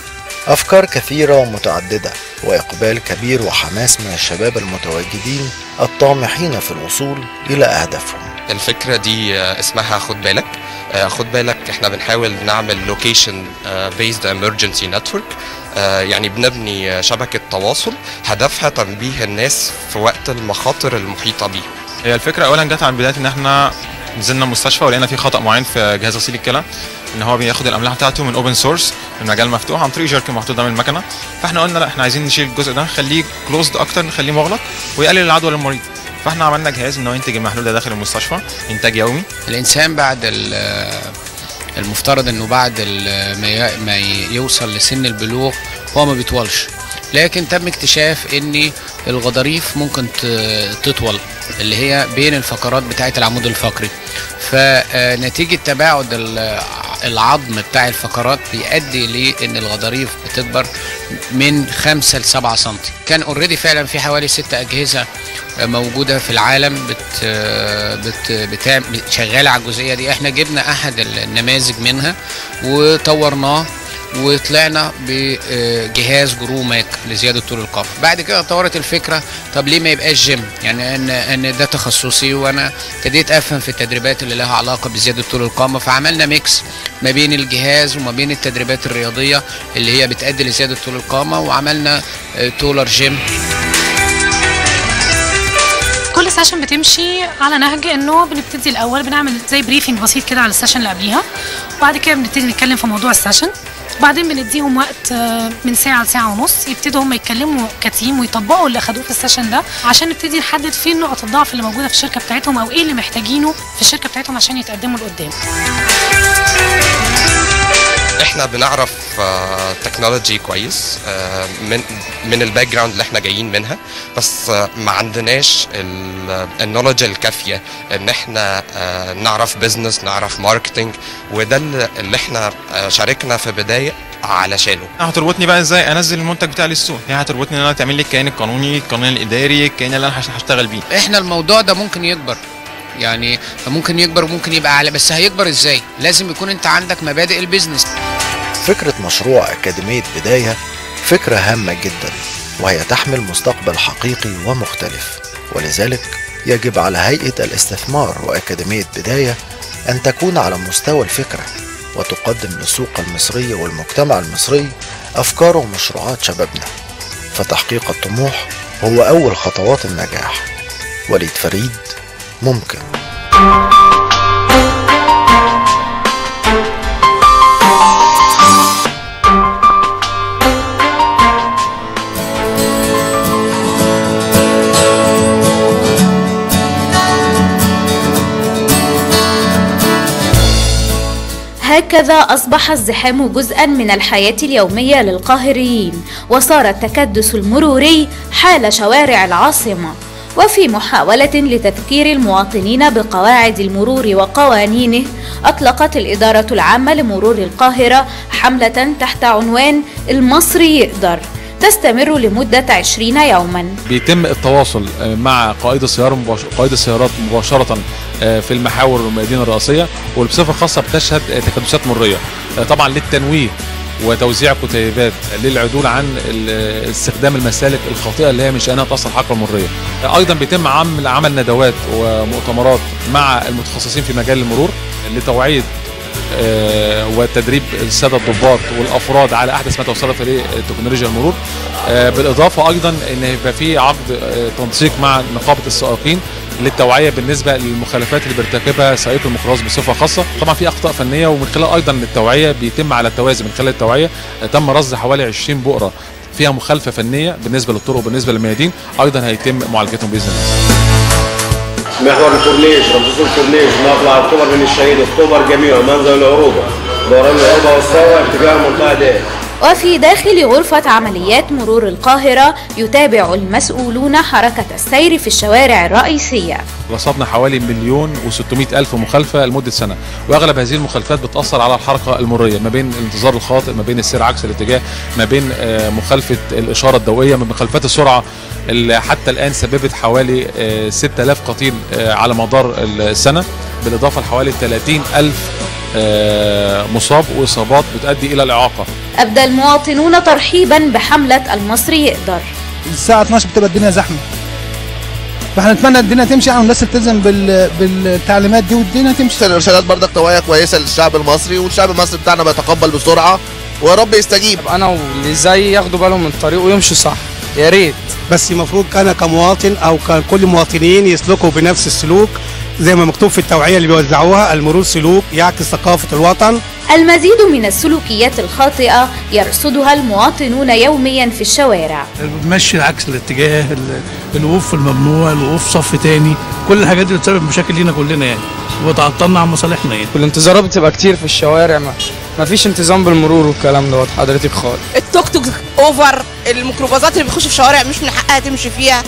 أفكار كثيرة ومتعددة وإقبال كبير وحماس من الشباب المتواجدين الطامحين في الوصول إلى أهدافهم. الفكرة دي آه، اسمها خد بالك. آه، خد بالك إحنا بنحاول نعمل لوكيشن based emergency network يعني بنبني آه، شبكة تواصل هدفها تنبيه الناس في وقت المخاطر المحيطة بيهم. هي الفكرة اولا جت عن بداية إن إحنا نزلنا مستشفى ولقينا في خطأ معين في جهاز غسيل الكلى إن هو بياخد الأملاح بتاعته من open source من مجال مفتوح عن طريق جيركن محطوط قدام المكنة. فإحنا قلنا لأ إحنا عايزين نشيل الجزء ده نخليه closed أكتر نخليه مغلق ويقلل العدوى للمريض. فإحنا عملنا جهاز إن هو ينتج المحلول ده داخل المستشفى إنتاج يومي. الإنسان بعد ال- المفترض إنه بعد ما يوصل لسن البلوغ هو ما بيطولش. لكن تم اكتشاف إن الغضاريف ممكن تطول اللي هي بين الفقرات بتاعة العمود الفقري. فنتيجة تباعد ال- العظم بتاع الفقرات بيؤدي لأن الغضاريف بتكبر من 5 ل 7 سم كان already فعلا في حوالي ست أجهزة موجودة في العالم بت بت بتعمل شغالة على الجزئية دي. إحنا جبنا أحد النماذج منها وطورناه وطلعنا بجهاز Grow Max لزيادة طول القامه بعد كده طورت الفكرة طب ليه ما يبقاش جيم؟ يعني ان أن ده تخصصي وأنا ابتديت أفهم في التدريبات اللي لها علاقة بزيادة طول القامه فعملنا mix ما بين الجهاز وما بين التدريبات الرياضية اللي هي بتؤدي لزيادة طول القامه وعملنا Taller Gym. كل session بتمشي على نهج إنه بنبتدي الأول بنعمل زي briefing بسيط كده على ال session اللي قبليها وبعد كده بنبتدي نتكلم في موضوع ال session وبعدين بنديهم وقت آه، من ساعة لساعة ونص يبتدوا هم يتكلموا ك team ويطبقوا اللي أخدوه في ال session ده عشان نبتدي نحدد فين نقط الضعف اللي موجودة في الشركة بتاعتهم أو إيه اللي محتاجينه في الشركة بتاعتهم عشان يتقدموا لقدام. إحنا بنعرف technology كويس آه، من من ال background اللي إحنا جايين منها بس آه، ما عندناش ال knowledge الكافية إن إحنا آه، نعرف business نعرف marketing وده اللي إحنا آه، شاركنا في بداية علشانه. هتربطني بقى إزاي؟ أنزل المنتج بتاعي للسوق. هي هتربطني إن أنا تعمل لي الكيان القانوني القانون الإداري الكيان اللي أنا هش- هشتغل بيه. إحنا الموضوع ده ممكن يكبر. يعني ممكن يكبر وممكن يبقى أعلى بس هيكبر إزاي؟ لازم يكون أنت عندك مبادئ ال business فكرة مشروع أكاديمية بداية فكرة هامة جدا وهي تحمل مستقبل حقيقي ومختلف. ولذلك يجب على هيئة الاستثمار وأكاديمية بداية أن تكون على مستوى الفكرة وتقدم للسوق المصري والمجتمع المصري أفكار ومشروعات شبابنا. فتحقيق الطموح هو أول خطوات النجاح. وليد فريد ممكن. هكذا أصبح الزحام جزءا من الحياة اليومية للقاهريين وصار التكدس المروري حال شوارع العاصمة. وفي محاولة لتذكير المواطنين بقواعد المرور وقوانينه أطلقت الإدارة العامة لمرور القاهرة حملة تحت عنوان المصري يقدر. تستمر لمدة 20 يوما بيتم التواصل آه، مع قائد السيارة مباش... قائد السيارات مباشرة آه، في المحاور والمدينة الرئيسية وبصفة خاصة بتشهد تكدسات مرية آه، طبعا للتنويه وتوزيع كتيبات للعدول عن استخدام المسالك الخاطئة اللي هي من شأنها تاثر الحركه المروريه. أيضا بيتم عمل ندوات ومؤتمرات مع المتخصصين في مجال المرور لتوعية وتدريب الساده الضباط والأفراد على أحدث ما توصلت إليه تكنولوجيا المرور. آه، بالإضافة أيضا إن يبقى في عقد آه، تنسيق مع نقابة السائقين للتوعية بالنسبة للمخالفات اللي بيرتكبها سائق الميكروباص بصفة خاصة. طبعا في أخطاء فنية ومن خلال أيضا التوعية بيتم على التوازي من خلال التوعية آه، تم رصد حوالي 20 بؤرة فيها مخالفة فنية بالنسبة للطرق وبالنسبة للميادين. أيضا هيتم معالجتهم بإذن الله. محور الكورنيش رمسيس الكورنيش مطلع اكتوبر من الشهيد اكتوبر جميعه منزل العروبه دوران العروبه والثوره اتجاه المنطقة دي وفي داخل غرفة عمليات مرور القاهرة يتابع المسؤولون حركة السير في الشوارع الرئيسية. رصدنا حوالي مليون و600 ألف مخالفة لمدة سنة وأغلب هذه المخالفات بتأثر على الحركة المرورية ما بين الانتظار الخاطئ ما بين السير عكس الاتجاه ما بين آه، مخالفة الإشارة الضوئية من مخالفات السرعة اللي حتى الآن سببت حوالي آه، 6000 قتيل آه، على مدار السنة. بالإضافة لحوالي 30 ألف آه، مصاب وإصابات بتؤدي إلى الإعاقة. أبدى المواطنون ترحيبا بحملة المصري يقدر. الساعة 12 بتبقى الدنيا زحمة. فإحنا نتمنى الدنيا تمشي يعني والناس تلتزم بال... بالتعليمات دي والدنيا تمشي. الارشادات برضك توعيه كويسة للشعب المصري والشعب المصري بتاعنا بيتقبل بسرعة. ويا رب يستجيب. أنا واللي زيي ياخدوا بالهم من الطريق ويمشوا صح؟ يا ريت. بس المفروض أنا كمواطن أو كل المواطنين يسلكوا بنفس السلوك زي ما مكتوب في التوعية اللي بيوزعوها المرور سلوك يعكس ثقافة الوطن. المزيد من السلوكيات الخاطئة يرصدها المواطنون يوميا في الشوارع. المشي عكس الاتجاه ال- الوقوف الممنوع الوقوف صف تاني. كل الحاجات دي بتسبب مشاكل لينا كلنا يعني وتعطلنا عن مصالحنا يعني. والانتظارات بتبقى كتير في الشوارع ما ما فيش انتظام بالمرور والكلام دوت. حضرتك خالص. التوك توك over الميكروباصات اللي بيخشوا في شوارع مش من حقها تمشي فيها.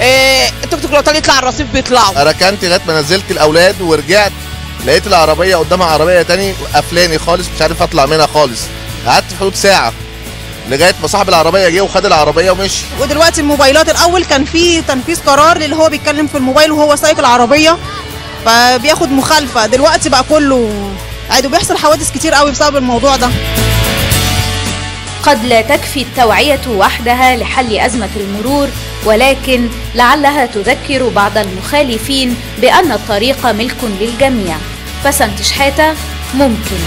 التوك توك لو طال يطلع على الرصيف بيطلعوا ركنت لغاية ما نزلت الأولاد ورجعت لقيت العربية قدامها عربية تاني قفلاني خالص مش عارف أطلع منها خالص. قعدت في حدود ساعة لغاية ما صاحب العربية جه وخد العربية ومشي. ودلوقتي الموبايلات الأول كان في تنفيذ قرار للي هو بيتكلم في الموبايل وهو سايق العربية فبياخد مخالفة. دلوقتي بقى كله عادي وبيحصل حوادث كتير قوي بسبب الموضوع ده. قد لا تكفي التوعية وحدها لحل أزمة المرور ولكن لعلها تذكر بعض المخالفين بأن الطريق ملك للجميع. فسنت شحاتة ممكن.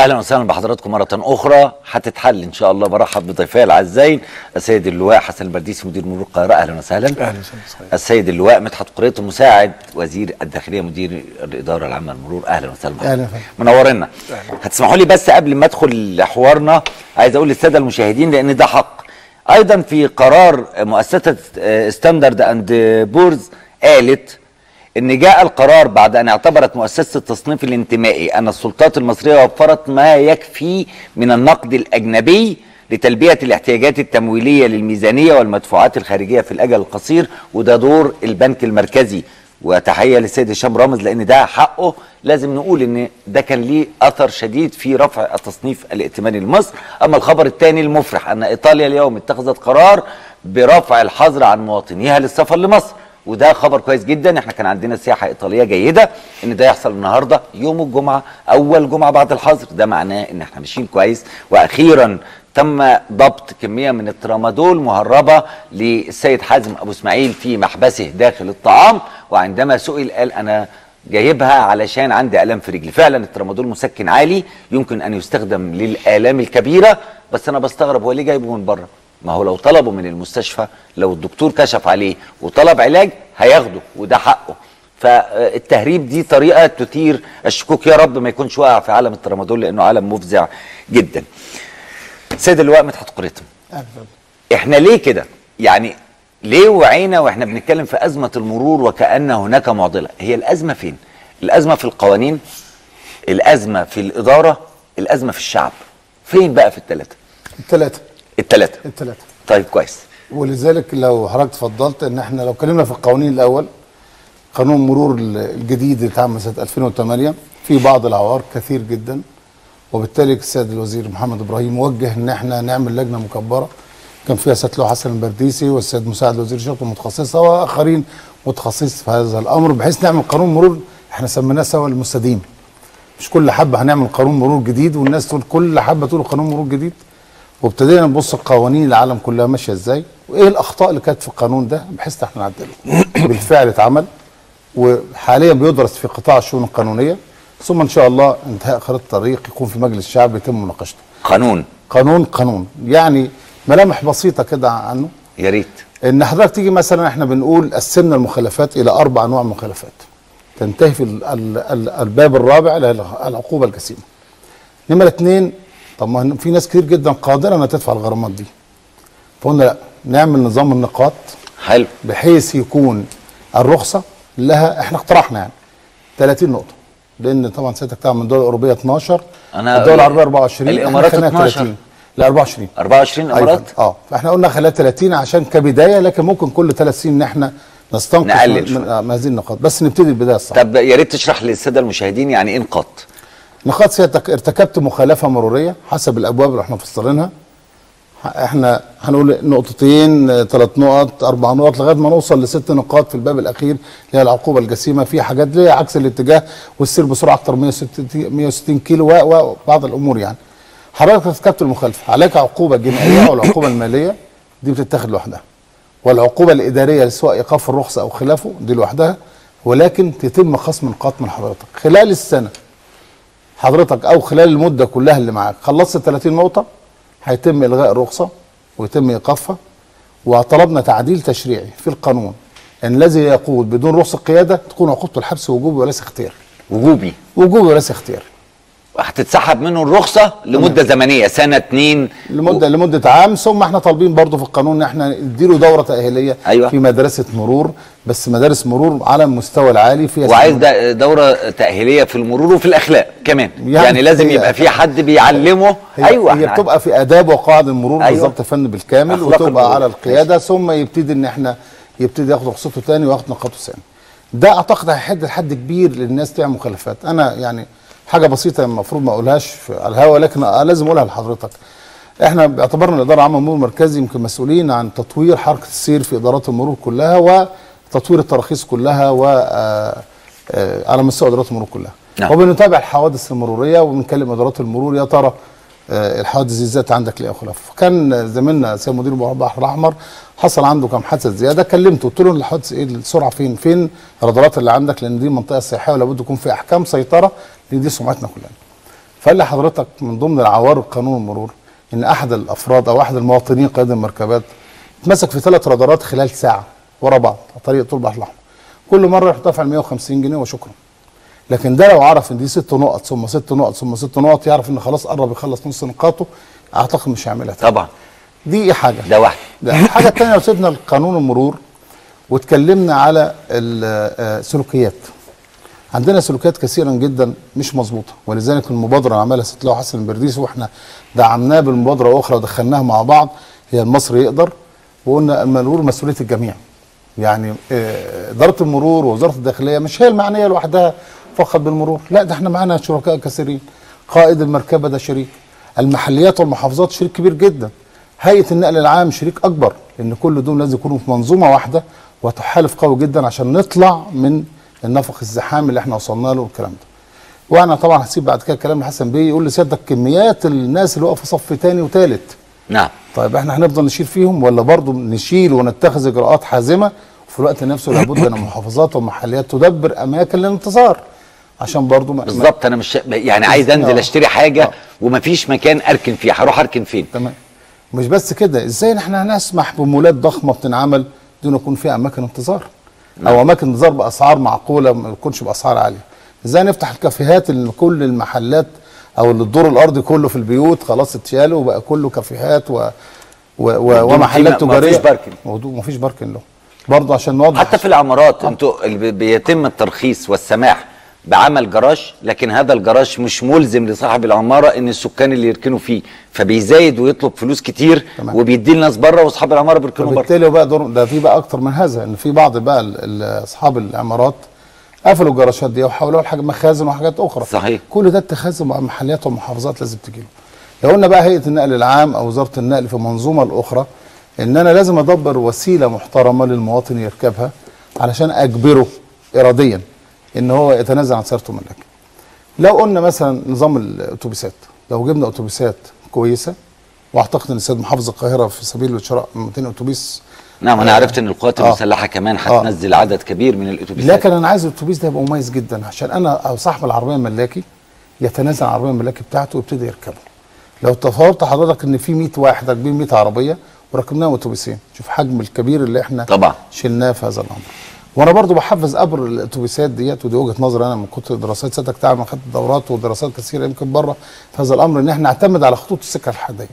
أهلا وسهلا بحضراتكم مرة أخرى. هتتحل إن شاء الله. برحب بضيفي العزين السيد اللواء حسن البرديسي مدير مرور القاهرة. أهلا وسهلا. أهلا وسهلا. السيد اللواء مدحت قريته مساعد وزير الداخلية مدير الإدارة العامة للمرور. أهلا وسهلا. أهلا وسهلا. منورنا. هتسمحوا لي بس قبل ما أدخل لحوارنا عايز أقول للسادة المشاهدين لأن ده حق. أيضا في قرار مؤسسة ستاندرد أند بورز قالت إن جاء القرار بعد أن اعتبرت مؤسسة التصنيف الائتماني أن السلطات المصرية وفرت ما يكفي من النقد الأجنبي لتلبية الاحتياجات التمويلية للميزانية والمدفوعات الخارجية في الأجل القصير وده دور البنك المركزي. وتحية للسيد هشام رامز لأن ده حقه. لازم نقول إن ده كان ليه أثر شديد في رفع التصنيف الائتماني لمصر. أما الخبر الثاني المفرح أن إيطاليا اليوم اتخذت قرار برفع الحظر عن مواطنيها للسفر لمصر. وده خبر كويس جدا. إحنا كان عندنا سياحة إيطالية جيدة إن ده يحصل النهارده يوم الجمعة أول جمعة بعد الحظر. ده معناه إن إحنا ماشيين كويس. وأخيرا تم ضبط كمية من الترامادول مهربة للسيد حازم أبو إسماعيل في محبسه داخل الطعام. وعندما سئل قال أنا جايبها علشان عندي آلام في رجلي. فعلا الترامادول مسكن عالي يمكن أن يستخدم للآلام الكبيرة بس أنا بستغرب هو ليه جايبه من بره. ما هو لو طلبه من المستشفى لو الدكتور كشف عليه وطلب علاج هياخده وده حقه. فالتهريب دي طريقة تثير الشكوك. يا رب ما يكونش واقع في عالم الترامادول لأنه عالم مفزع جدا. سيد اللواء مدحت قريتم. إحنا ليه كده؟ يعني ليه وعينا وإحنا بنتكلم في أزمة المرور وكأن هناك معضلة؟ هي الأزمة فين؟ الأزمة في القوانين؟ الأزمة في الإدارة؟ الأزمة في الشعب؟ فين بقى في الثلاثه الثلاثة الثلاثه الثلاثة طيب كويس. ولذلك لو حضرتك اتفضلت إن إحنا لو اتكلمنا في القوانين الأول قانون المرور الجديد اللي اتعمل سنه 2008 في بعض العوار كثير جدا وبالتالي السيد الوزير محمد إبراهيم وجه إن إحنا نعمل لجنة مكبرة. كان فيها سيد لو حسن البرديسي والسيد مساعد وزير الشرطه المتخصصة وآخرين متخصصين في هذا الأمر بحيث نعمل قانون مرور إحنا سميناه سوا المستديم. مش كل حبة هنعمل قانون مرور جديد والناس تقول كل حبة تقول قانون مرور جديد. وابتدينا نبص القوانين العالم كلها ماشية إزاي؟ وإيه الأخطاء اللي كانت في القانون ده؟ بحيث إحنا نعدله. بالفعل اتعمل وحاليا بيدرس في قطاع الشؤون القانونية. ثم إن شاء الله انتهاء خريطه الطريق يكون في مجلس الشعب يتم مناقشته. قانون. قانون قانون. يعني ملامح بسيطة كده عنه. يا ريت. إن حضرتك تيجي مثلا إحنا بنقول قسمنا المخالفات إلى أربع انواع مخالفات. تنتهي في ال- ال- ال- الباب الرابع العقوبة الجسيمة. نمرة اتنين طب ما في ناس كتير جدا قادرة إنها تدفع الغرامات دي. فقلنا لا نعمل نظام النقاط حلو. بحيث يكون الرخصة لها إحنا اقترحنا يعني 30 نقطة. لأن طبعا سيادتك تعمل من الدول الاوروبيه 12 أنا الدول العربيه 24 إحنا الإمارات خلينا 12. 30 لا 24 24 أيوة. إمارات؟ آه. فإحنا قلنا خليها 30 عشان كبداية لكن ممكن كل ثلاث سنين إن إحنا نستنقص نقلل من, من, من هذه النقاط. بس نبتدي البدايه الصح. طب يا ريت تشرح للسادة المشاهدين يعني إيه نقاط؟ نقاط سيادتك ارتكبت مخالفة مرورية حسب الأبواب اللي إحنا مفصلينها إحنا هنقول نقطتين ثلاث نقط أربع نقط لغاية ما نوصل لست نقاط في الباب الأخير اللي هي العقوبة الجسيمة. في حاجات ليها عكس الاتجاه والسير بسرعة أكتر من 160 160 كيلو وبعض الأمور يعني. حضرتك ارتكبت المخالفة. عليك عقوبة جنائية والعقوبه المالية؟ دي بتتاخد لوحدها. والعقوبة الإدارية سواء إيقاف الرخصة أو خلافه دي لوحدها ولكن تتم خصم نقاط من حضرتك. خلال السنة حضرتك أو خلال المدة كلها اللي معاك. خلصت 30 نقطه هيتم إلغاء الرخصه ويتم إيقافها وطلبنا تعديل تشريعي في القانون. إن الذي يقود بدون رخصة قيادة تكون عقوبته الحبس وجوبي وليس اختياري. وجوبي. وجوبي وليس اختياري. هتتسحب منه الرخصة لمدة زمنية سنة اتنين. لمدة لمدة عام. ثم إحنا طالبين برضه في القانون ان إحنا نديله دورة تأهيلية أيوة. في مدرسة مرور. بس مدارس مرور على المستوى العالي فيها وعايز ده دورة تأهيلية في المرور وفي الأخلاق كمان. يعني, يعني لازم هي- يبقى في حد بيعلمه. هي أيوه هي بتبقى في آداب وقواعد المرور أيوة. أيوة. بالظبط فن بالكامل وتبقى المرور. على القيادة. ثم يبتدي ان إحنا يبتدي ياخد رخصته تاني وياخد نقاطه ثاني ده اعتقد هيحد لحد كبير للناس تعمل مخالفات. أنا يعني حاجة بسيطة المفروض ما أقولهاش على الهواء لكن لازم أقولها لحضرتك. إحنا باعتبارنا الإدارة العامة للمرور المركزي يمكن مسؤولين عن تطوير حركة السير في إدارات المرور كلها وتطوير التراخيص كلها و آه، آه، على مستوى إدارات المرور كلها. نعم. وبنتابع الحوادث المرورية وبنكلم إدارات المرور يا ترى آه، الحوادث دي إزاي عندك ليه خلاف فكان زميلنا سيد مدير البحر الأحمر حصل عنده كام حادثة زيادة كلمته قلت له الحوادث إيه السرعة فين؟ فين؟ الرادارات اللي عندك لأن دي منطقه سياحيه ولابد يكون في أحكام سيطرة لأن دي سمعتنا كلنا. فقال لي حضرتك من ضمن العوارض قانون المرور إن أحد الأفراد أو أحد المواطنين قيادة المركبات اتمسك في ثلاث رادارات خلال ساعة ورا بعض على طريق طول البحر الأحمر. كل مرة يروح دافع 150 جنيه وشكرا. لكن ده لو عرف إن دي ست نقط ثم ست نقط ثم ست نقط يعرف إن خلاص قرب يخلص نص نقاطه أعتقد مش هيعملها. طبعا. دي حاجة؟ ده واحد. ده الحاجة الثانية لو سيبنا قانون المرور واتكلمنا على السلوكيات عندنا سلوكيات كثيرا جدا مش مظبوطة ولذلك المبادرة اللي عملها ست حسن البرديس وإحنا دعمناه بالمبادرة أخرى ودخلناها مع بعض هي المصري يقدر وقلنا المرور مسؤولية الجميع. يعني آه، إدارة المرور ووزارة الداخلية مش هي المعنية لوحدها فقط بالمرور لا ده إحنا معانا شركاء كثيرين قائد المركبة ده شريك المحليات والمحافظات شريك كبير جدا. هيئة النقل العام شريك أكبر لأن كل دول لازم يكونوا في منظومة واحدة وتحالف قوي جدا عشان نطلع من النفق الزحام اللي إحنا وصلنا له والكلام ده. وأنا طبعا هسيب بعد كده كلام لحسن بيه يقول لسيادتك كميات الناس اللي واقفة صف تاني وتالت. نعم. طيب إحنا هنفضل نشيل فيهم ولا برضه نشيل ونتخذ إجراءات حازمة؟ وفي الوقت نفسه لابد إن المحافظات والمحليات تدبر أماكن للانتظار عشان برضه بالظبط أنا مش يعني عايز أنزل آه. أشتري حاجة ومفيش مكان أركن فيه هروح أركن فين؟ تمام. مش بس كده إزاي إحنا هنسمح بمولات ضخمة بتنعمل دون يكون فيها أماكن انتظار؟ أو أماكن انتظار بأسعار معقولة ما تكونش بأسعار عالية. إزاي نفتح الكافيهات اللي كل المحلات أو اللي الدور الأرضي كله في البيوت خلاص اتشال وبقى كله كافيهات و و و ومحلات تجاريه فيش باركن. موضوع مفيش باركن له. برضه عشان نوضح حتى في العمارات أنتوا بيتم الترخيص والسماح بعمل جراج لكن هذا الجراج مش ملزم لصاحب العمارة إن السكان اللي يركنوا فيه. فبيزايد ويطلب فلوس كتير وبيدي الناس بره وأصحاب العمارة بيركنوا بره وبالتالي بقى دور ده في بقى أكتر من هذا إن في بعض بقى أصحاب العمارات قفلوا الجراشات دي وحولوها لحاجه مخازن وحاجات أخرى. صحيح. كل ده اتخاذ محليات ومحافظات لازم تجي له لو قلنا بقى هيئة النقل العام أو وزارة النقل في منظومة الأخرى إن أنا لازم أدبر وسيلة محترمة للمواطن يركبها علشان أجبره اراديا. إن هو يتنازل عن سيارته الملاكي لو قلنا مثلا نظام الأتوبيسات لو جبنا أتوبيسات كويسة وأعتقد إن السيد محافظ القاهرة في سبيل شراء 200 أتوبيس نعم أنا آه، عرفت إن القوات آه. المسلحة كمان آه. هتنزل عدد كبير من الأتوبيسات لكن أنا عايز الأتوبيس ده يبقى مميز جدا عشان أنا صاحب العربية الملاكي يتنازل عن العربية الملاكي بتاعته ويبتدي يركبه لو تصورت حضرتك إن في 100 واحد راكبين 100 عربية وركبناهم أتوبيسين شوف حجم الكبير اللي إحنا طبعا شلناه في هذا الأمر وأنا برضو بحفز أمر الأتوبيسات ديت ودي وجهة نظري أنا من كتر دراسات سيادتك تعمل خدت دورات ودراسات كثيرة يمكن بره في هذا الأمر إن إحنا نعتمد على خطوط السكة الحديديه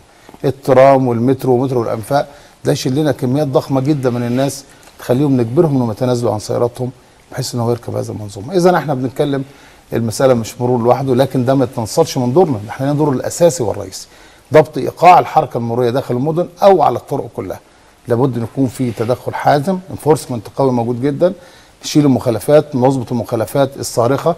الترام والمترو ومترو الأنفاق ده يشيل لنا كميات ضخمة جدا من الناس تخليهم نجبرهم إنهم يتنازلوا عن سياراتهم بحيث ان هو يركب هذا المنظومة. اذا إحنا بنتكلم المسألة مش مرور لوحده لكن ده ما يتنصلش من دورنا. إحنا لنا دور الأساسي والرئيسي. ضبط إيقاع الحركة المرورية داخل المدن أو على الطرق كلها. لابد إن يكون في تدخل حازم انفورسمنت قوي موجود جدا نشيل المخالفات نظبط المخالفات الصارخة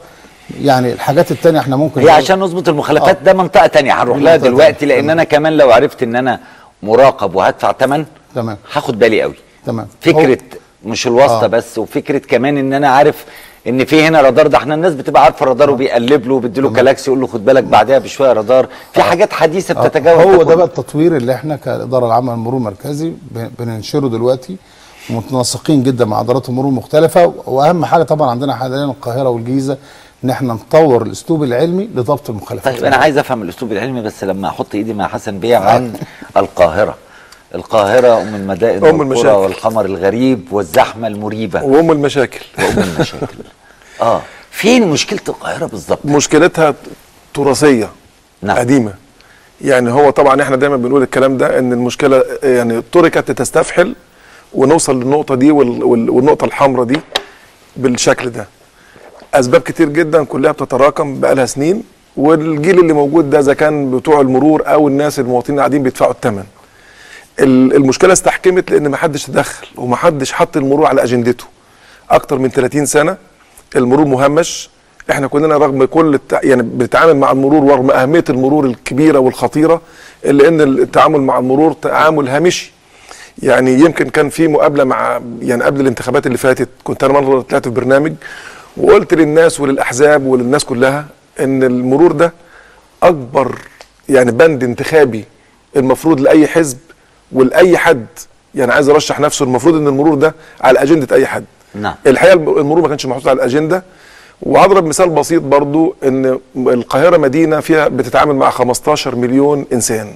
يعني الحاجات التانية إحنا ممكن هي عشان نظبط المخالفات آه. ده منطقة تانية هنروح لها دلوقتي تانية. لأن أنا كمان لو عرفت إن أنا مراقب وهدفع ثمن تمام هاخد بالي قوي تمام فكرة مش الواسطة آه. بس وفكرة كمان إن أنا عارف إن في هنا رادار ده إحنا الناس بتبقى عارفة الرادار وبيقلب له وبيديله كلاكسي يقول له خد بالك بعدها بشوية رادار. في حاجات حديثة آه، بتتجاوز هو. ده بقى التطوير اللي إحنا كإدارة العامه للمرور المركزي بننشره دلوقتي. متناسقين جدا مع إدارات المرور المختلفة. وأهم حاجة طبعا عندنا حاليا القاهرة والجيزة إن إحنا نطور الأسلوب العلمي لضبط المخالفات. طيب أنا عايز أفهم الأسلوب العلمي بس لما أحط إيدي مع حسن بيه عن القاهرة. القاهرة أم المدائن أم المشاكل. والقمر الغريب والزحمة المريبة. وأم المشاكل. وأم المشاكل. آه. فين مشكلة القاهرة بالظبط مشكلتها تراثية نعم. قديمة. يعني هو طبعا إحنا دايما بنقول الكلام ده إن المشكلة يعني تركت لتستفحل ونوصل للنقطة دي وال- وال- والنقطة الحمراء دي بالشكل ده. أسباب كتير جدا كلها بتتراكم بقالها سنين والجيل اللي موجود ده إذا كان بتوع المرور أو الناس المواطنين قاعدين بيدفعوا الثمن ال- المشكلة استحكمت لأن ما حدش تدخل وما حدش حط المرور على أجندته. أكتر من 30 سنة المرور مهمش. إحنا كلنا رغم كل التع... يعني بنتعامل مع المرور رغم أهمية المرور الكبيرة والخطيرة إلا إن التعامل مع المرور تعامل هامشي. يعني يمكن كان في مقابلة مع يعني قبل الانتخابات اللي فاتت كنت أنا مرة طلعت في برنامج وقلت للناس وللأحزاب وللناس كلها إن المرور ده أكبر يعني بند انتخابي المفروض لأي حزب ولاي حد يعني عايز يرشح نفسه المفروض إن المرور ده على اجنده أي حد. نعم. الحقيقة المرور ما كانش محطوط على الأجندة. وهضرب مثال بسيط برضو إن القاهرة مدينة فيها بتتعامل مع 15 مليون إنسان.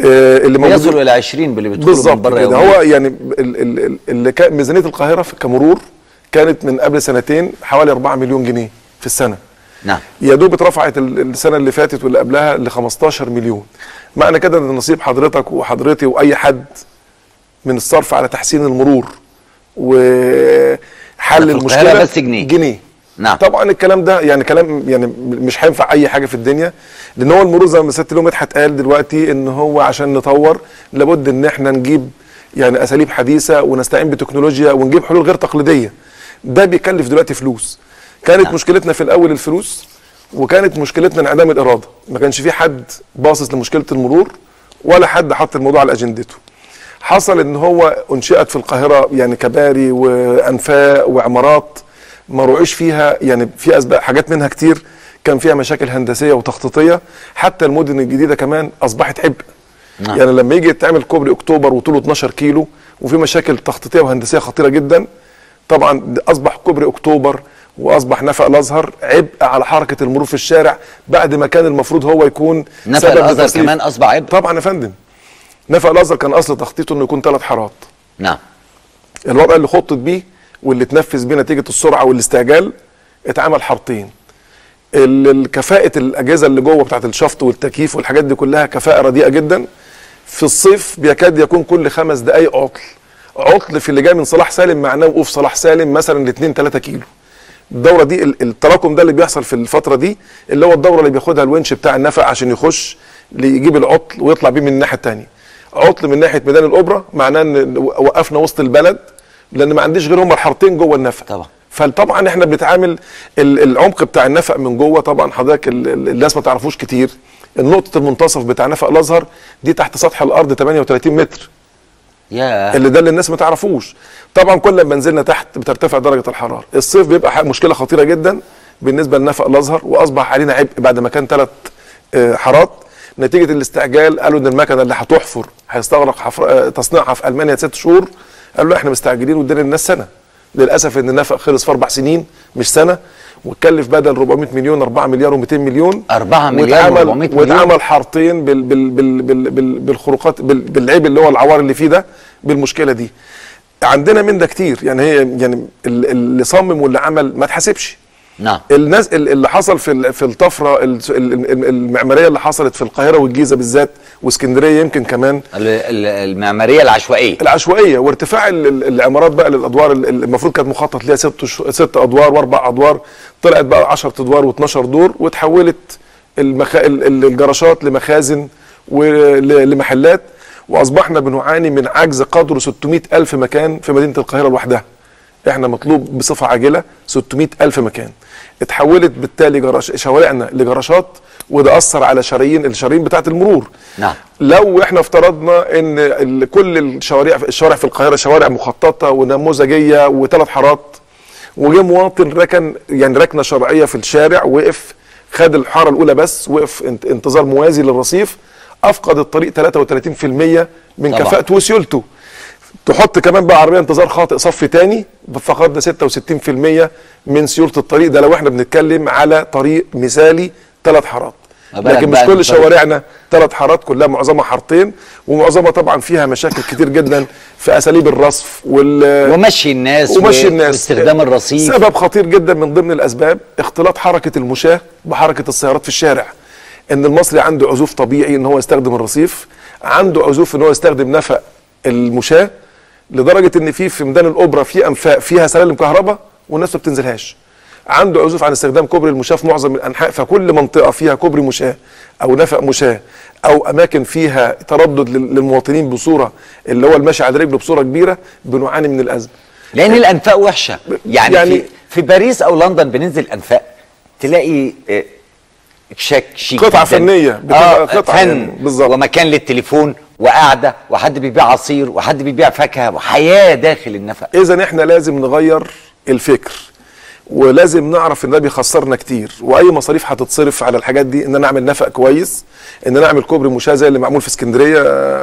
آه، اللي موجود يصل إلى 20 باللي بتقوله من بالظبط بره يومياً. هو يعني ال- ال- ال- اللي كان ميزانية القاهرة كمرور كانت من قبل سنتين حوالي 4 مليون جنيه في السنة. نعم. يا دوب اترفعت ال- السنة اللي فاتت واللي قبلها ل 15 مليون. معنى كده إن نصيب حضرتك وحضرتي وأي حد من الصرف على تحسين المرور وحل المشكلة بس جنيه. جنيه. نعم. طبعا الكلام ده يعني كلام يعني مش هينفع أي حاجة في الدنيا لأن هو المرور زي ما ست لهم مدحت قال دلوقتي إن هو عشان نطور لابد إن إحنا نجيب يعني أساليب حديثة ونستعين بتكنولوجيا ونجيب حلول غير تقليدية. ده بيكلف دلوقتي فلوس. كانت نعم. مشكلتنا في الأول الفلوس وكانت مشكلتنا انعدام الإرادة. ما كانش في حد باصص لمشكلة المرور ولا حد حط الموضوع على أجندته. حصل إن هو أنشئت في القاهرة يعني كباري وأنفاق وعمارات ما رعيش فيها يعني في أسباب حاجات منها كتير. كان فيها مشاكل هندسية وتخطيطية. حتى المدن الجديدة كمان أصبحت عبء. نعم. يعني لما يجي يتعمل كوبري أكتوبر وطوله 12 كيلو وفي مشاكل تخطيطية وهندسية خطيرة جدا طبعا أصبح كوبري أكتوبر وأصبح نفق الأزهر. عبء على حركة المرور في الشارع بعد ما كان المفروض هو يكون نفق سبب الأزهر. كمان أصبح عبء؟ طبعا يا فندم. نفق الأزهر كان أصل تخطيطه إنه يكون ثلاث حارات. نعم. الوضع اللي خطط بيه واللي اتنفذ بيه نتيجة السرعة والاستعجال اتعمل حارتين. ال- ال- كفاءة الأجهزة اللي جوه بتاعت الشفط والتكييف والحاجات دي كلها كفاءة رديئة جدا. في الصيف بيكاد يكون كل خمس دقائق عطل. عطل في اللي جاي من صلاح سالم معناه وقوف صلاح سالم مثلا ل 2 3 كيلو. الدورة دي ال- التراكم ده اللي بيحصل في الفترة دي اللي هو الدورة اللي بياخدها الونش بتاع النفق عشان يخش يجيب العطل ويطلع بيه من الناحية الثانية عطل من ناحية ميدان الأوبرا معناه إن وقفنا وسط البلد لأن ما عنديش غير هم الحارتين جوه النفق طبعا. فطبعا إحنا بنتعامل ال- العمق بتاع النفق من جوه طبعا حضرتك ال- ال- الناس ما تعرفوش كتير. النقطة المنتصف بتاع نفق الأزهر دي تحت سطح الأرض 38 متر. يا اللي ده اللي الناس ما تعرفوش. طبعا كل ما نزلنا تحت بترتفع درجة الحرارة. الصيف بيبقى مشكلة خطيرة جدا بالنسبة لنفق الأزهر وأصبح علينا عبء بعد ما كان ثلاث حارات. نتيجة الاستعجال قالوا إن المكنة اللي هتحفر هيستغرق حفر آه، تصنيعها في ألمانيا ست شهور. قالوا إحنا مستعجلين وادينا للناس سنة. للأسف إن النفق خلص في أربع سنين مش سنة. واتكلف بدل 400 مليون 4 مليار و200 مليون. 4 مليار واتعمل- و400 مليون. واتعمل حارتين بال بال بال بال بال بالخروقات بال بالعيب اللي هو العوار اللي فيه ده بالمشكلة دي. عندنا من ده كتير. يعني هي يعني ال- اللي صمم واللي عمل ما تحاسبش نعم. الناس ال- اللي حصل في في الطفرة ال- ال- ال- المعمارية اللي حصلت في القاهرة والجيزة بالذات واسكندرية يمكن كمان. ال- ال- المعمارية العشوائية. العشوائية وارتفاع ال- ال- العمارات بقى للأدوار ال- ال- المفروض كانت مخطط ليها ست ست أدوار وأربع أدوار. طلعت بقى 10 أدوار و12 دور وتحولت المخ... ال- ال- الجراشات لمخازن ولمحلات وأصبحنا بنعاني من عجز قدره 600 ألف مكان في مدينة القاهرة لوحدها. إحنا مطلوب بصفة عاجلة 600 ألف مكان. اتحولت بالتالي جراش شوارعنا لجراشات وده أثر على شرايين الشرايين بتاعة المرور. نعم. لو إحنا افترضنا إن كل الشوارع الشوارع في القاهرة شوارع مخططة ونموذجية وثلاث حارات وجه مواطن ركن يعني ركنة شرعية في الشارع وقف خد الحارة الأولى بس وقف انت- انتظار موازي للرصيف أفقد الطريق 33% من طبعا. كفاءته وسيولته تحط كمان بقى عربية انتظار خاطئ صف تاني فقدنا 66% من سيولة الطريق. ده لو إحنا بنتكلم على طريق مثالي ثلاث حارات. لكن مش كل شوارعنا ثلاث حارات كلها معظمها حارتين ومعظمها طبعا فيها مشاكل كتير جدا في أساليب الرصف وال ومشي الناس ومشي الناس. واستخدام الرصيف. سبب خطير جدا من ضمن الأسباب اختلاط حركة المشاة بحركة السيارات في الشارع. إن المصري عنده عزوف طبيعي إن هو يستخدم الرصيف عنده عزوف إن هو يستخدم نفق المشاة لدرجة إن في في ميدان الأوبرا في أنفاق فيها سلالم كهرباء والناس ما بتنزلهاش. عنده عزوف عن استخدام كوبري المشاة في معظم الأنحاء فكل منطقة فيها كوبري مشاة أو نفق مشاة أو أماكن فيها تردد لل- للمواطنين بصورة اللي هو المشي على رجله بصورة كبيرة بنعاني من الأزمة لأن الأنفاق وحشة يعني, يعني- في, في باريس أو لندن بننزل أنفاق تلاقي آه، شك شيك. فنية، بتبقى آه قطعة فن يعني، بالظبط. ومكان للتليفون وقعده وحد بيبيع عصير وحد بيبيع فاكهة وحياة داخل النفق اذا إحنا لازم نغير الفكر ولازم نعرف إن ده بيخسرنا كتير وأي مصاريف هتتصرف على الحاجات دي إن أنا أعمل نفق كويس إن أنا أعمل كوبري مشاة زي اللي معمول في اسكندرية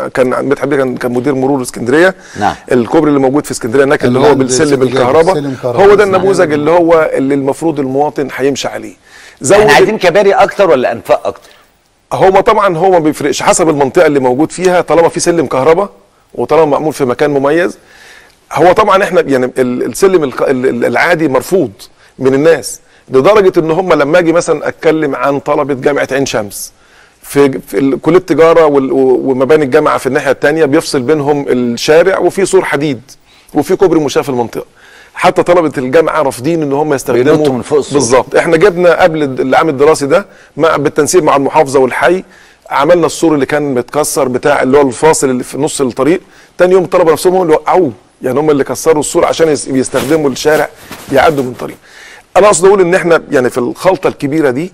كان مدحت كان كان مدير مرور اسكندرية. نعم. الكوبري اللي موجود في اسكندرية هناك اللي هو بالسلم الكهرباء. هو ده النموذج اللي هو اللي المفروض المواطن هيمشي عليه. إحنا عايزين كباري أكتر ولا أنفاق أكتر؟ هو طبعا هو ما بيفرقش حسب المنطقة اللي موجود فيها طالما في سلم كهرباء وطالما معمول في مكان مميز هو طبعا إحنا يعني ال- السلم العادي مرفوض من الناس لدرجة إن هم لما أجي مثلا أتكلم عن طلبة جامعة عين شمس في, كلية التجارة ومباني الجامعة في الناحية الثانية بيفصل بينهم الشارع وفي سور حديد وفي كوبري مشاه في المنطقة. حتى طلبة الجامعة رافضين إن هم يستخدموا من فوق. بالظبط إحنا جبنا قبل العام الدراسي ده مع بالتنسيق مع المحافظة والحي عملنا السور اللي كان متكسر بتاع اللي هو الفاصل اللي في نص الطريق. تاني يوم الطلبة نفسهم هم اللي وقعوه. يعني هم اللي كسروا السور عشان يس- يستخدموا الشارع يعدوا من طريق. أنا أقصد أقول إن إحنا يعني في الخلطة الكبيرة دي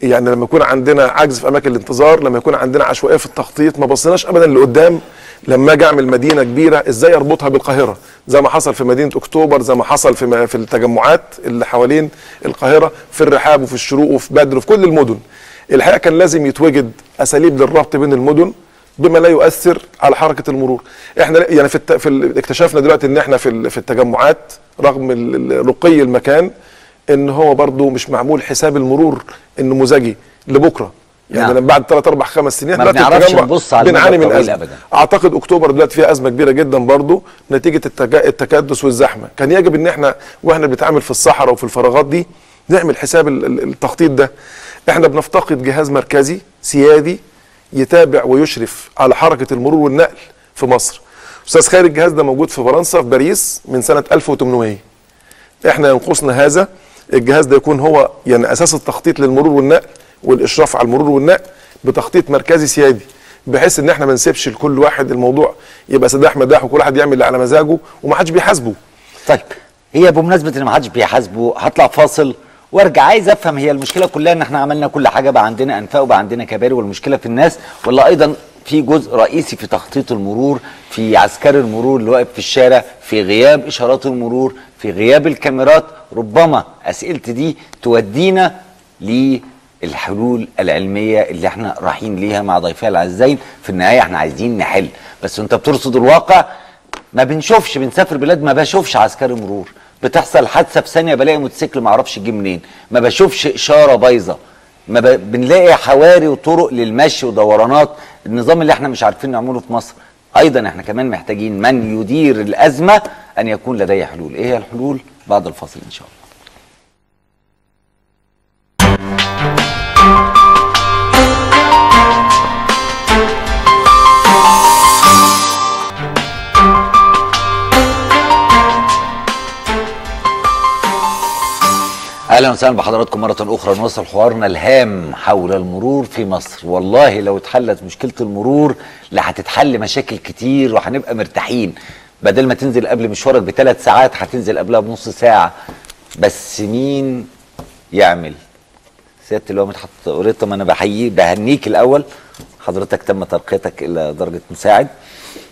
يعني لما يكون عندنا عجز في أماكن الانتظار لما يكون عندنا عشوائية في التخطيط ما بصيناش ابدا لقدام لما أجي أعمل مدينة كبيرة إزاي أربطها بالقاهرة؟ زي ما حصل في مدينة أكتوبر زي ما حصل في في التجمعات اللي حوالين القاهرة في الرحاب وفي الشروق وفي بدر وفي كل المدن. الحقيقة كان لازم يتوجد أساليب للربط بين المدن بما لا يؤثر على حركة المرور. إحنا يعني في, الت... في ال... اكتشفنا دلوقتي إن إحنا في ال... في التجمعات رغم رقي المكان إن هو برضو مش معمول حساب المرور النموذجي لبكرة. يعني نعم. بعد 3 4 5 سنين ما بنعرفش نبص على بنعاني من أزمة. أبداً. أعتقد أكتوبر دلوقتي فيها أزمة كبيرة جدا برضو نتيجة التجا... التكدس والزحمة. كان يجب إن إحنا وإحنا بنتعامل في الصحراء وفي الفراغات دي نعمل حساب ال- ال- التخطيط ده. إحنا بنفتقد جهاز مركزي سيادي يتابع ويشرف على حركة المرور والنقل في مصر. أستاذ خير الجهاز ده موجود في فرنسا في باريس من سنة 1800 إحنا ينقصنا هذا. الجهاز ده يكون هو يعني أساس التخطيط للمرور والنقل والإشراف على المرور والنقل بتخطيط مركزي سيادي بحيث إن إحنا ما نسيبش لكل واحد الموضوع يبقى سداح مداح وكل واحد يعمل اللي على مزاجه ومحدش بيحاسبه. طيب هي بمناسبة إن ما حدش بيحاسبه هطلع فاصل وارجع عايز افهم هي المشكلة كلها إن إحنا عملنا كل حاجة بقى عندنا أنفاق وبقى عندنا كباري والمشكلة في الناس ولا أيضا في جزء رئيسي في تخطيط المرور في عسكري المرور اللي واقف في الشارع في غياب إشارات المرور في غياب الكاميرات. ربما اسئلتي دي تودينا للحلول العلمية اللي إحنا رايحين ليها مع ضيفي العزين في النهاية إحنا عايزين نحل. بس أنت بترصد الواقع ما بنشوفش بنسافر بلاد ما بشوفش عسكري مرور. بتحصل حادثة في ثانية بلاقي موتوسيكل ما أعرفش جه منين. ما بشوفش إشارة بايظة. ما ب... بنلاقي حواري وطرق للمشي ودورانات. النظام اللي إحنا مش عارفين نعمله في مصر. أيضا إحنا كمان محتاجين من يدير الأزمة أن يكون لديه حلول. إيه هي الحلول؟ بعد الفاصل إن شاء الله. أهلا وسهلا بحضراتكم مرة أخرى. نواصل حوارنا الهام حول المرور في مصر. والله لو اتحلت مشكلة المرور لا هتتحل مشاكل كتير وهنبقى مرتاحين. بدل ما تنزل قبل مشوارك بثلاث ساعات هتنزل قبلها بنص ساعة. بس مين يعمل؟ سيادة اللي هو مدحت قريطه ما أنا بحييه بهنيك الأول. حضرتك تم ترقيتك إلى درجة مساعد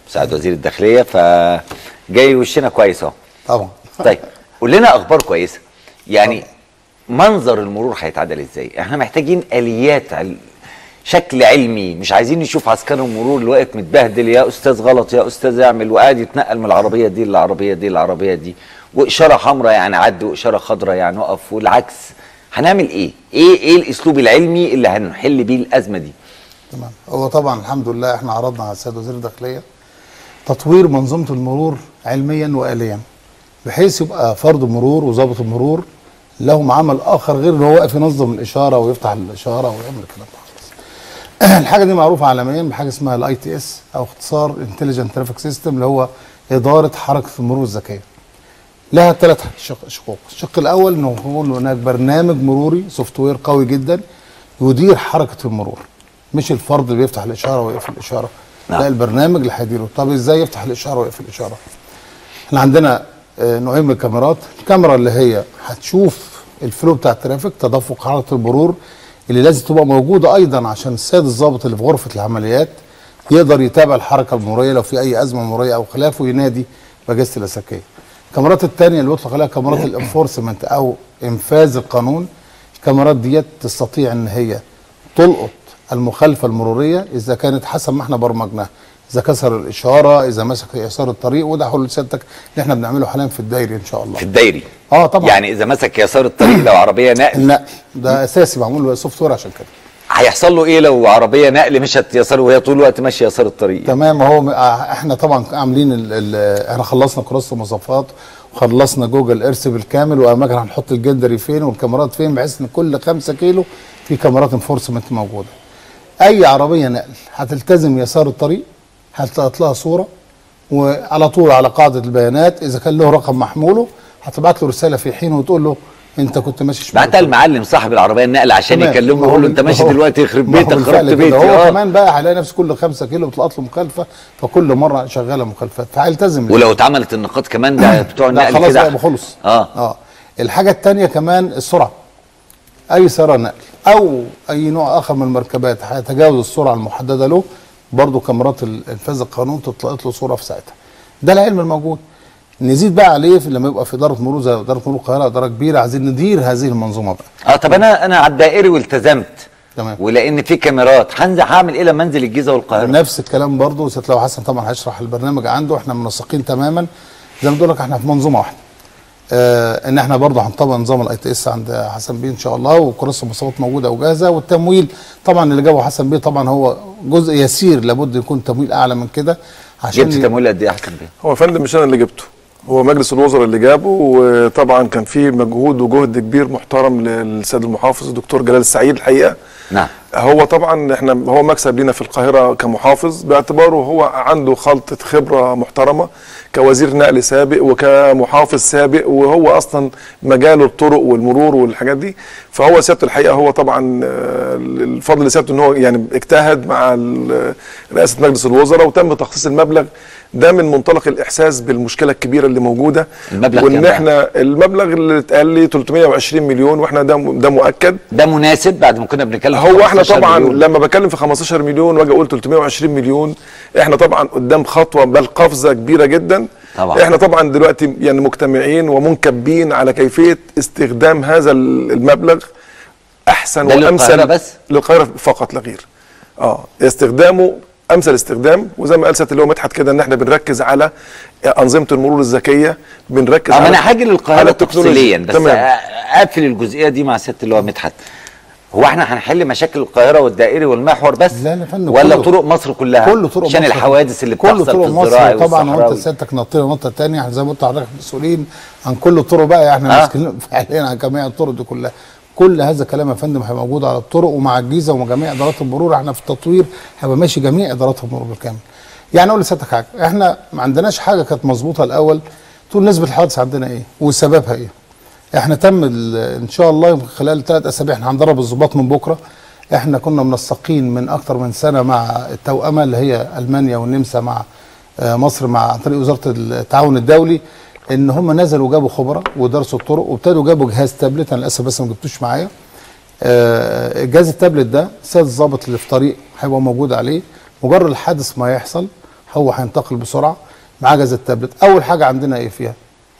مساعد وزير الداخلية. فجاي وشنا كويس أهو. طبعا. طيب قول لنا أخبار كويسة. يعني منظر المرور هيتعدل إزاي؟ إحنا محتاجين آليات. شكل علمي مش عايزين نشوف عسكري المرور اللي متبهدل يا أستاذ غلط يا أستاذ اعمل وقاعد يتنقل من العربية دي للعربية دي للعربية دي. وإشارة حمراء يعني عدي وإشارة خضراء يعني وقف والعكس. هنعمل إيه؟ إيه إيه الأسلوب العلمي اللي هنحل بيه الأزمة دي؟ تمام. هو طبعا الحمد لله إحنا عرضنا على السيد وزير الداخلية تطوير منظومة المرور علميا واليا بحيث يبقى فرد المرور وظابط المرور لهم عمل آخر غير إن هو واقف ينظم الإشارة ويفتح الإشارة ويعمل الكلام ده خالص. الحاجة دي معروفة عالميا بحاجة اسمها ال ITS أو اختصار intelligent traffic system اللي هو إدارة حركة المرور الذكية. لها ثلاث شق- شقوق، الشق الأول إنه هو هناك برنامج مروري software قوي جدا يدير حركة المرور مش الفرد اللي بيفتح الإشارة ويقفل الإشارة نعم. لا البرنامج اللي هيديره طب إزاي يفتح الإشارة ويقفل الإشارة إحنا عندنا آه، نوعين من الكاميرات الكاميرا اللي هي هتشوف ال flow بتاع ال traffic تدفق حركه المرور اللي لازم تبقى موجودة أيضا عشان السيد الضابط اللي في غرفة العمليات يقدر يتابع الحركة المرورية لو في أي أزمة مرورية أو خلافه ينادي بأجهزة اللاسلكية. الكاميرات الثانية اللي بيطلق عليها كاميرات ال enforcement أو إنفاذ القانون الكاميرات ديت تستطيع إن هي تلقط المخالفة المرورية إذا كانت حسب ما إحنا برمجناها إذا كسر الإشارة إذا مسك يسار الطريق وده حلول سيادتك اللي إحنا بنعمله حاليا في الدائري إن شاء الله. في الدائري آه طبعا. يعني إذا مسك يسار الطريق لو عربية نقل؟ لا ده أساسي معمول له software عشان كده. هيحصل له إيه لو عربية نقل مشت يسار وهي طول الوقت ماشية يسار الطريق؟ تمام هو آه، إحنا طبعا عاملين ال ال إحنا خلصنا كراسة المواصفات وخلصنا Google Earth بالكامل واماكن هنحط الجانتري فين والكاميرات فين بحيث إن كل 5 كيلو في كاميرات enforcement موجودة. أي عربية نقل هتلتزم يسار الطريق؟ هتلقط لها صورة. وعلى طول على قاعدة البيانات إذا كان له رقم محموله هتبعت له رسالة في حينه وتقول له أنت كنت ماشي شمال بعتها المعلم صاحب العربية النقل عشان. يكلمه يقول له أنت ماشي دلوقتي يخرب بيتك خربت. بيتي. هو آه. كمان بقى هيلاقي نفسه كل 5 كيلو بتلقط له مخالفة فكل مرة شغالة مخالفات فهيلتزم ولو اتعملت النقاط كمان ده بتوع النقل خلاص بقى خلص آه. آه. الحاجة الثانية كمان السرعة. أي سياره نقل أو أي نوع آخر من المركبات هيتجاوز السرعة المحددة له. برضه كاميرات ال- انفاذ القانون تطلق له صورة في ساعتها. ده العلم الموجود. نزيد بقى عليه في لما يبقى في اداره مرور زي اداره مرور القاهرة اداره كبيرة عايزين ندير هذه المنظومة بقى. آه طب أنا أنا على الدائري والتزمت. تمام. ولأن في كاميرات. هنزل هعمل إيه لما أنزل الجيزة والقاهرة؟ نفس الكلام برضه سيادة اللواء حسن طبعا هيشرح البرنامج عنده. إحنا منسقين تماما. زي ما بقول لك إحنا في منظومة واحدة. آه إن إحنا برضه هنطبق نظام ال ITS عند حسن بيه إن شاء الله وكراسه المواصفات موجودة وجاهزة. والتمويل طبعا اللي جابه حسن بيه طبعا هو جزء يسير لابد يكون تمويل أعلى من كده عشان جبت تمويل قد إيه يا حسن بيه؟ هو يا فندم مش أنا اللي جبته هو مجلس الوزراء اللي جابه وطبعا كان في مجهود وجهد كبير محترم للسيد المحافظ الدكتور جلال السعيد الحقيقة. نعم. هو طبعا إحنا هو مكسب لينا في القاهرة كمحافظ باعتباره هو عنده خلطة خبرة محترمة. كوزير نقل سابق وكمحافظ سابق وهو أصلا مجاله الطرق والمرور والحاجات دي. فهو سيادته الحقيقة هو طبعا آه، الفضل لسيادته إن هو يعني اجتهد مع رئاسة مجلس الوزراء وتم تخصيص المبلغ ده من منطلق الإحساس بالمشكلة الكبيرة اللي موجودة المبلغ وإن؟ إحنا المبلغ اللي اتقال لي 320 مليون وإحنا ده ده مؤكد ده مناسب بعد ما كنا بنتكلم هو إحنا 15 طبعا مليون. لما بتكلم في 15 مليون وأجي أقول 320 مليون إحنا طبعا قدام خطوة بل قفزة كبيرة جدا طبعا. إحنا طبعا دلوقتي يعني مجتمعين ومنكبين على كيفية استخدام هذا المبلغ أحسن وأمثل للقاهرة بس؟ للقاهرة فقط لا غير آه استخدامه أمثل استخدام وزي ما قال سيادة اللي هو مدحت كده إن إحنا بنركز على أنظمة المرور الذكية بنركز على أنا هاجي على للقاهره. تفصيليا بس تمام. أقفل الجزئية دي مع سيادة اللي هو مدحت هو إحنا هنحل مشاكل القاهرة والدائري والمحور بس لا ولا كله- طرق مصر كلها كل طرق عشان الحوادث اللي كل بتحصل طرق في مصر الزراعي طبعا وأنت سيادتك نطينا نقطه ثانية إحنا زي ما قلت لحضرتك مسؤولين عن كل الطرق بقى إحنا آه. مسؤولين فعليا عن جميع الطرق دي كلها كل هذا الكلام يا فندم هيبقى موجود على الطرق ومع الجيزة ومع جميع إدارات المرور. إحنا في التطوير هيبقى ماشي جميع إدارات المرور بالكامل. يعني أقول لسيادتك حاجة إحنا ما عندناش حاجة كانت مظبوطة الأول تقول نسبة الحوادث عندنا إيه وسببها إيه. إحنا تم إن شاء الله خلال ثلاث أسابيع إحنا هندرب الضباط من بكرة. إحنا كنا منسقين من أكتر من سنة مع التوأمة اللي هي ألمانيا والنمسا مع آه، مصر مع عن طريق وزارة التعاون الدولي. إن هم نزلوا جابوا خبراء ودرسوا الطرق وابتدوا جابوا جهاز تابلت. أنا للأسف بس ما جبتوش معايا. آه، جهاز التابلت ده سيد الضابط اللي في طريق هيبقى موجود عليه. مجرد الحادث ما يحصل هو هينتقل بسرعة مع جهاز التابلت. أول حاجة عندنا إيه فيها؟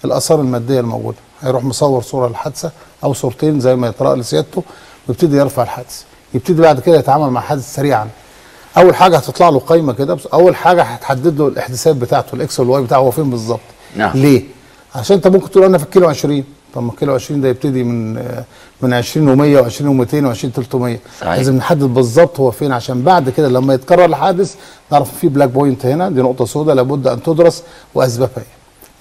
الآثار المادية الموجودة. هيروح مصور صورة للحادثة أو صورتين زي ما يطرق لسيادته ويبتدي يرفع الحادث. يبتدي بعد كده يتعامل مع الحادث سريعا. أول حاجة هتطلع له قايمة كده. أول حاجة هتحدد له الإحداثات بتاعته ال X وال Y بتاعه هو فين بالظبط. نعم. ليه؟ عشان انت ممكن تقول أنا في الكيلو 20 طب ما الكيلو 20 ده يبتدي من من 20 و100 و20 و200 و20 300 صحيح. لازم نحدد بالظبط هو فين عشان بعد كده لما يتكرر الحادث نعرف في black point هنا دي نقطة سوداء لابد أن تدرس واسبابها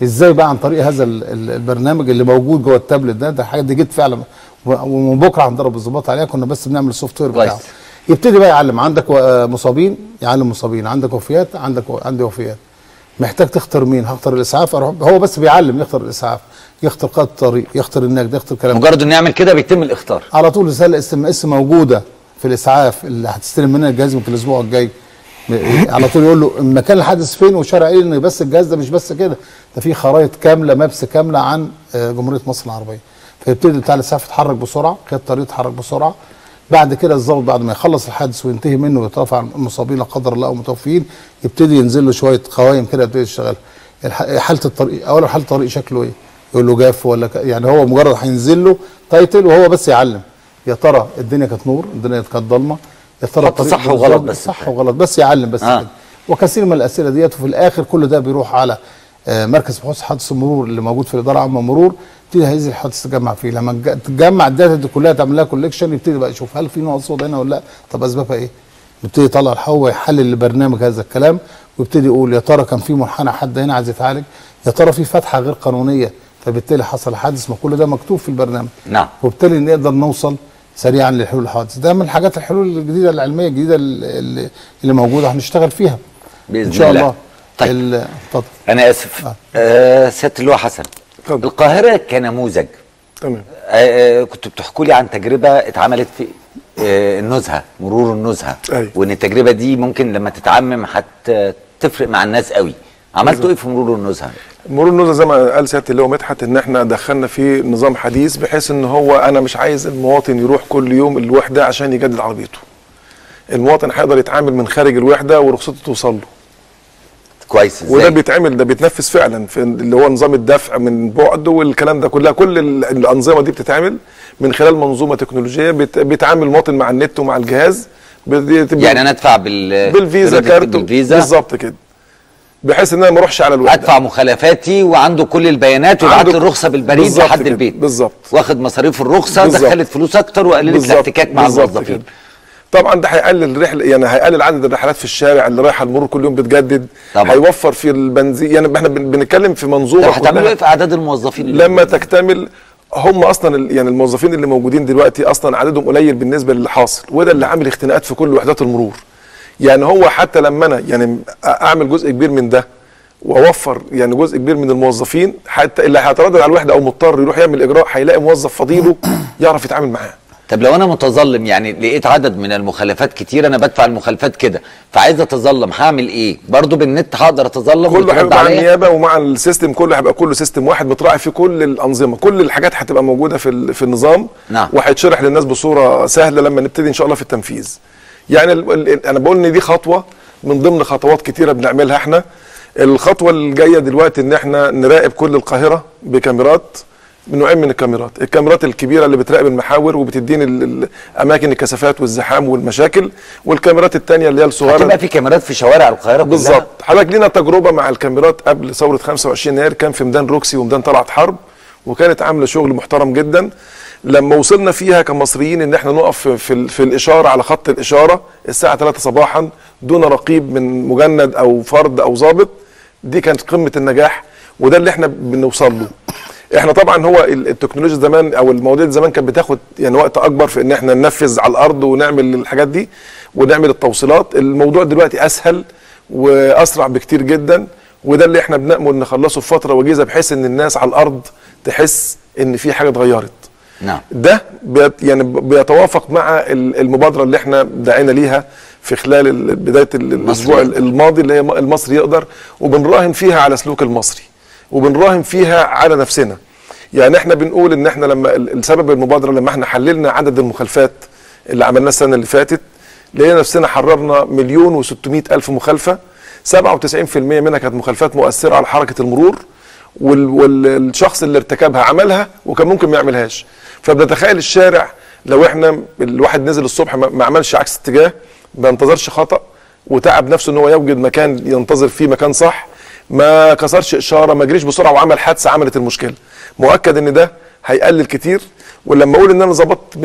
إزاي بقى عن طريق هذا ال- ال- البرنامج اللي موجود جوه التابلت ده؟ ده حاجة دي جت فعلا ومن بكرة هندرب الظباط عليها كنا بس بنعمل ال software بتاعه. يبتدي بقى يعلم عندك آه، مصابين؟ يعلم مصابين عندك وفيات؟ عندك. عندي وفيات. محتاج تختار مين؟ هختار الإسعاف؟ أروح هو بس بيعلم يختار الإسعاف يختار قائد الطريق يخطر النجدة يخطر الكلام ده. مجرد إنه يعمل كده بيتم الإخطار على طول رسالة SMS موجودة في الإسعاف اللي هتستلم منها الجهاز يمكن الأسبوع الجاي. على طول يقول له مكان الحادث فين؟ وشارع إيه؟ ان بس الجهاز ده مش بس كده ده في خرائط كاملة maps كاملة عن آه، جمهورية مصر العربية. فيبتدي بتاع الإسعاف يتحرك بسرعة قياده الطريق يتحرك بسرعة. بعد كده الظابط بعد ما يخلص الحادث وينتهي منه ويترفع المصابين لا قدر الله أو متوفيين يبتدي ينزل له شوية قوايم كده يبتدي يشتغل حالة الطريق اولا حالة الطريق شكله إيه يقول له جاف ولا ك... يعني هو مجرد هينزل له تايتل وهو بس يعلم يا ترى الدنيا كانت نور الدنيا كانت ضلمة يا ترى الطريق صح وغلط بس. صح وغلط بس يعلم بس آه. كده وكثير من الأسئلة ديت وفي الآخر كل ده بيروح على مركز بحوث حادث المرور اللي موجود في الإدارة العامه مرور تبتدي هذه الحوادث تتجمع فيه. لما تج- تتجمع ال data دي كلها تعمل لها collection يبتدي بقى يشوف هل في سوداء هنا ولا لا. طب اسبابها إيه؟ يبتدي يطلع الحو يحلل البرنامج هذا الكلام ويبتدي يقول يا ترى كان في منحنى حد هنا عايز يتعالج؟ يا ترى في فتحة غير قانونية؟ فبالتالي حصل حادث ما كل ده مكتوب في البرنامج. نعم. وبالتالي نقدر نوصل سريعا لحلول الحوادث. ده من الحاجات الحلول الجديدة العلمية الجديدة اللي, اللي موجودة هنشتغل فيها. بإذن إن شاء الله. الله. طيب. اتفضل. أنا آسف. آه. سياده اللواء حسن. القاهرة كنموذج تمام. آه آه، كنتوا بتحكوا لي عن تجربة اتعملت في آه النزهة مرور النزهة. أيوة. وإن التجربة دي ممكن لما تتعمم هتفرق مع الناس قوي. عملتوا إيه في مرور النزهة؟ مرور النزهة زي ما قال سيادة اللي هو مدحت إن إحنا دخلنا في نظام حديث بحيث إن هو أنا مش عايز المواطن يروح كل يوم الوحدة عشان يجدد عربيته. المواطن هيقدر يتعامل من خارج الوحدة ورخصته توصل له. كويس إزاي؟ وده بيتعمل ده بيتنفذ فعلا في اللي هو نظام الدفع من بعد والكلام ده كلها. كل ال- الأنظمة دي بتتعمل من خلال منظومة تكنولوجية بيتعامل المواطن مع النت ومع الجهاز يعني أنا أدفع بال بالفيزا كارت بالفيزا؟ بالظبط كده. بحيث إن أنا ما أروحش على الوحدة. أدفع مخالفاتي وعنده كل البيانات ويبعت لي الرخصة بالبريد لحد البيت. بالظبط. واخد مصاريف الرخصة. دخلت فلوس أكتر وقللت الاحتكاك مع الموظفين. طبعا ده هيقلل رحله يعني هيقلل عدد الرحلات في الشارع اللي رايحة المرور كل يوم بتجدد طبعا. هيوفر في البنزين يعني إحنا بن- بنتكلم في منظومة هتعملوا إيه في أعداد الموظفين لما تكتمل هم أصلا يعني الموظفين اللي موجودين دلوقتي أصلا عددهم قليل بالنسبة للي حاصل وده اللي عامل اختناقات في كل وحدات المرور. يعني هو حتى لما أنا يعني أعمل جزء كبير من ده وأوفر يعني جزء كبير من الموظفين حتى اللي هيتردد على الوحدة أو مضطر يروح يعمل إجراء هيلاقي موظف فضيله يعرف يتعامل معاه. طب لو أنا متظلم يعني لقيت عدد من المخالفات كتير أنا بدفع المخالفات كده فعايز أتظلم هعمل إيه؟ برضو بالنت هقدر أتظلم كله هيبقى مع؟ النيابة ومع ال system كله هيبقى كله system واحد متراعي فيه كل الأنظمة. كل الحاجات هتبقى موجودة في في النظام نعم. وهيتشرح للناس بصورة سهلة لما نبتدي إن شاء الله في التنفيذ. يعني أنا بقول إن دي خطوة من ضمن خطوات كتيرة بنعملها إحنا. الخطوة الجاية دلوقتي إن إحنا نراقب كل القاهرة بكاميرات. نوعين من الكاميرات. الكاميرات الكبيرة اللي بتراقب المحاور وبتديني أماكن الكثافات والزحام والمشاكل والكاميرات الثانية اللي هي الصغيرة هتبقى في كاميرات في شوارع القاهرة بالظبط. حضرتك لينا تجربة مع الكاميرات قبل ثورة 25 يناير كان في ميدان روكسي وميدان طلعت حرب وكانت عاملة شغل محترم جدا. لما وصلنا فيها كمصريين إن إحنا نقف في, في الإشارة على خط الإشارة الساعة 3 صباحا دون رقيب من مجند أو فرد أو ضابط دي كانت قمة النجاح وده اللي إحنا بنوصل له. إحنا طبعا هو ال- التكنولوجيا زمان أو المواضيع زمان كانت بتاخد يعني وقت أكبر في إن إحنا ننفذ على الأرض ونعمل الحاجات دي ونعمل التوصيلات. الموضوع دلوقتي أسهل وأسرع بكتير جدا وده اللي إحنا بنأمل نخلصه في فترة وجيزة بحيث إن الناس على الأرض تحس إن في حاجة اتغيرت. نعم. ده بيت يعني بيتوافق مع ال- المبادرة اللي إحنا دعينا ليها في خلال ال- بداية ال- الأسبوع. الماضي اللي هي المصري يقدر وبنراهن فيها على سلوك المصري. وبنراهن فيها على نفسنا. يعني إحنا بنقول إن إحنا لما ال- السبب المبادرة لما إحنا حللنا عدد المخالفات اللي عملناها السنة اللي فاتت لقينا نفسنا حررنا مليون و600 ألف مخالفة. 97% منها كانت مخالفات مؤثرة على حركة المرور وال- والشخص اللي ارتكبها عملها وكان ممكن ما يعملهاش. فبنتخيل الشارع لو إحنا الواحد نزل الصبح ما عملش عكس اتجاه ما انتظرش خطأ وتعب نفسه إن هو يوجد مكان ينتظر فيه مكان صح ما كسرش إشارة ما جريش بسرعة وعمل حادثة عملت المشكلة. مؤكد إن ده هيقلل كتير ولما أقول إن أنا ظبطت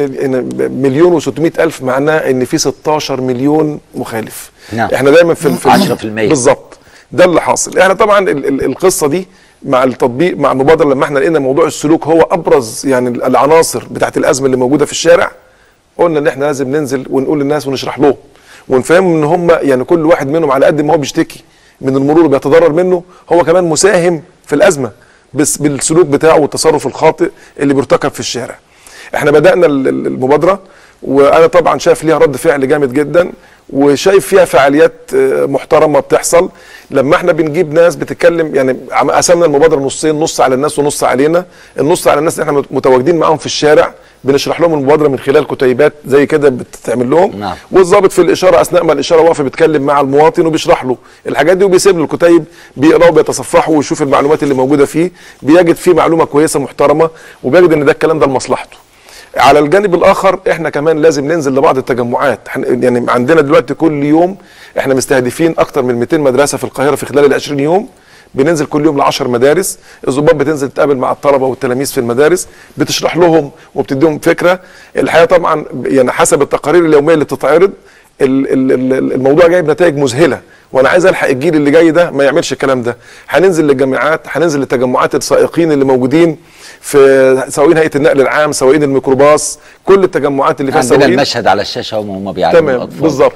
مليون و600 ألف معناه إن في 16 مليون مخالف. نعم. إحنا دايما في في 10% بالظبط. ده اللي حاصل. إحنا طبعا ال ال القصة دي مع التطبيق مع المبادرة لما إحنا لقينا موضوع السلوك هو أبرز يعني العناصر بتاعت الأزمة اللي موجودة في الشارع قلنا إن إحنا لازم ننزل ونقول للناس ونشرح لهم ونفهمهم إن هم يعني كل واحد منهم على قد ما هو بيشتكي. من المرور وبيتضرر منه هو كمان مساهم في الأزمة بس بالسلوك بتاعه والتصرف الخاطئ اللي بيرتكب في الشارع. إحنا بدأنا ال- ال- المبادرة وأنا طبعا شايف ليها رد فعل جامد جدا وشايف فيها فعاليات آه، محترمة بتحصل. لما إحنا بنجيب ناس بتتكلم يعني قسمنا المبادرة نصين نص على الناس ونص علينا. النص على الناس اللي إحنا مت- متواجدين معاهم في الشارع بنشرح لهم المبادرة من خلال كتيبات زي كده بتتعمل لهم. نعم. والضابط في الإشارة أثناء ما الإشارة واقفة بيتكلم مع المواطن وبيشرح له. الحاجات دي وبيسيب له الكتيب بيقراه وبيتصفحه ويشوف المعلومات اللي موجودة فيه. بيجد فيه معلومة كويسة محترمة وبيجد إن ده الكلام ده لمصلحته. على الجانب الآخر إحنا كمان لازم ننزل لبعض التجمعات. يعني عندنا دلوقتي كل يوم إحنا مستهدفين أكتر من 200 مدرسة في القاهرة في خلال ال 20 يوم. بننزل كل يوم ل 10 مدارس. الضباط بتنزل تقابل مع الطلبة والتلاميذ في المدارس بتشرح لهم وبتديهم فكرة. الحقيقة طبعا يعني حسب التقارير اليومية اللي بتتعرض ال- ال- ال- الموضوع جايب نتائج مذهلة. وأنا عايز ألحق الجيل اللي جاي ده ما يعملش الكلام ده. هننزل للجامعات هننزل لتجمعات السائقين اللي موجودين في سواقين هيئة النقل العام سواقين الميكروباص كل التجمعات اللي فيها عندنا سواقين. المشهد على الشاشة هم هم بيعلموا تمام. بالظبط.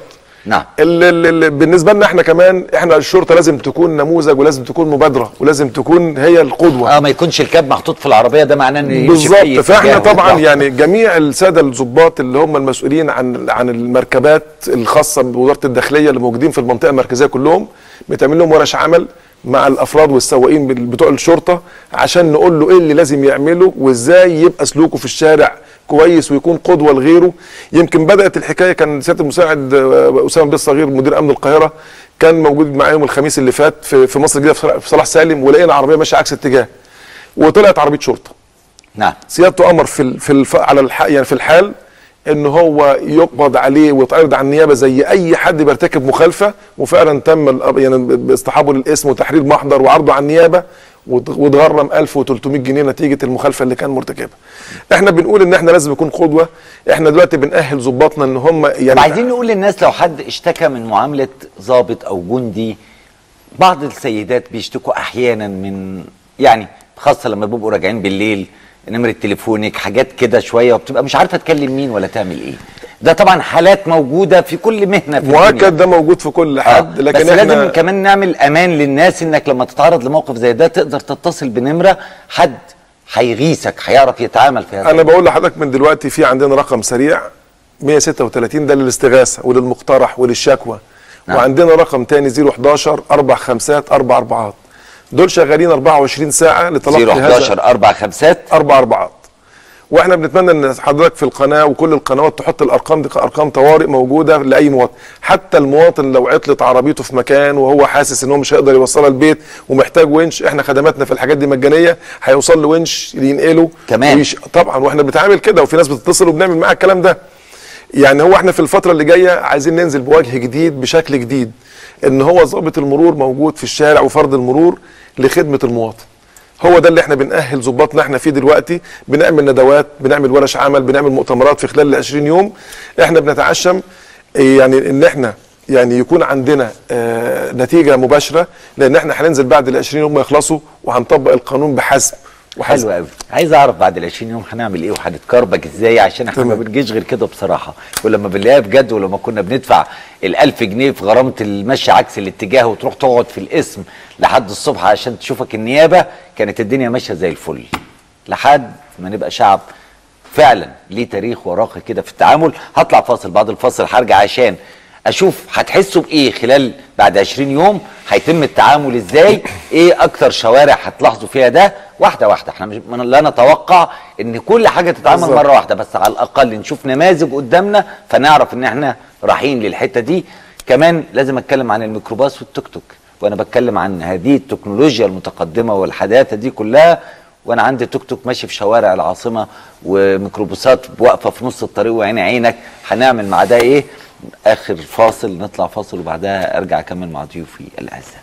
نعم. ال ال ال بالنسبة لنا إحنا كمان إحنا الشرطة لازم تكون نموذج ولازم تكون مبادرة ولازم تكون هي القدوة. آه ما يكونش الكاب محطوط في العربية ده معناه أي بالظبط. فاحنا طبعا. يعني جميع السادة الضباط اللي هم المسؤولين عن عن المركبات الخاصة بوزارة الداخلية اللي موجودين في المنطقة المركزية كلهم بتعمل لهم ورش عمل مع الأفراد والسواقين بتوع الشرطة عشان نقول له إيه اللي لازم يعمله وإزاي يبقى سلوكه في الشارع كويس ويكون قدوة لغيره. يمكن بدأت الحكاية كان سيادة المساعد آه، أسامة بن الصغير مدير أمن القاهرة كان موجود معايا يوم الخميس اللي فات في في مصر الجديدة في صلاح- سالم ولقينا عربية ماشية عكس اتجاه وطلعت عربية شرطة. نعم. سيادته أمر في ال- في الف... على الح... يعني في الحال إن هو يقبض عليه ويتعرض على النيابة زي أي حد بيرتكب مخالفة وفعلا تم يعني باصطحابه للاسم وتحرير محضر وعرضه على النيابة. واتغرم 1300 جنيه نتيجة المخالفة اللي كان مرتكبها. إحنا بنقول إن إحنا لازم نكون قدوة، إحنا دلوقتي بنأهل ضباطنا إن هم يعني عايزين نقول للناس لو حد اشتكى من معاملة ضابط أو جندي بعض السيدات بيشتكوا أحيانا من يعني خاصة لما بيبقوا راجعين بالليل نمرة تليفونك حاجات كده شوية وبتبقى مش عارفة تكلم مين ولا تعمل إيه ده طبعا حالات موجودة في كل مهنة في. مؤكد ده موجود في كل حد آه. لكن بس إحنا لازم كمان نعمل أمان للناس إنك لما تتعرض لموقف زي ده تقدر تتصل بنمرة حد هيغيثك هيعرف يتعامل في هذا أنا بقول لحضرتك من دلوقتي في عندنا رقم سريع 136 ده للاستغاثة وللمقترح وللشكوى نعم. وعندنا رقم تاني 011 أربع خمسات أربع أربعات دول شغالين 24 ساعة لتلقي 011 أربع خمسات أربع أربعات وإحنا بنتمنى ان حضرتك في القناة وكل القنوات تحط الارقام دي كارقام طوارئ موجودة لأي مواطن. حتى المواطن لو عطلت عربيته في مكان وهو حاسس إن هو مش هيقدر يوصلها البيت ومحتاج ونش إحنا خدماتنا في الحاجات دي مجانية هيوصل له ونش ينقله. كمان. ويش... طبعا وإحنا بنتعامل كده وفي ناس بتتصل وبنعمل معاها الكلام ده. يعني هو إحنا في الفترة اللي جاية عايزين ننزل بوجه جديد بشكل جديد. إن هو ضابط المرور موجود في الشارع وفرد المرور لخدمة المواطن. هو ده اللي إحنا بنأهل ظباطنا إحنا فيه دلوقتي بنعمل ندوات بنعمل ورش عمل بنعمل مؤتمرات في خلال ال 20 يوم. إحنا بنتعشم إيه يعني ان إحنا يعني يكون عندنا آه نتيجة مباشرة لأن إحنا هننزل بعد ال 20 يوم ما يخلصوا وهنطبق القانون بحسب. وحسب حلو قوي عايز أعرف بعد ال 20 يوم هنعمل إيه وهنتكربج إزاي؟ عشان إحنا ما. بنجيش غير كده بصراحة. ولما بنلاقيها بجد ولما كنا بندفع ال 1000 جنيه في غرامة المشي عكس الاتجاه وتروح تقعد في القسم لحد الصبح عشان تشوفك النيابة كانت الدنيا ماشية زي الفل. لحد ما نبقى شعب فعلا ليه تاريخ وراقي كده في التعامل. هطلع فاصل بعد الفاصل هرجع عشان أشوف هتحسوا بإيه خلال بعد 20 يوم؟ هيتم التعامل إزاي؟ إيه أكتر شوارع هتلاحظوا فيها ده؟ واحدة واحدة. إحنا مش لا نتوقع إن كل حاجة تتعمل بالظبط. مرة واحدة بس على الأقل نشوف نماذج قدامنا فنعرف إن إحنا رايحين للحتة دي. كمان لازم أتكلم عن الميكروباص والتوك توك وأنا بتكلم عن هذه التكنولوجيا المتقدمة والحداثة دي كلها. وأنا عندي توك توك ماشي في شوارع العاصمة وميكروباصات واقفة في نص الطريق وعيني عينك. هنعمل مع ده إيه؟ آخر فاصل نطلع فاصل وبعدها أرجع أكمل مع ضيوفي الأعزاء.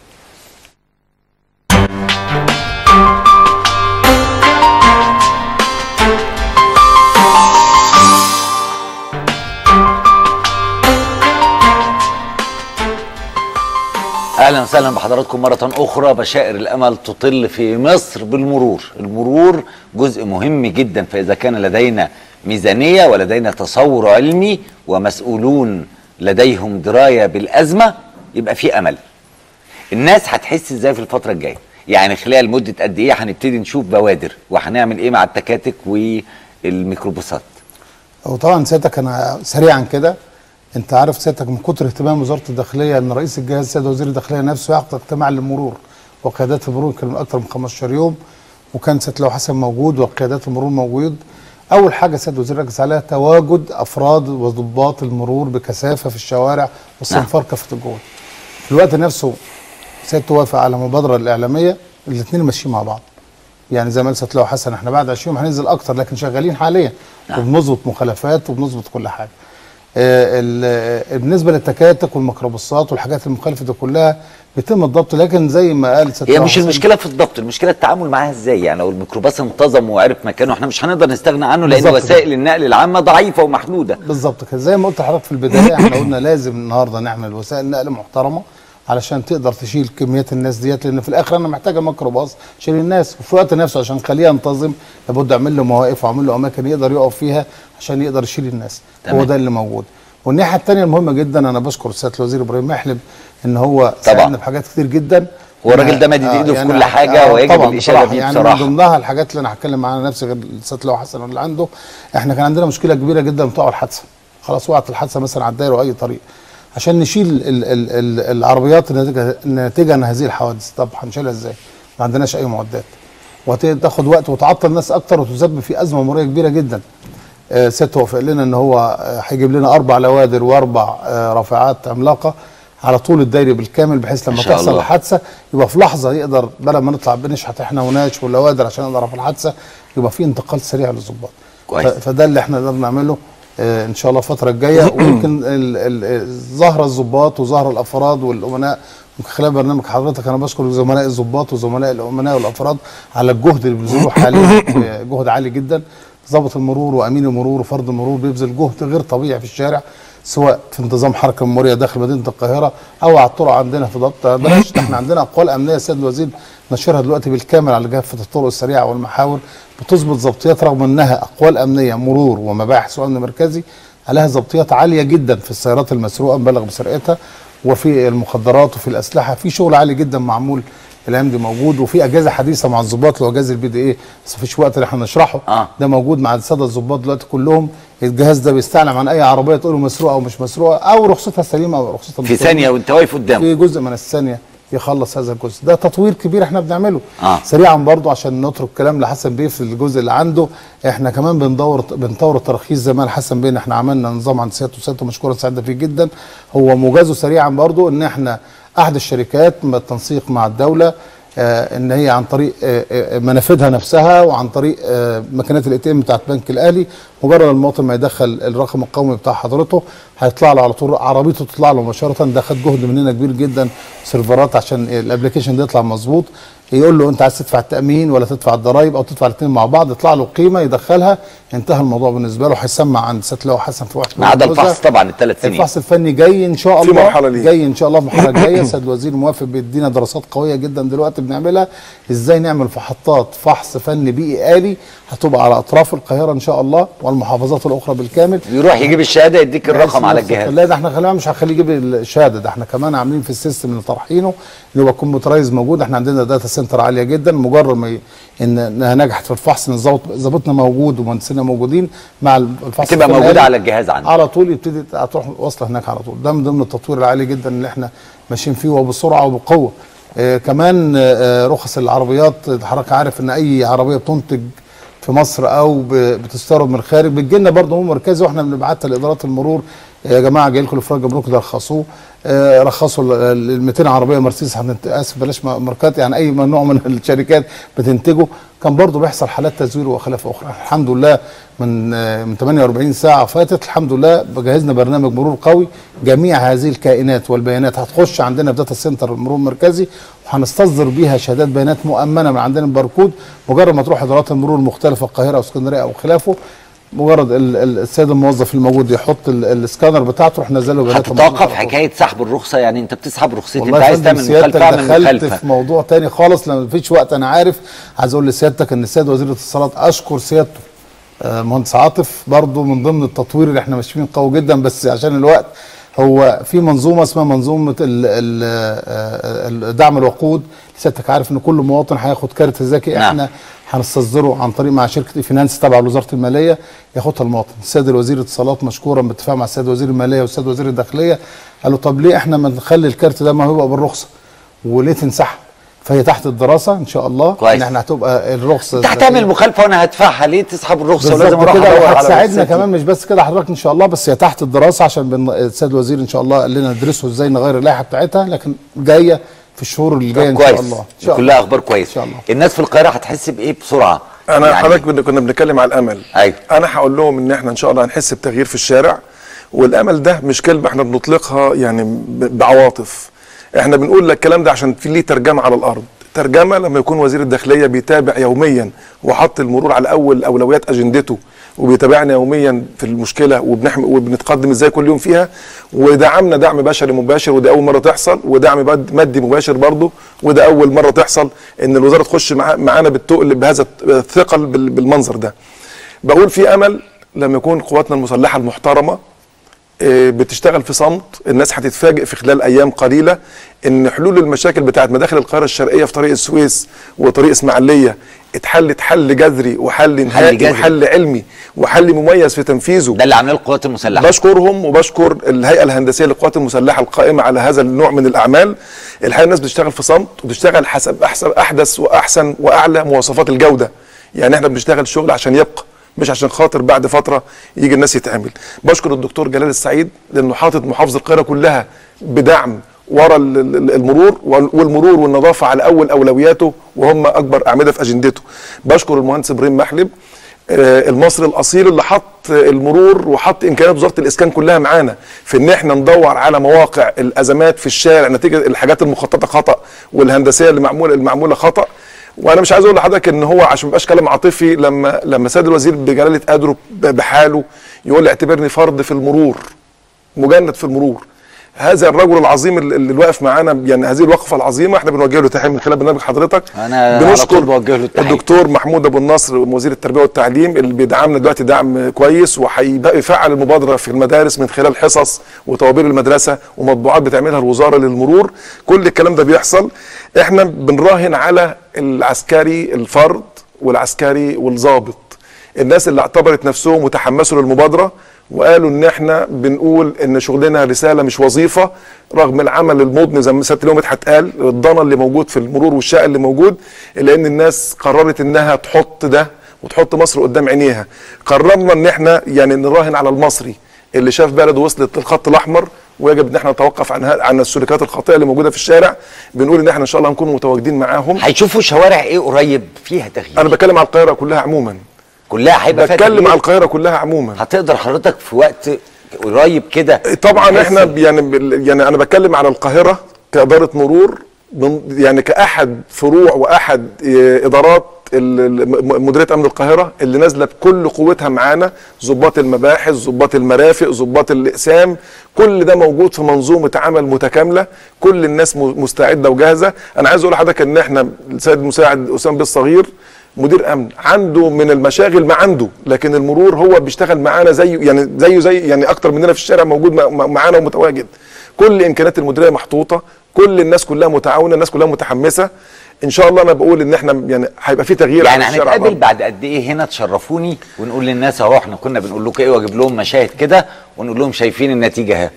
أهلا وسهلا بحضراتكم مرة أخرى. بشائر الأمل تطل في مصر بالمرور. المرور جزء مهم جدا فإذا كان لدينا ميزانية ولدينا تصور علمي ومسؤولون لديهم دراية بالأزمة يبقى في أمل. الناس هتحس إزاي في الفترة الجاية؟ يعني خلال مدة قد إيه هنبتدي نشوف بوادر وهنعمل إيه مع التكاتك والميكروباصات؟ وطبعا سيادتك أنا سريعا كده. أنت عارف سيادتك من كتر اهتمام وزارة الداخلية إن رئيس الجهاز السيد وزير الداخلية نفسه يعقد اجتماع للمرور وقيادات المرور كان من أكثر من 15 يوم. وكان سيد لو حسن موجود وقيادات المرور موجود. أول حاجة سيد وزير ركز عليها تواجد أفراد وضباط المرور بكثافة في الشوارع واستنفار كافة الجهود في الوقت نفسه سيد توافق على المبادره الإعلامية الاثنين ماشيين مع بعض. يعني زي ما قال لو حسن إحنا بعد 20 يوم هننزل أكتر لكن شغالين حاليا نعم. وبنظبط مخالفات وبنظبط كل حاجة. آه، آه، بالنسبة للتكاتك والميكروباصات والحاجات المخالفة دي كلها بيتم الضبط لكن زي ما قال هي مش المشكلة في الضبط المشكلة التعامل معاها إزاي؟ يعني لو الميكروباص انتظم وعرف مكانه إحنا مش هنقدر نستغنى عنه لأن وسائل النقل العامة ضعيفة ومحدودة. بالظبط كده. زي ما قلت لحضرتك في البداية إحنا قلنا لازم النهارده نعمل وسائل نقل محترمة علشان تقدر تشيل كميات الناس ديت لأن في الآخر أنا محتاجه ميكروباص شيل الناس. وفي الوقت نفسه عشان خليه ينتظم لابد أعمل له مواقف وأعمل له أماكن يقدر يقف فيها عشان يقدر يشيل الناس. تمام. هو ده اللي موجود. والناحية الثانية المهمة جدا أنا بشكر سياده الوزير إبراهيم محلب إن هو. ساعدنا في حاجات كتير جدا. هو الراجل ده مادد آه، ايده في يعني كل حاجة آه، ويجب بصراحة بيه يعني بصراحة. من ضمنها الحاجات اللي أنا هتكلم عنها نفسي غير الاستاذ لو حسن اللي عنده إحنا كان عندنا مشكلة كبيرة جدا بتوع الحادثة. خلاص وقعت الحادثة مثلا على الدايره وأي طريق. عشان نشيل ال ال ال العربيات الناتجه عن هذه الحوادث. طب هنشيلها إزاي؟ ما عندناش أي معدات. وتاخد وقت وتعطل الناس أكتر وتسبب في أزمة مرورية كبيرة جدا. ست وافق لنا إن هو آه، هيجيب لنا أربع لوادر وأربع آه، رافعات عملاقة على طول الدايري بالكامل بحيث لما تحصل الله. الحادثه يبقى في لحظة يقدر بدل ما نطلع بنشحت إحنا وناش واللوادر عشان نقدر في الحادثة يبقى في انتقال سريع للظباط فده اللي إحنا نقدر نعمله آه، إن شاء الله الفترة الجاية. ويمكن ال- ال- ظهر الظباط وظهر الأفراد والأمناء من خلال برنامج حضرتك أنا بشكر زملاء الظباط وزملاء الأمناء والأفراد على الجهد اللي بيبذلوه حاليا آه، جهد عالي جدا. ضابط المرور وأمين المرور وفرد المرور بيبذل جهد غير طبيعي في الشارع سواء في انتظام حركة مروريه داخل مدينة القاهرة أو على الطرق عندنا في ضبط. بلاش إحنا عندنا أقوال أمنية السيد الوزير نشرها دلوقتي بالكامل على كافه الطرق السريعة والمحاور بتظبط ضبطيات رغم إنها أقوال أمنية مرور ومباحث وأمن مركزي عليها ضبطيات عالية جدا في السيارات المسروقة مبلغ بسرقتها وفي المخدرات وفي الأسلحة في شغل عالي جدا معمول الأيام دي موجود وفي أجهزة حديثة مع الظباط اللي هو جهاز البي دي إيه. بس مفيش وقت ان إحنا نشرحه. آه. ده موجود مع السادة الظباط دلوقتي كلهم. الجهاز ده بيستعلم عن أي عربية تقول له مسروقة أو مش مسروقة أو رخصتها سليمة أو رخصتها في. ثانية وأنت واقف قدامه في جزء من الثانية يخلص هذا الجزء. ده تطوير كبير إحنا بنعمله. آه. سريعا برضو عشان نترك كلام لحسن بيه في الجزء اللي عنده. إحنا كمان بندور بنطور الترخيص زي ما حسن بيه إحنا عملنا نظام عند سيادته. وسيادته مشكورا سعيده فيه جدا. هو موجزه سريعا برضو إن إحنا أحد الشركات بالتنسيق مع الدولة آه إن هي عن طريق آه آه منافذها نفسها وعن طريق مكنات ال ATM بتاعت البنك الأهلي. مجرد المواطن ما يدخل الرقم القومي بتاع حضرته هيطلع له على طول عربيته تطلع له مباشرة. ده خد جهد مننا كبير جدا سيرفرات عشان ال application ده يطلع مظبوط. يقول له أنت عايز تدفع التأمين ولا تدفع الضرايب أو تدفع الاثنين مع بعض؟ يطلع له قيمة يدخلها. انتهى الموضوع بالنسبة له. هيسمع عند سياده اللواء حسن في وقت ما عدا الفحص. طبعا الثلاث سنين. الفحص الفني جاي إن شاء الله في مرحلة ليه. جاي إن شاء الله في المرحله الجايه سيد الوزير موافق بيدينا دراسات قوية جدا دلوقتي بنعملها. إزاي نعمل محطات فحص فني بيئي آلي هتبقى على أطراف القاهرة إن شاء الله والمحافظات الأخرى بالكامل. يروح يجيب الشهادة يديك الرقم على الجهاز. لا ده إحنا خلينا مش هنخليه يجيب الشهادة ده إحنا كمان عاملين في ال system اللي طارحينه اللي هو computerized موجود. إحنا عندنا data center عالية جدا. مجرد ما إن انها نجحت في الفحص إن ظابط- ظابطنا موجود ومهندسينا موجودين مع الفحص موجودة الآلي، على الجهاز عندك. على طول يبتدي تروح واصلة هناك على طول. ده من ضمن التطوير العالي جدا اللي إحنا ماشيين فيه وبسرعة وبقوة. آه كمان آه رخص العربيات حضرتك عارف إن أي عربية بتنتج في مصر أو بتستورد من الخارج بتجي لنا برضه هو مركزي وإحنا بنبعتها لإدارات المرور. يا جماعة جاي لكم الافراج جمرك ده رخصوه. آه، رخصوا ال 200 عربية مرسيدس. آسف بلاش ماركات يعني أي نوع من الشركات بتنتجه. كان برضه بيحصل حالات تزوير وخلاف أخرى الحمد لله من من 48 ساعة فاتت الحمد لله جهزنا برنامج مرور قوي جميع هذه الكائنات والبيانات هتخش عندنا في data center المرور المركزي وهنستصدر بيها شهادات بيانات مؤمنة من عندنا الباركود مجرد ما تروح ادارات المرور المختلفة القاهرة أو اسكندرية أو خلافه مجرد ال- ال- السيد الموظف الموجود يحط ال- السكانر بتاعته تروح نزله بيانات هتتوقف حكاية سحب الرخصة؟ يعني انت بتسحب رخصتي انت عايز تعمل مخالفه اعمل دخلت مخالفه في موضوع تاني خالص لما مفيش وقت. أنا عارف عايز أقول لسيادتك إن السيد وزير الاتصالات أشكر سيادته آه، المهندس عاطف برضو من ضمن التطوير اللي إحنا ماشيين قوي جدا بس عشان الوقت هو في منظومة اسمها منظومة ال- آه، ال- دعم الوقود. سيادتك عارف إن كل مواطن هياخد كارت ذكي. نعم. إحنا هنستصدره عن طريق مع شركة e-finance تبع وزارة المالية ياخدها المواطن. السيد الوزير الاتصالات مشكورا باتفاق مع السيد وزير المالية والسيد وزير الداخلية. قالوا طب ليه إحنا ما نخلي الكارت ده ما هو يبقى بالرخصة؟ وليه تنسحب؟ فهي تحت الدراسة إن شاء الله كويس. ان إحنا هتبقى الرخصة أنت هتعمل مخالفة وأنا هدفعها. ليه تسحب الرخصة؟ ولازم أروح كده. أدور على وهتساعدنا رخصتي؟ كمان مش بس كده حضرتك إن شاء الله بس هي تحت الدراسة عشان. السيد الوزير إن شاء الله قال لنا ندرسه إزاي نغير اللائحة بتاعتها لكن جاية في الشهور اللي جاية إن شاء كويس. الله. الله كلها أخبار كويس شاء الله. الناس في القاهرة هتحس بإيه بسرعة؟ أنا يعني حضرتك كنا- كنا بنتكلم على الأمل. أيوه. أنا هقول لهم إن إحنا إن شاء الله هنحس بتغيير في الشارع والأمل ده مش كلمة إحنا بنطلقها يعني ب- بعواطف. إحنا بنقول لك الكلام ده عشان في ليه ترجمة على الأرض. ترجمة لما يكون وزير الداخلية بيتابع يوميا وحط المرور على أول أولويات أجندته. وبيتابعنا يوميا في المشكلة وبنحم وبنتقدم إزاي كل يوم فيها. ودعمنا دعم بشري مباشر وده أول مرة تحصل. ودعم مادي مباشر برضه وده أول مرة تحصل إن الوزارة تخش مع- معانا بالتقل بهذا الثقل بال- بالمنظر ده. بقول في أمل لما يكون قواتنا المسلحة المحترمة بتشتغل في صمت. الناس هتتفاجئ في خلال أيام قليلة إن حلول المشاكل بتاعت مداخل القاهرة الشرقية في طريق السويس وطريق إسماعيلية اتحلت حل جذري وحل نهائي. وحل علمي وحل مميز في تنفيذه. ده اللي عاملاه القوات المسلحة. بشكرهم وبشكر الهيئة الهندسية للقوات المسلحة القائمة على هذا النوع من الأعمال. الحقيقة الناس بتشتغل في صمت وبتشتغل حسب احسن أحدث وأحسن وأعلى مواصفات الجودة. يعني إحنا بنشتغل شغل عشان يبقى. مش عشان خاطر بعد فترة يجي الناس يتعمل. بشكر الدكتور جلال السعيد لأنه حاطط محافظه القاهرة كلها بدعم ورا ال- ال- المرور وال- والمرور والنظافة على أول أولوياته وهم أكبر أعمدة في أجندته. بشكر المهندس إبراهيم محلب آه، المصري الأصيل اللي حط المرور وحط إمكانيات وزارة الإسكان كلها معانا في إن إحنا ندور على مواقع الأزمات في الشارع نتيجة الحاجات المخططة خطأ والهندسية اللي معموله المعمولة خطأ. وأنا مش عايز أقول لحضرتك إن هو عشان ما يبقاش كلام عاطفي لما لما سيد الوزير بجلالة قدره بحاله يقول لي اعتبرني فرد في المرور مجند في المرور. هذا الرجل العظيم اللي اللي واقف معانا يعني هذه الوقفة العظيمة إحنا بنوجه له تحية من خلال برنامج حضرتك. أنا طول بوجه له التحية. الدكتور محمود أبو النصر وزير التربية والتعليم اللي بيدعمنا دلوقتي دعم كويس وهيفعل المبادرة في المدارس من خلال حصص وطوابير المدرسة ومطبوعات بتعملها الوزارة للمرور. كل الكلام ده بيحصل. إحنا بنراهن على العسكري الفرد والعسكري والضابط. الناس اللي اعتبرت نفسهم وتحمسوا للمبادرة وقالوا إن إحنا بنقول إن شغلنا رسالة مش وظيفة رغم العمل المضني زي ما سياده اليوم مدحت قال الضنا اللي موجود في المرور والشقى اللي موجود إلا إن الناس قررت إنها تحط ده وتحط مصر قدام عينيها. قررنا إن إحنا يعني نراهن على المصري اللي شاف بلده وصلت للخط الأحمر ويجب إن إحنا نتوقف عن عن السلوكيات الخاطئة اللي موجودة في الشارع. بنقول إن إحنا إن شاء الله هنكون متواجدين معاهم. هيشوفوا شوارع إيه قريب فيها تغيير. أنا بتكلم على القاهرة كلها عموما. كلها هيبقى فيها بتكلم. على القاهرة كلها عموما. هتقدر حضرتك في وقت قريب كده طبعا إحنا يعني يعني أنا بتكلم على القاهرة كإدارة مرور يعني كأحد فروع وأحد إدارات مديرية أمن القاهرة اللي نازلة بكل قوتها معانا ضباط المباحث ضباط المرافق ضباط الأقسام كل ده موجود في منظومة عمل متكاملة كل الناس مستعدة وجاهزة. أنا عايز أقول لحضرتك إن إحنا السيد المساعد أسامة الصغير مدير أمن عنده من المشاغل ما عنده لكن المرور هو بيشتغل معانا زيه يعني زيه زي يعني أكتر مننا في الشارع موجود مع- مع- معانا ومتواجد. كل امكانيات المديرية محطوطة كل الناس كلها متعاونة الناس كلها متحمسة. إن شاء الله أنا بقول إن إحنا يعني هيبقى في تغيير يعني هنتقابل. بعد قد إيه هنا؟ تشرفوني ونقول للناس أهو إحنا كنا بنقول لكم إيه واجيب لهم مشاهد كده ونقول لهم شايفين النتيجة أهي.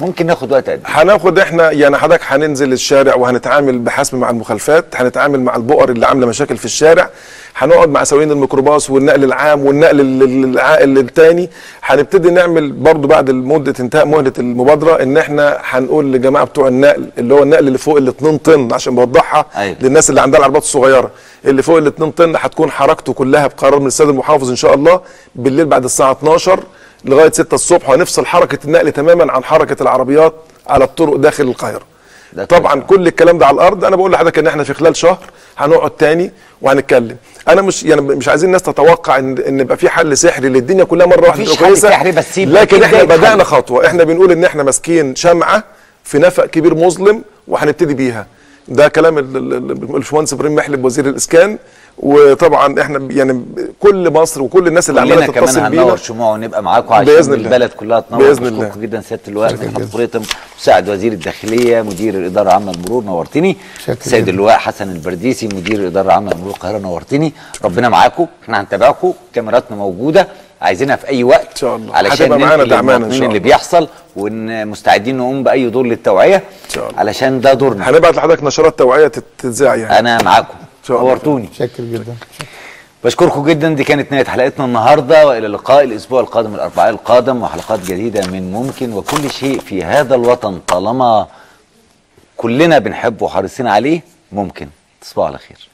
ممكن ناخد وقت قد إيه؟ هناخد إحنا يعني حضرتك هننزل الشارع وهنتعامل بحسم مع المخالفات هنتعامل مع البؤر اللي عاملة مشاكل في الشارع هنقعد مع سواقين الميكروباص والنقل العام والنقل ال- ال- العائل الثاني هنبتدي نعمل برضو بعد مدة انتهاء مهله المبادرة إن إحنا هنقول لجماعة بتوع النقل اللي هو النقل اللي فوق ال 2 طن عشان بوضحها أيوة. للناس اللي عندها العربيات الصغيرة. اللي فوق ال 2 طن هتكون حركته كلها بقرار من السيد المحافظ إن شاء الله بالليل بعد الساعة 12 لغاية 6 الصبح وهنفصل حركة النقل تماما عن حركة العربيات على الطرق داخل القاهرة. طبعا كل الكلام ده على الأرض. أنا بقول لحضرتك إن إحنا في خلال شهر هنقعد تاني وهنتكلم. أنا مش يعني مش عايزين الناس تتوقع إن إن يبقى في حل سحري للدنيا كلها مرة واحدة تبقى كويسة. سحري، بس لكن إحنا بدأنا حل. خطوة. إحنا بنقول إن إحنا ماسكين شمعة في نفق كبير مظلم وهنبتدي بيها. ده كلام ال- ال- ال- الباشمهندس إبراهيم محلب وزير الإسكان. وطبعا إحنا يعني كل مصر وكل الناس اللي عمالة كلنا كمان تتصل بينا شموع ونبقى معاكم عشان بإذن الله. البلد كلها تنور. بإذن الله. جدا سيادة اللواء مدحت قريتم مساعد وزير الداخلية مدير الإدارة العامه للمرور نورتني. سيد. اللواء حسن البرديسي مدير الإدارة العامه للمرور القاهرة نورتني. ربنا معاكم. إحنا هنتابعكم. كاميراتنا موجودة. عايزينها في أي وقت. إن شاء الله. علشان معانا دعمانا إن للمواطنين شاء اللي الله. بيحصل ومستعدين نقوم بأي دور للتوعية. إن شاء الله. علشان ده دورنا. هنبعت لحضرتك نشرات توعية تت- تتذاع يعني. أنا معاكم. نورتوني. شكر جدا. بشكركم جدا. دي كانت نهاية حلقتنا النهارده وإلى اللقاء الأسبوع القادم الأربعاء القادم وحلقات جديدة من ممكن وكل شيء في هذا الوطن. طالما كلنا بنحبه وحريصين عليه ممكن. تصبحوا على خير.